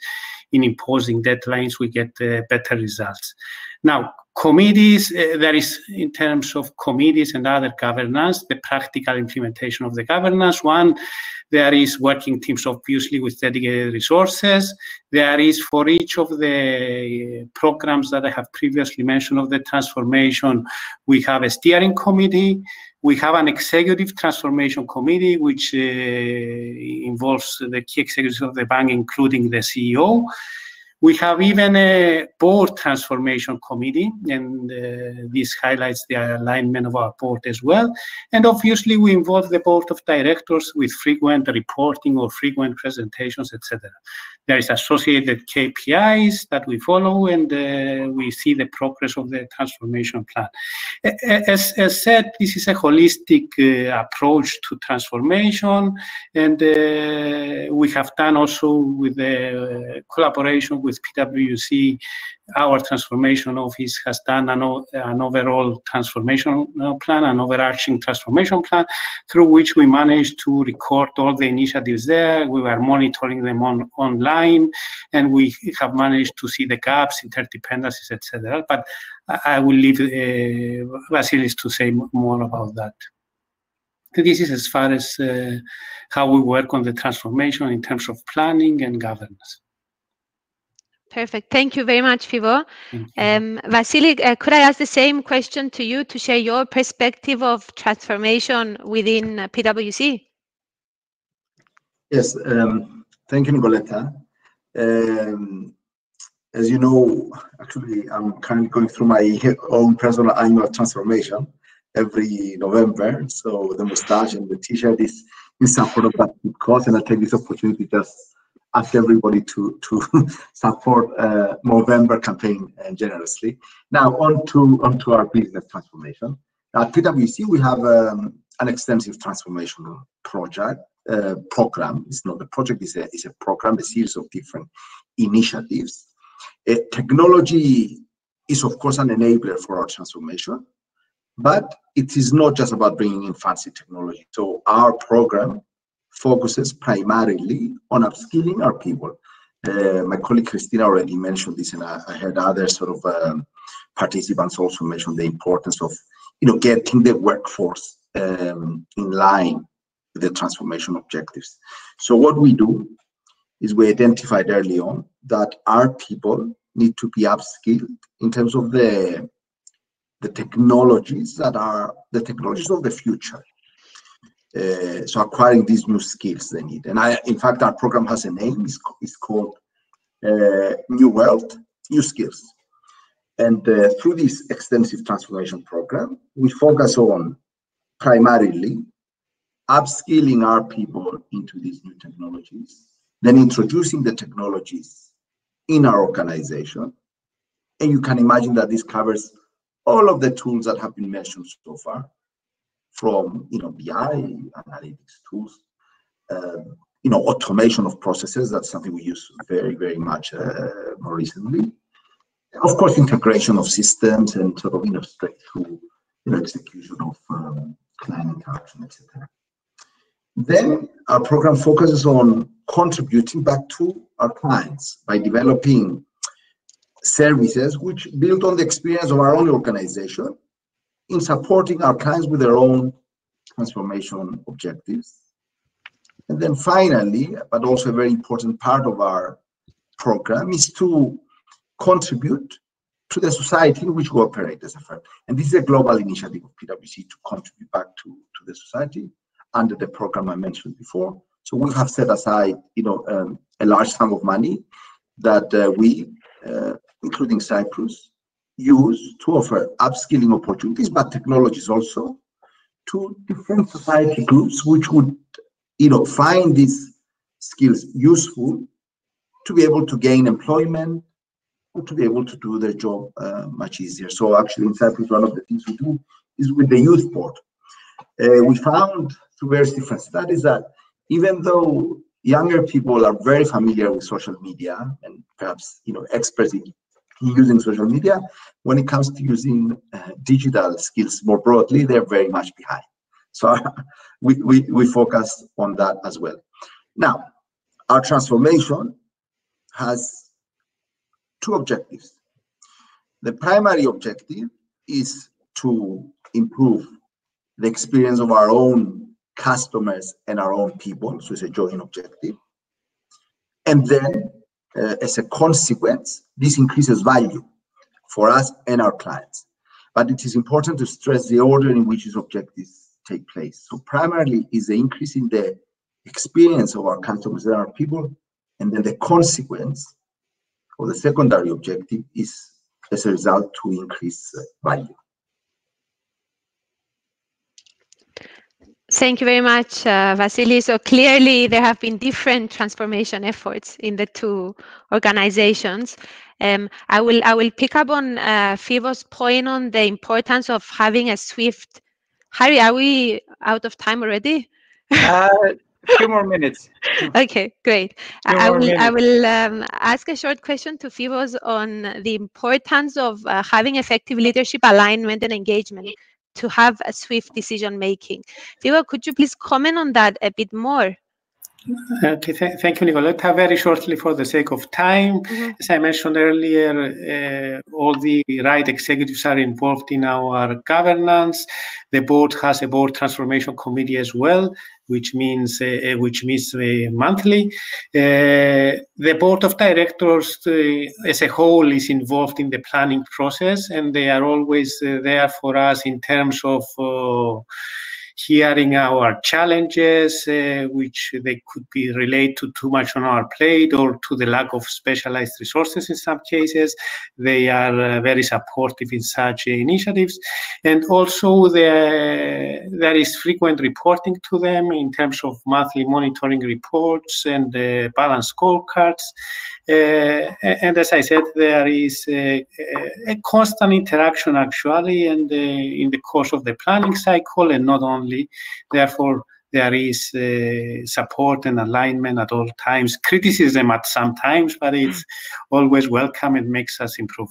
in imposing deadlines, we get uh, better results. Now, committees, uh, there is, in terms of committees and other governance, the practical implementation of the governance. One, there is working teams, obviously, with dedicated resources. There is for each of the programs that I have previously mentioned of the transformation, we have a steering committee. We have an executive transformation committee, which uh, involves the key executives of the bank, including the CEO. We have even a board transformation committee, and uh, this highlights the alignment of our board as well. And obviously, we involve the board of directors with frequent reporting or frequent presentations, etc. There is associated KPIs that we follow, and uh, we see the progress of the transformation plan. As, as said, this is a holistic uh, approach to transformation, and uh, we have done also with the collaboration with with PwC, our transformation office has done an, an overall transformation plan, an overarching transformation plan, through which we managed to record all the initiatives there. We were monitoring them on, online, and we have managed to see the gaps, interdependencies, etc. But I will leave uh, Vasilis to say more about that. This is as far as uh, how we work on the transformation in terms of planning and governance. Perfect. Thank you very much, Fivo. Um, Vasily, uh, could I ask the same question to you to share your perspective of transformation within uh, PwC? Yes, um, thank you, Nicoletta. Um, as you know, actually, I'm currently going through my own personal annual transformation every November. So the mustache and the t-shirt is in support of that cause, and I take this opportunity just ask everybody to to support uh, November campaign uh, generously. Now on to onto our business transformation. At PwC, we have um, an extensive transformational project uh, program. It's not a project; it's a it's a program, a series of different initiatives. Uh, technology is, of course, an enabler for our transformation, but it is not just about bringing in fancy technology. So our program focuses primarily on upskilling our people. Uh, my colleague Christina already mentioned this, and I, I heard other sort of um, participants also mention the importance of, you know, getting the workforce um, in line with the transformation objectives. So what we do is we identified early on that our people need to be upskilled in terms of the the technologies that are the technologies of the future. Uh, so acquiring these new skills they need. And I, in fact, our program has a name. It's, it's called uh, New World, New Skills. And uh, through this extensive transformation program, we focus on primarily upskilling our people into these new technologies, then introducing the technologies in our organization. And you can imagine that this covers all of the tools that have been mentioned so far, from you know BI analytics tools, um, you know automation of processes. That's something we use very very much uh, more recently. Of course, integration of systems and sort of you know straight through you know execution of um, client interaction, etc. Then our program focuses on contributing back to our clients by developing services which build on the experience of our own organization in supporting our clients with their own transformation objectives. And then finally, but also a very important part of our program is to contribute to the society in which we operate as a firm. And this is a global initiative of PwC to contribute back to, to the society under the program I mentioned before. So we have set aside, you know, um, a large sum of money that uh, we uh, including Cyprus, use to offer upskilling opportunities, but technologies also to different society groups which would, you know, find these skills useful to be able to gain employment or to be able to do their job uh, much easier. So actually in Cyprus, one of the things we do is with the youth board. Uh, we found through various different studies that even though younger people are very familiar with social media and perhaps you know experts in using social media. When it comes to using uh, digital skills more broadly, they're very much behind. So we, we, we focus on that as well. Now, our transformation has two objectives. The primary objective is to improve the experience of our own customers and our own people. So it's a joint objective. And then uh, as a consequence, this increases value for us and our clients. But it is important to stress the order in which these objectives take place. So primarily is the increase in the experience of our customers and our people, and then the consequence or the secondary objective is as a result to increase value. Thank you very much, uh, Vasily. So clearly there have been different transformation efforts in the two organizations. Um, I will I will pick up on uh, Fivo's point on the importance of having a swift. Harry, are we out of time already? uh, few more minutes. okay, great. I will minutes. I will um, ask a short question to Fivos on the importance of uh, having effective leadership alignment and engagement to have a swift decision making. Theo, could you please comment on that a bit more? Okay, th thank you, Nicoletta. Very shortly, for the sake of time, mm -hmm. as I mentioned earlier, uh, all the right executives are involved in our governance. The board has a board transformation committee as well, which means uh, which means uh, monthly. Uh, the board of directors as a whole is involved in the planning process, and they are always there for us in terms of hearing our challenges, uh, which they could be related to too much on our plate or to the lack of specialized resources in some cases. They are uh, very supportive in such initiatives. And also the, there is frequent reporting to them in terms of monthly monitoring reports and uh, balance scorecards. Uh, and as I said, there is a, a constant interaction actually, and in the course of the planning cycle, and not only. Therefore, there is uh, support and alignment at all times, criticism at some times, but it's always welcome and makes us improve.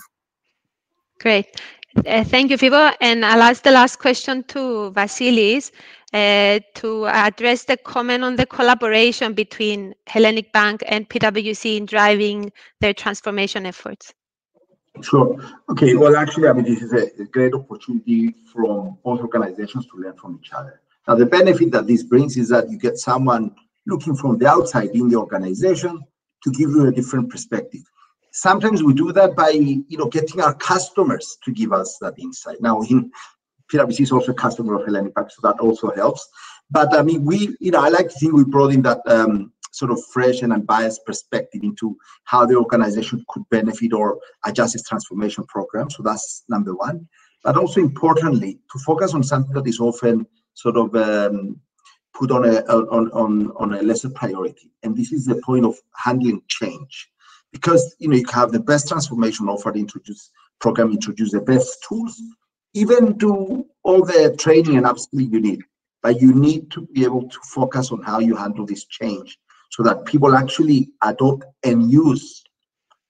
Great. Uh, thank you, Fivo. And I'll ask the last question to Vasilis uh, to address the comment on the collaboration between Hellenic Bank and PwC in driving their transformation efforts. Sure. Okay. Well, actually, I mean, this is a, great opportunity from both organizations to learn from each other. Now, the benefit that this brings is that you get someone looking from the outside in the organization to give you a different perspective. Sometimes we do that by, you know, getting our customers to give us that insight. Now, in PwC is also a customer of Hellenic Bank, so that also helps. But I mean, we, you know, I like to think we brought in that um, sort of fresh and unbiased perspective into how the organization could benefit or adjust its transformation program. So that's number one. But also importantly, to focus on something that is often sort of um, put on a on, on on a lesser priority, and this is the point of handling change, because you know you have the best transformation offered, introduce program, introduce the best tools, even do all the training and upskilling you need, but you need to be able to focus on how you handle this change so that people actually adopt and use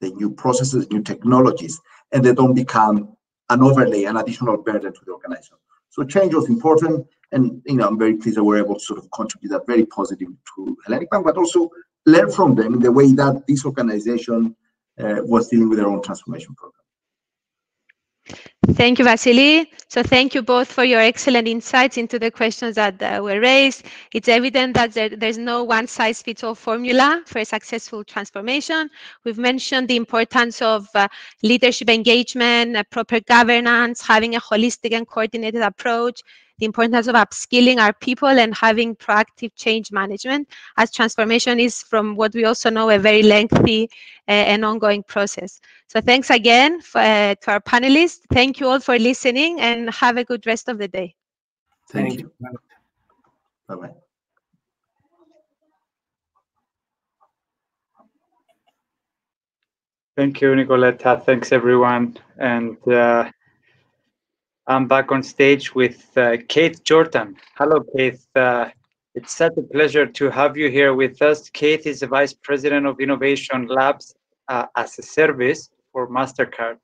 the new processes, new technologies, and they don't become an overlay, an additional burden to the organization. So change was important, and you know I'm very pleased that we're able to sort of contribute that very positive to Hellenic Bank, but also learn from them the way that this organization uh, was dealing with their own transformation program. Thank you, Vasily. So thank you both for your excellent insights into the questions that uh, were raised. It's evident that there, there's no one-size-fits-all formula for a successful transformation. We've mentioned the importance of uh, leadership engagement, uh, proper governance, having a holistic and coordinated approach, the importance of upskilling our people and having proactive change management as transformation is from what we also know a very lengthy uh, and ongoing process. So thanks again for, uh, to our panelists. Thank you all for listening and have a good rest of the day. Thank, Thank you. Bye-bye. Thank you, Nicoletta. Thanks, everyone. And uh, I'm back on stage with uh, Kate Jordan. Hello, Kate. Uh, it's such a pleasure to have you here with us. Kate is the Vice President of Innovation Labs uh, as a service for MasterCard.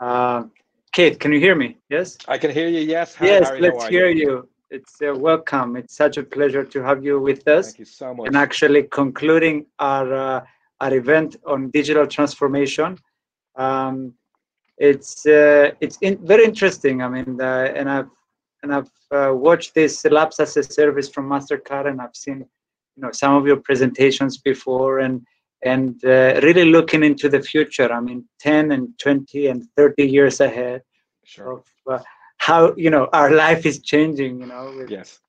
Uh, Kate, can you hear me? Yes? I can hear you, yes. Hi, yes, Harry, let's hear you? you. It's uh, welcome. It's such a pleasure to have you with us. Thank you so much. And actually concluding our, uh, our event on digital transformation. Um, it's uh, it's in, very interesting. I mean, uh, and I've and I've uh, watched this labs as a service from Mastercard, and I've seen you know some of your presentations before, and and uh, really looking into the future. I mean, 10 and 20 and 30 years ahead sure. of uh, how you know our life is changing. You know. With, yes.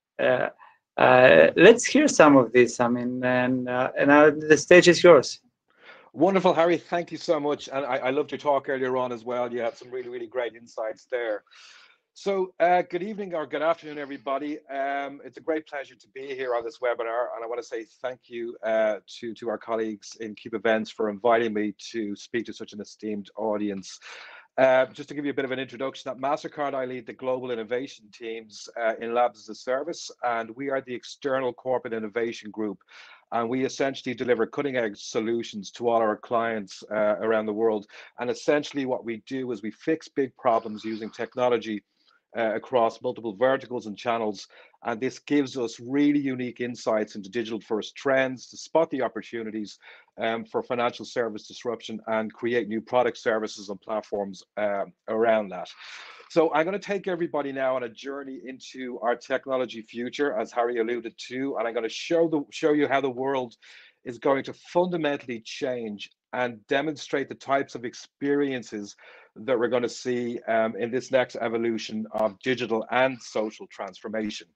Uh, let's hear some of this. I mean, and and the stage is yours. Wonderful, Harry. Thank you so much. And I, I loved your talk earlier on as well. You had some really, really great insights there. So, uh, good evening or good afternoon, everybody. Um, it's a great pleasure to be here on this webinar, and I want to say thank you uh, to to our colleagues in QUBE Events for inviting me to speak to such an esteemed audience. Uh, just to give you a bit of an introduction, at MasterCard, I lead the global innovation teams uh, in Labs as a Service, and we are the external corporate innovation group and we essentially deliver cutting edge solutions to all our clients uh, around the world. And essentially, what we do is we fix big problems using technology uh, across multiple verticals and channels. And this gives us really unique insights into digital first trends to spot the opportunities um, for financial service disruption and create new product services and platforms uh, around that. So I'm going to take everybody now on a journey into our technology future, as Harry alluded to, and I'm going to show the show you how the world is going to fundamentally change and demonstrate the types of experiences that we're going to see um, in this next evolution of digital and social transformation.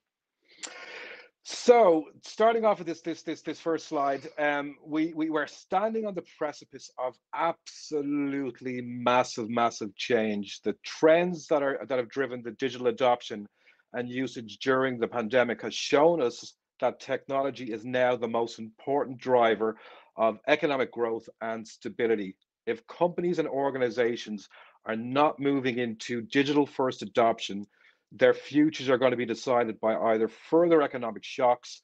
So, starting off with this this this this first slide, um, we we were standing on the precipice of absolutely massive, massive change. The trends that are that have driven the digital adoption and usage during the pandemic has shown us that technology is now the most important driver of economic growth and stability. If companies and organizations are not moving into digital first adoption, their futures are going to be decided by either further economic shocks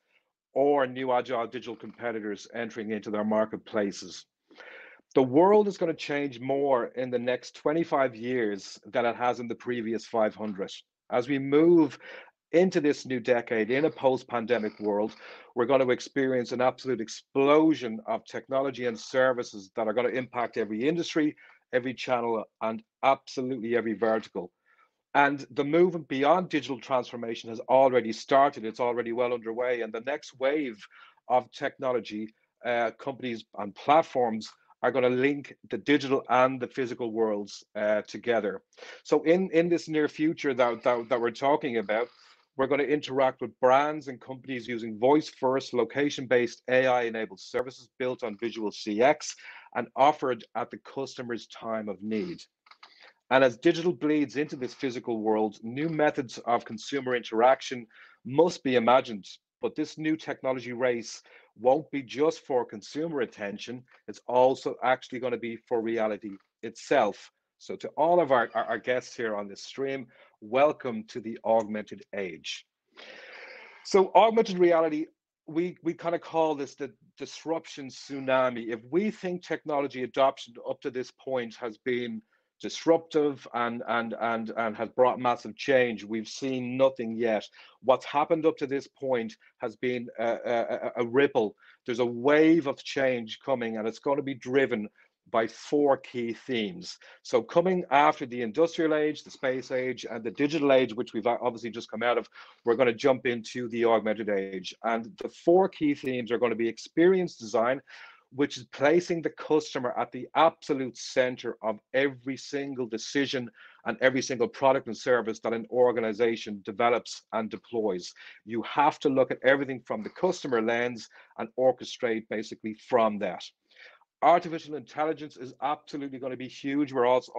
or new agile digital competitors entering into their marketplaces. The world is going to change more in the next 25 years than it has in the previous 500. As we move into this new decade in a post pandemic world, we're going to experience an absolute explosion of technology and services that are going to impact every industry, every channel, and absolutely every vertical. And the movement beyond digital transformation has already started. It's already well underway. And the next wave of technology uh, companies and platforms are going to link the digital and the physical worlds uh, together. So in, in this near future that, that, that we're talking about, we're going to interact with brands and companies using voice first, location based AI enabled services built on visual CX and offered at the customer's time of need. And as digital bleeds into this physical world, new methods of consumer interaction must be imagined. But this new technology race won't be just for consumer attention, it's also actually going to be for reality itself. So, to all of our, our, guests here on this stream, welcome to the augmented age. So, augmented reality we we kind of call this the disruption tsunami. If we think technology adoption up to this point has been disruptive and and and and has brought massive change. We've seen nothing yet. What's happened up to this point has been a, a, a ripple. There's a wave of change coming, and it's going to be driven by four key themes. So, coming after the industrial age, the space age, and the digital age, which we've obviously just come out of, we're going to jump into the augmented age. And the four key themes are going to be experience design, which is placing the customer at the absolute center of every single decision and every single product and service that an organization develops and deploys. You have to look at everything from the customer lens and orchestrate basically from that. Artificial intelligence is absolutely going to be huge. We're also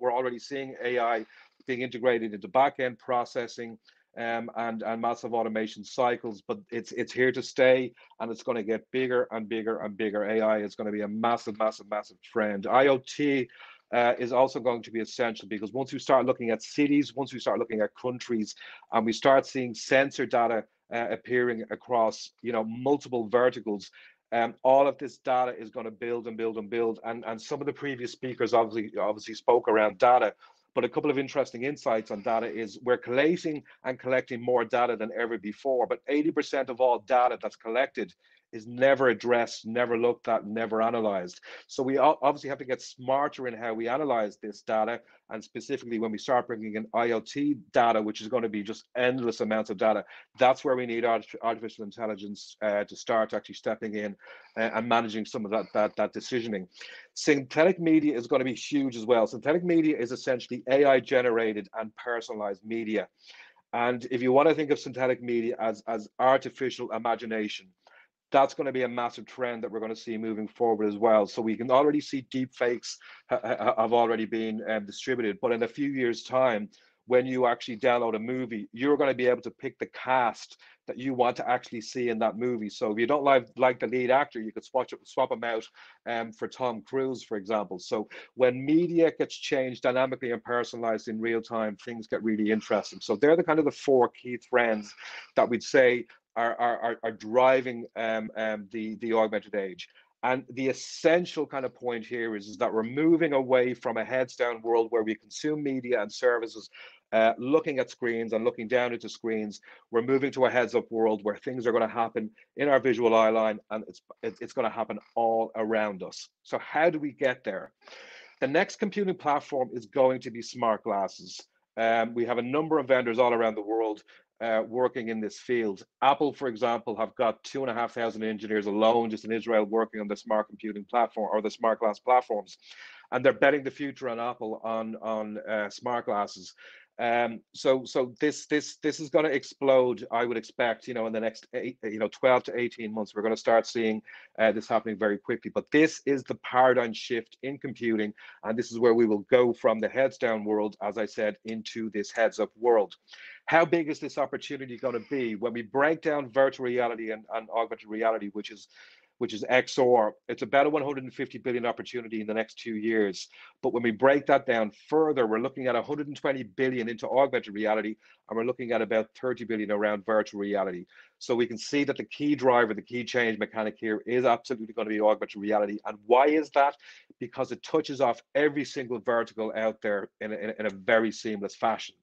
we're already seeing AI being integrated into back-end processing um, and and massive automation cycles, but it's it's here to stay, and it's going to get bigger and bigger and bigger. AI is going to be a massive, massive, massive trend. IoT uh, is also going to be essential because once we start looking at cities, once we start looking at countries, and we start seeing sensor data uh, appearing across, you know, multiple verticals, um, all of this data is going to build and build and build. And and some of the previous speakers obviously obviously spoke around data. But a couple of interesting insights on data is we're collating and collecting more data than ever before, but 80% of all data that's collected is never addressed, never looked at, never analyzed. So we obviously have to get smarter in how we analyze this data. And specifically when we start bringing in IoT data, which is going to be just endless amounts of data, that's where we need artificial intelligence uh, to start actually stepping in uh, and managing some of that, that, that decisioning. Synthetic media is going to be huge as well. Synthetic media is essentially AI generated and personalized media. And if you want to think of synthetic media as, as artificial imagination, that's going to be a massive trend that we're going to see moving forward as well. So we can already see deep fakes ha- have already been um, distributed, but in a few years' time, when you actually download a movie, you're going to be able to pick the cast that you want to actually see in that movie. So if you don't like like the lead actor, you could swap swap them out um, for Tom Cruise, for example. So when media gets changed dynamically and personalized in real time, things get really interesting. So they're the kind of the four key trends that we'd say are, are, are driving um, um, the, the augmented age. And the essential kind of point here is, is that we're moving away from a heads down world where we consume media and services uh, looking at screens and looking down into screens. We're moving to a heads up world where things are going to happen in our visual eye line and it's, it's going to happen all around us. So, how do we get there? The next computing platform is going to be smart glasses. Um, we have a number of vendors all around the world uh, working in this field. Apple, for example, have got two and a half thousand engineers alone just in Israel working on the smart computing platform or the smart glass platforms, and they're betting the future on Apple on on uh, smart glasses. Um, so so this this this is going to explode. I would expect, you know, in the next eight, you know, 12 to 18 months, we're going to start seeing uh, this happening very quickly. But this is the paradigm shift in computing, and this is where we will go from the heads down world, as I said, into this heads up world. How big is this opportunity going to be when we break down virtual reality and, and augmented reality, which is which is XR. It's about a 150 billion opportunity in the next two years. But when we break that down further, we're looking at 120 billion into augmented reality, and we're looking at about 30 billion around virtual reality. So we can see that the key driver, the key change mechanic here is absolutely going to be augmented reality. And why is that? Because it touches off every single vertical out there in a, in a very seamless fashion.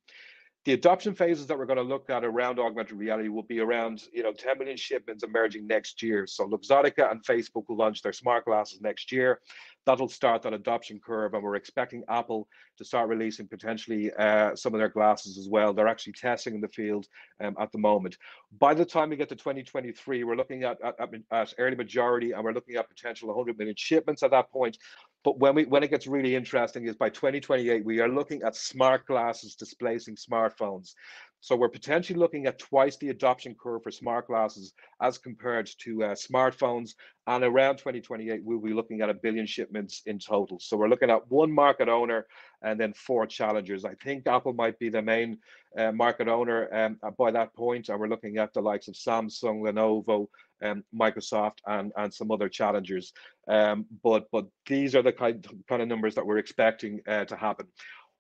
The adoption phases that we're going to look at around augmented reality will be around, you know, 10 million shipments emerging next year. So Luxottica and Facebook will launch their smart glasses next year. That'll start that adoption curve, and we're expecting Apple to start releasing potentially uh, some of their glasses as well. They're actually testing in the field um, at the moment. By the time we get to 2023, we're looking at, at, at early majority, and we're looking at potential 100 million shipments at that point. But when we when it gets really interesting is by 2028 we are looking at smart glasses displacing smartphones. So we're potentially looking at twice the adoption curve for smart glasses as compared to uh, smartphones. And around 2028, we'll be looking at a billion shipments in total. So we're looking at one market owner and then four challengers. I think Apple might be the main uh, market owner um, by that point, and we're looking at the likes of Samsung, Lenovo, um, Microsoft, and and some other challengers. Um, but but these are the kind kind of numbers that we're expecting uh, to happen.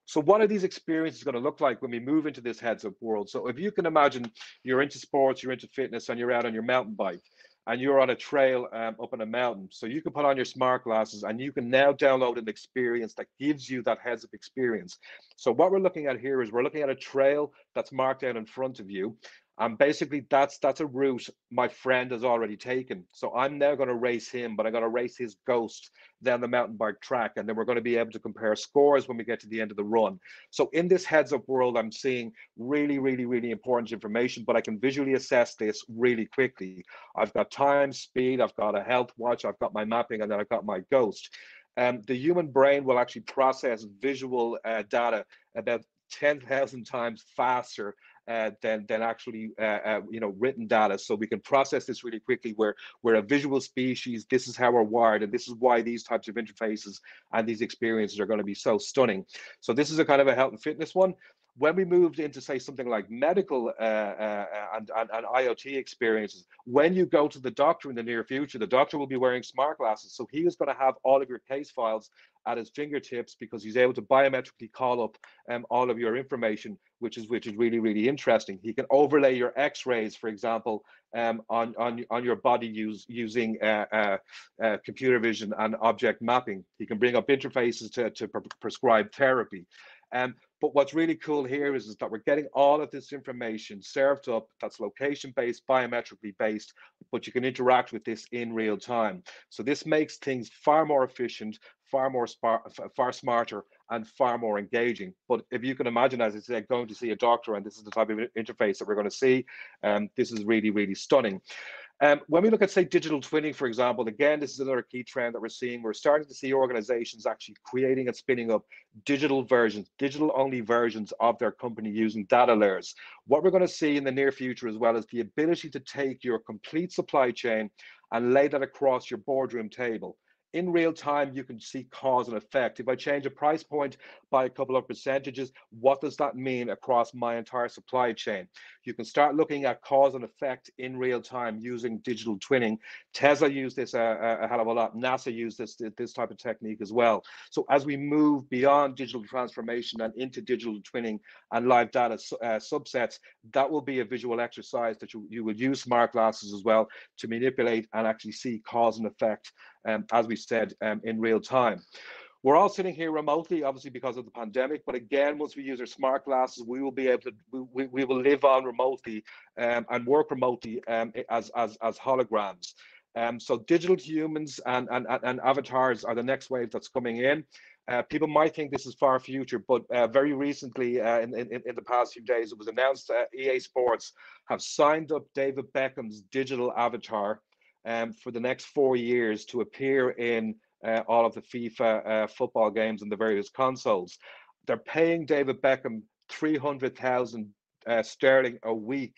So what are these experiences going to look like when we move into this heads up world? So if you can imagine you're into sports, you're into fitness, and you're out on your mountain bike, and you're on a trail um, up in a mountain. So you can put on your smart glasses and you can now download an experience that gives you that heads up experience. So what we're looking at here is we're looking at a trail that's marked out in front of you. And basically, that's that's a route my friend has already taken. So I'm now going to race him, but I'm going to race his ghost down the mountain bike track, and then we're going to be able to compare scores when we get to the end of the run. So in this heads-up world, I'm seeing really, really, really important information, but I can visually assess this really quickly. I've got time, speed, I've got a health watch, I've got my mapping, and then I've got my ghost. Um, the human brain will actually process visual uh, data about 10,000 times faster uh, than than actually uh, uh, you know written data. So we can process this really quickly. Where we're a visual species. This is how we're wired, and this is why these types of interfaces and these experiences are going to be so stunning. So this is a kind of a health and fitness one when we moved into say something like medical uh, uh, and, and, and, IoT experiences, when you go to the doctor in the near future, the doctor will be wearing smart glasses. So he is going to have all of your case files at his fingertips because he's able to biometrically call up um, all of your information, which is which is really really interesting. He can overlay your X-rays, for example, um, on on on your body use, using uh, uh, uh, computer vision and object mapping. He can bring up interfaces to to pre prescribe therapy. Um, but what's really cool here is, is that we're getting all of this information served up that's location based, biometrically based, but you can interact with this in real time. So this makes things far more efficient, far more far smarter, and far more engaging. But if you can imagine, as I said, going to see a doctor, and this is the type of interface that we're going to see, um, this is really, really stunning. Um, when we look at, say, digital twinning, for example, again, this is another key trend that we're seeing. We're starting to see organizations actually creating and spinning up digital versions, digital only versions of their company using data layers. What we're going to see in the near future as well is the ability to take your complete supply chain and lay that across your boardroom table in real time, you can see cause and effect. If I change a price point by a couple of percentages, what does that mean across my entire supply chain? You can start looking at cause and effect in real time using digital twinning. Tesla used this a, a hell of a lot. NASA used this, this type of technique as well. So as we move beyond digital transformation and into digital twinning and live data uh, subsets, that will be a visual exercise that you, you will use smart glasses as well to manipulate and actually see cause and effect um, as we said, um, in real time. We're all sitting here remotely, obviously because of the pandemic. But again, once we use our smart glasses, we will be able to we, we will live on remotely um, and work remotely um, as as as holograms. Um, so digital humans and, and and avatars are the next wave that's coming in. Uh, people might think this is far future, but uh, very recently, uh, in, in, in the past few days, it was announced that EA Sports have signed up David Beckham's digital avatar um, for the next four years to appear in uh, all of the FIFA uh, football games and the various consoles. They're paying David Beckham 300,000 uh, sterling a week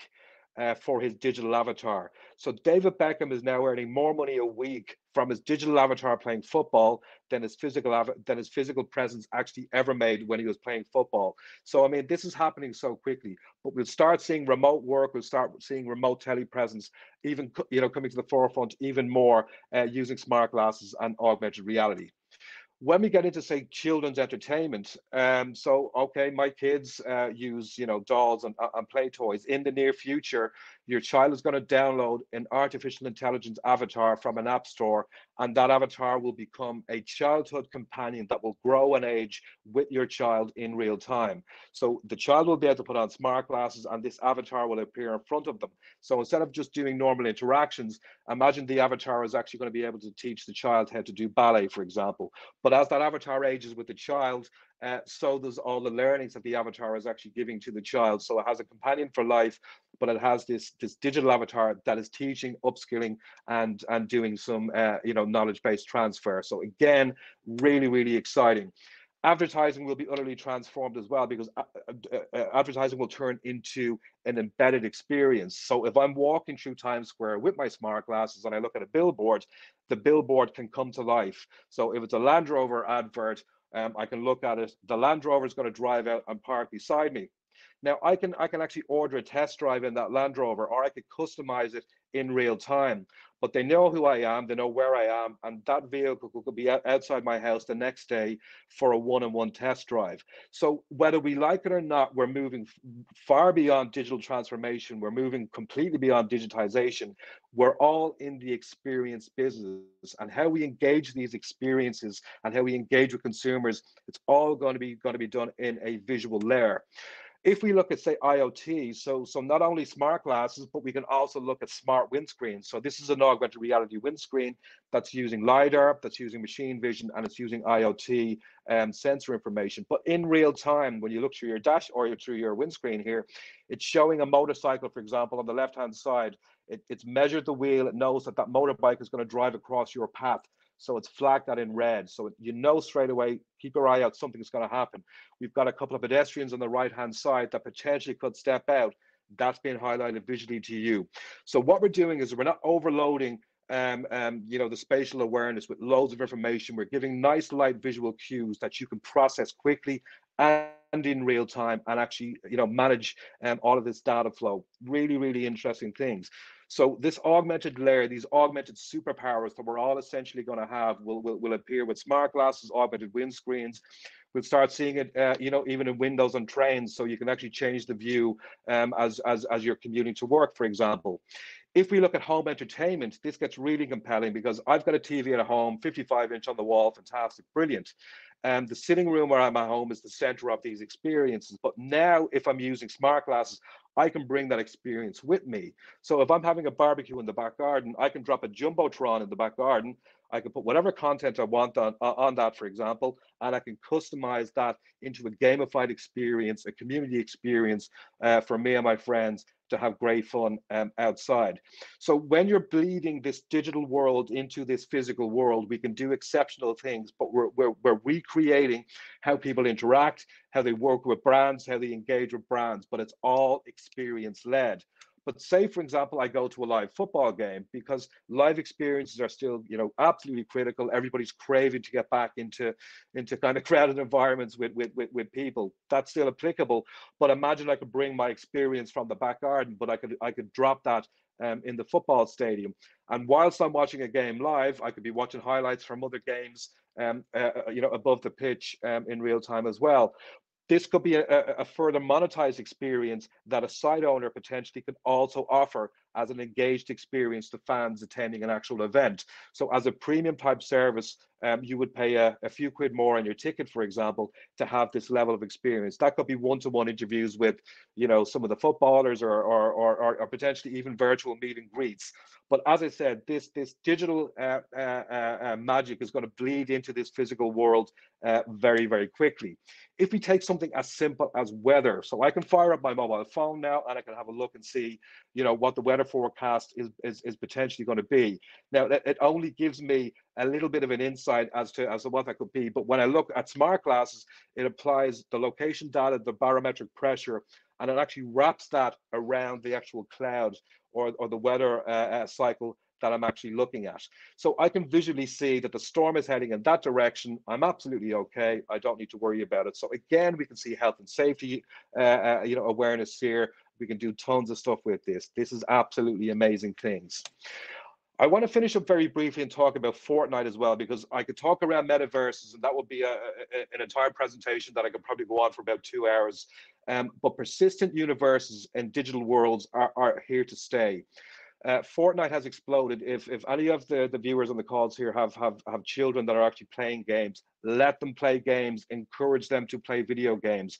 uh, for his digital avatar. So David Beckham is now earning more money a week from his digital avatar playing football than his physical than his physical presence actually ever made when he was playing football. So I mean, this is happening so quickly. But we'll start seeing remote work. We'll start seeing remote telepresence, even you know coming to the forefront even more uh, using smart glasses and augmented reality when we get into say children's entertainment um, so okay my kids uh, use you know dolls and, uh, and play toys. In the near future your child is going to download an artificial intelligence avatar from an app store and that avatar will become a childhood companion that will grow and age with your child in real time. So the child will be able to put on smart glasses and this avatar will appear in front of them. So instead of just doing normal interactions imagine the avatar is actually going to be able to teach the child how to do ballet for example. But as that avatar ages with the child uh, so does all the learnings that the avatar is actually giving to the child. So it has a companion for life, but it has this this digital avatar that is teaching, upskilling, and and doing some uh, you know knowledge based transfer. So again, really really exciting. Advertising will be utterly transformed as well because uh, uh, uh, advertising will turn into an embedded experience. So if I'm walking through Times Square with my smart glasses and I look at a billboard, the billboard can come to life. So if it's a Land Rover advert um, I can look at it. The Land Rover is going to drive out and park beside me. Now I can I can actually order a test drive in that Land Rover, or I could customize it in real time. But they know who I am, they know where I am, and that vehicle could be outside my house the next day for a one-on-one test drive. So whether we like it or not, we're moving far beyond digital transformation. We're moving completely beyond digitization. We're all in the experience business, and how we engage these experiences and how we engage with consumers, it's all going to be going to be done in a visual layer. If we look at, say, IoT, so, so not only smart glasses, but we can also look at smart windscreens. So this is an augmented reality windscreen that's using LiDAR, that's using machine vision, and it's using IoT um, sensor information. But in real time, when you look through your dash or through your windscreen here, it's showing a motorcycle, for example, on the left-hand side. It, it's measured the wheel. It knows that that motorbike is going to drive across your path. So it's flagged that in red. So you know straight away, keep your eye out, something's going to happen. We've got a couple of pedestrians on the right hand side that potentially could step out. That's being highlighted visually to you. So what we're doing is we're not overloading um, um, you know, the spatial awareness with loads of information. We're giving nice light visual cues that you can process quickly and in real time and actually, you know, manage um, all of this data flow. Really, really interesting things. So this augmented layer, these augmented superpowers that we're all essentially going to have will, will, will appear with smart glasses, augmented windscreens. We'll start seeing it, uh, you know, even in windows on trains, so you can actually change the view um, as, as, as you're commuting to work, for example. If we look at home entertainment, this gets really compelling because I've got a TV at home, 55 inch on the wall, fantastic, brilliant. And um, the sitting room where I'm at home is the center of these experiences. But now, if I'm using smart glasses, I can bring that experience with me. So if I'm having a barbecue in the back garden, I can drop a jumbotron in the back garden. I can put whatever content I want on uh, on that, for example, and I can customize that into a gamified experience, a community experience uh, for me and my friends to have great fun um, outside. So when you're bleeding this digital world into this physical world, we can do exceptional things, but we're, we're, we're recreating how people interact, how they work with brands, how they engage with brands, but it's all experience led. But say, for example, I go to a live football game because live experiences are still, you know, absolutely critical. Everybody's craving to get back into into kind of crowded environments with with with, with people. That's still applicable. But imagine I could bring my experience from the back garden, but I could I could drop that um, in the football stadium. And whilst I'm watching a game live, I could be watching highlights from other games, um, uh, uh you know, above the pitch um, in real time as well. This could be a, a, further monetized experience that a site owner potentially could also offer as an engaged experience to fans attending an actual event. So as a premium type service, um, you would pay a, a, few quid more on your ticket, for example, to have this level of experience. That could be one-to-one interviews with, you know, some of the footballers or, or, or, or potentially even virtual meet and greets. But as I said, this, this digital uh, uh, uh, uh magic is going to bleed into this physical world uh, very, very quickly. If we take something as simple as weather, so I can fire up my mobile phone now and I can have a look and see, you know, what the weather forecast is, is, is potentially going to be. Now, it only gives me a little bit of an insight as to as to what that could be. But when I look at smart glasses, it applies the location data, the barometric pressure, and it actually wraps that around the actual cloud or, or the weather uh, uh, cycle that I'm actually looking at. So I can visually see that the storm is heading in that direction. I'm absolutely okay. I don't need to worry about it. So again, we can see health and safety, uh, uh, you know, awareness here. We can do tons of stuff with this. This is absolutely amazing things. I want to finish up very briefly and talk about Fortnite as well, because I could talk around metaverses and that would be a, a, an entire presentation that I could probably go on for about two hours. Um, but persistent universes and digital worlds are, are here to stay. Uh, Fortnite has exploded. If if any of the, the viewers on the calls here have, have have children that are actually playing games, let them play games. Encourage them to play video games.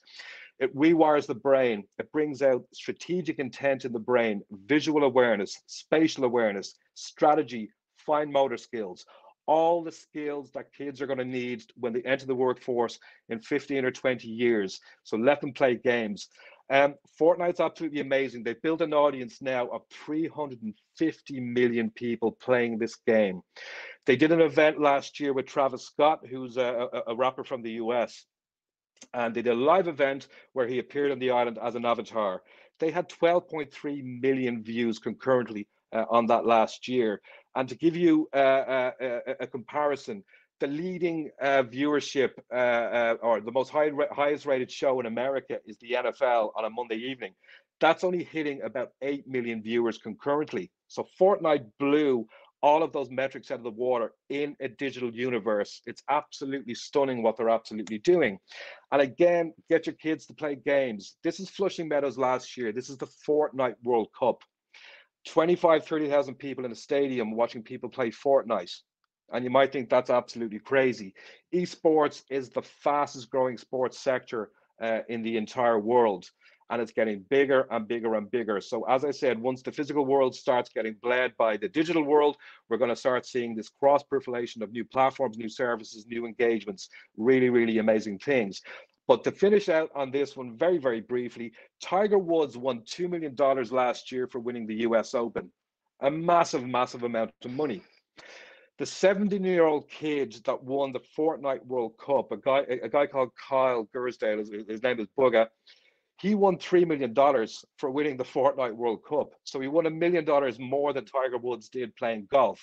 It rewires the brain. It brings out strategic intent in the brain, visual awareness, spatial awareness, strategy, fine motor skills, all the skills that kids are going to need when they enter the workforce in 15 or 20 years. So let them play games. Um, Fortnite's absolutely amazing. They've built an audience now of 350 million people playing this game. They did an event last year with Travis Scott, who's a, a, a rapper from the US and did a live event where he appeared on the island as an avatar. They had 12.3 million views concurrently uh, on that last year. And to give you uh, uh, a, a, comparison, the leading uh, viewership uh, uh, or the most high, highest rated show in America is the NFL on a Monday evening. That's only hitting about 8 million viewers concurrently. So Fortnite blew all of those metrics out of the water in a digital universe. It's absolutely stunning what they're absolutely doing. And again, get your kids to play games. This is Flushing Meadows last year. This is the Fortnite World Cup. 25, 30,000 people in a stadium watching people play Fortnite. And you might think that's absolutely crazy. Esports is the fastest growing sports sector uh, in the entire world and it's getting bigger and bigger and bigger. So as I said, once the physical world starts getting bled by the digital world, we're going to start seeing this cross proliferation of new platforms, new services, new engagements, really, really amazing things. But to finish out on this one very, very briefly, Tiger Woods won $2 million last year for winning the US Open, a massive, massive amount of money. The 17 year old kid that won the Fortnite World Cup, a guy, a guy called Kyle Gursdale, his, his name is Bugha, he won $3 million for winning the Fortnite World Cup. So he won a million dollars more than Tiger Woods did playing golf.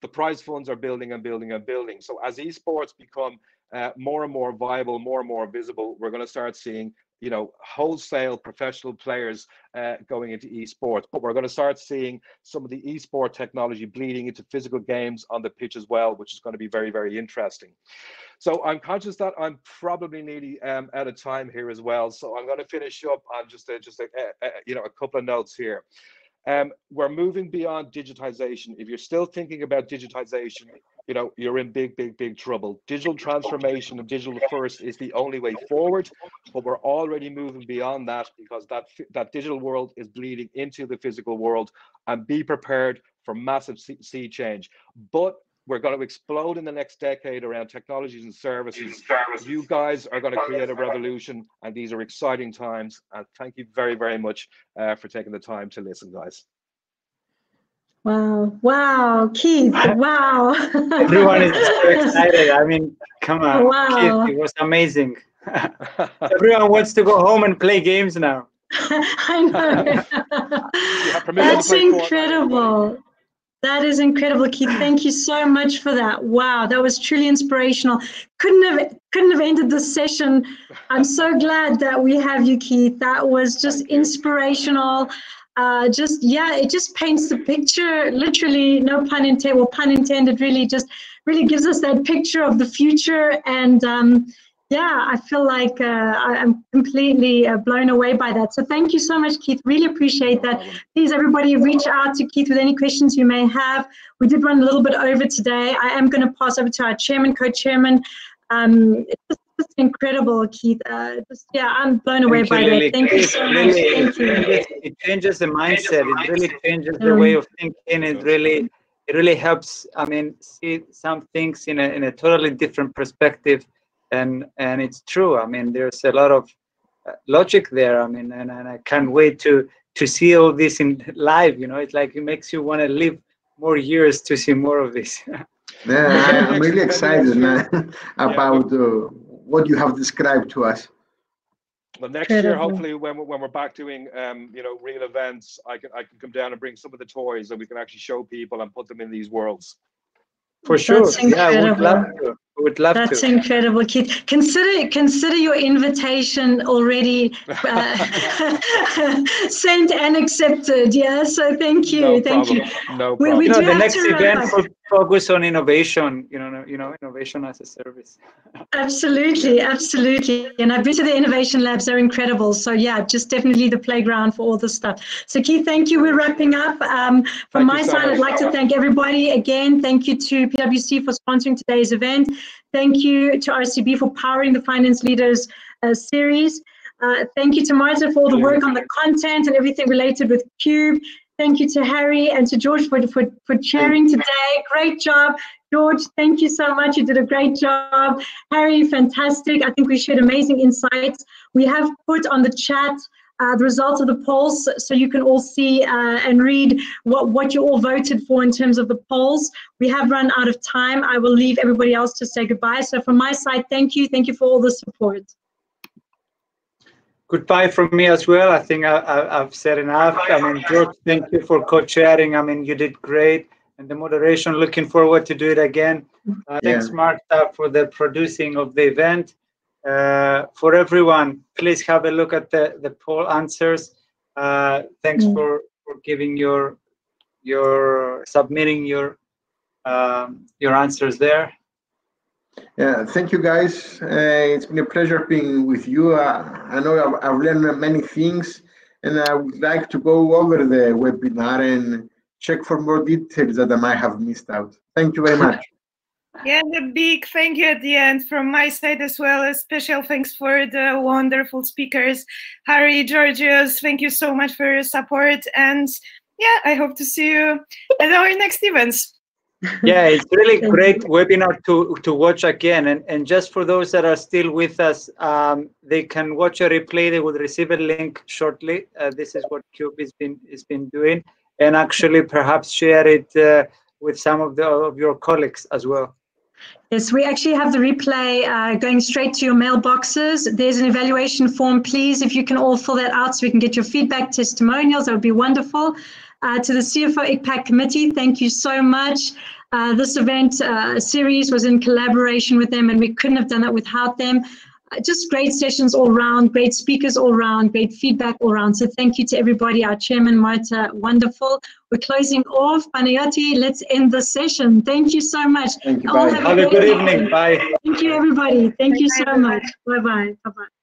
The prize funds are building and building and building. So as esports become uh, more and more viable, more and more visible, we're going to start seeing you know, wholesale professional players uh, going into esports. But we're going to start seeing some of the esport technology bleeding into physical games on the pitch as well, which is going to be very, very interesting. So I'm conscious that I'm probably nearly um, out of time here as well. So I'm going to finish up on just a, just a, a, a you know a couple of notes here. Um, we're moving beyond digitization. If you're still thinking about digitization, you know, you're in big, big, big trouble. Digital transformation and digital first is the only way forward, but we're already moving beyond that because that that digital world is bleeding into the physical world and be prepared for massive sea change. But we're going to explode in the next decade around technologies and services. You guys are going to create a revolution, and these are exciting times. And thank you very, very much uh, for taking the time to listen, guys. Wow, wow, Keith, wow. Everyone is so excited. I mean, come on, wow. Keith, it was amazing. Everyone wants to go home and play games now. I know. That's incredible. That is incredible, Keith. Thank you so much for that. Wow, that was truly inspirational. Couldn't have couldn't have ended this session. I'm so glad that we have you, Keith. That was just inspirational uh, just yeah, it just paints the picture. Literally, no pun intended. Well, pun intended. Really, just really gives us that picture of the future. And um, yeah, I feel like uh, I'm completely uh, blown away by that. So thank you so much, Keith. Really appreciate that. Please, everybody, reach out to Keith with any questions you may have. We did run a little bit over today. I am going to pass over to our chairman, co-chairman. Um, it's just incredible, Keith. Uh, just, yeah, I'm blown away Thank by you, that. Thank you so much. really, Thank you. It, it changes the mindset. It really changes the way of thinking. It really, it really helps. I mean, see some things in a in a totally different perspective, and and it's true. I mean, there's a lot of uh, logic there. I mean, and, and I can't wait to to see all this in live. You know, it's like it makes you want to live more years to see more of this. Yeah, I'm really excited man, about uh, what you have described to us. Well, next year, hopefully, when we're, when we're back doing, um, you know, real events, I can I can come down and bring some of the toys, and we can actually show people and put them in these worlds. For sure. That's Yeah, I would incredible. love to. Would love That's to. incredible, Keith. Consider consider your invitation already uh, sent and accepted. Yeah. So thank you, No thank you. No problem. No We, we you know, the have next event up. Focus on innovation. You know, you know, innovation as a service. Absolutely, absolutely. And I've been to the innovation labs, they're incredible. So, yeah, just definitely the playground for all this stuff. So, Keith, thank you. We're wrapping up. Um, from Thank my so side, I'd like to thank everybody again. Thank you to PwC for sponsoring today's event. Thank you to RCB for powering the Finance Leaders uh, series. Uh, thank you to Marta for all the work on the content and everything related with QUBE. Thank you to Harry and to George for, for, for chairing today. Great job. George, thank you so much. You did a great job. Harry, fantastic. I think we shared amazing insights. We have put on the chat uh, the results of the polls so you can all see uh, and read what, what you all voted for in terms of the polls. We have run out of time. I will leave everybody else to say goodbye. So from my side, thank you. Thank you for all the support. Goodbye from me as well. I think I, I, I've said enough. I mean, George, thank you for co-chairing. I mean, you did great. And the moderation, looking forward to do it again. Uh, thanks, Yeah. Marta, for the producing of the event. Uh, for everyone, please have a look at the, the poll answers. Uh, thanks Mm. for, for giving your your submitting your um, your answers there. Yeah, thank you guys. Uh, it's been a pleasure being with you. Uh, I know I've, I've learned many things, and I would like to go over the webinar and check for more details that I might have missed out. Thank you very much. Yeah, and a big thank you at the end from my side as well. A special thanks for the wonderful speakers, Harry, Georgios. Thank you so much for your support. And yeah, I hope to see you at our next events. Yeah it's really great webinar to to watch again and and just for those that are still with us um, they can watch a replay they will receive a link shortly uh, this is what QUBE has been has been doing and actually perhaps share it uh, with some of the of your colleagues as well Yes, we actually have the replay uh, going straight to your mailboxes. There's an evaluation form. Please, if you can all fill that out so we can get your feedback, testimonials, that would be wonderful. Uh, to the CFO ICPAC committee, thank you so much. Uh, this event uh, series was in collaboration with them, and we couldn't have done it without them. Uh, just great sessions all round, great speakers all round, great feedback all round. So thank you to everybody. Our chairman, Marta, wonderful. We're closing off. Panayoti, let's end the session. Thank you so much. Thank you. All Bye. have have a good evening. evening bye Thank you, everybody. Thank you so much. Bye-bye. Bye-bye.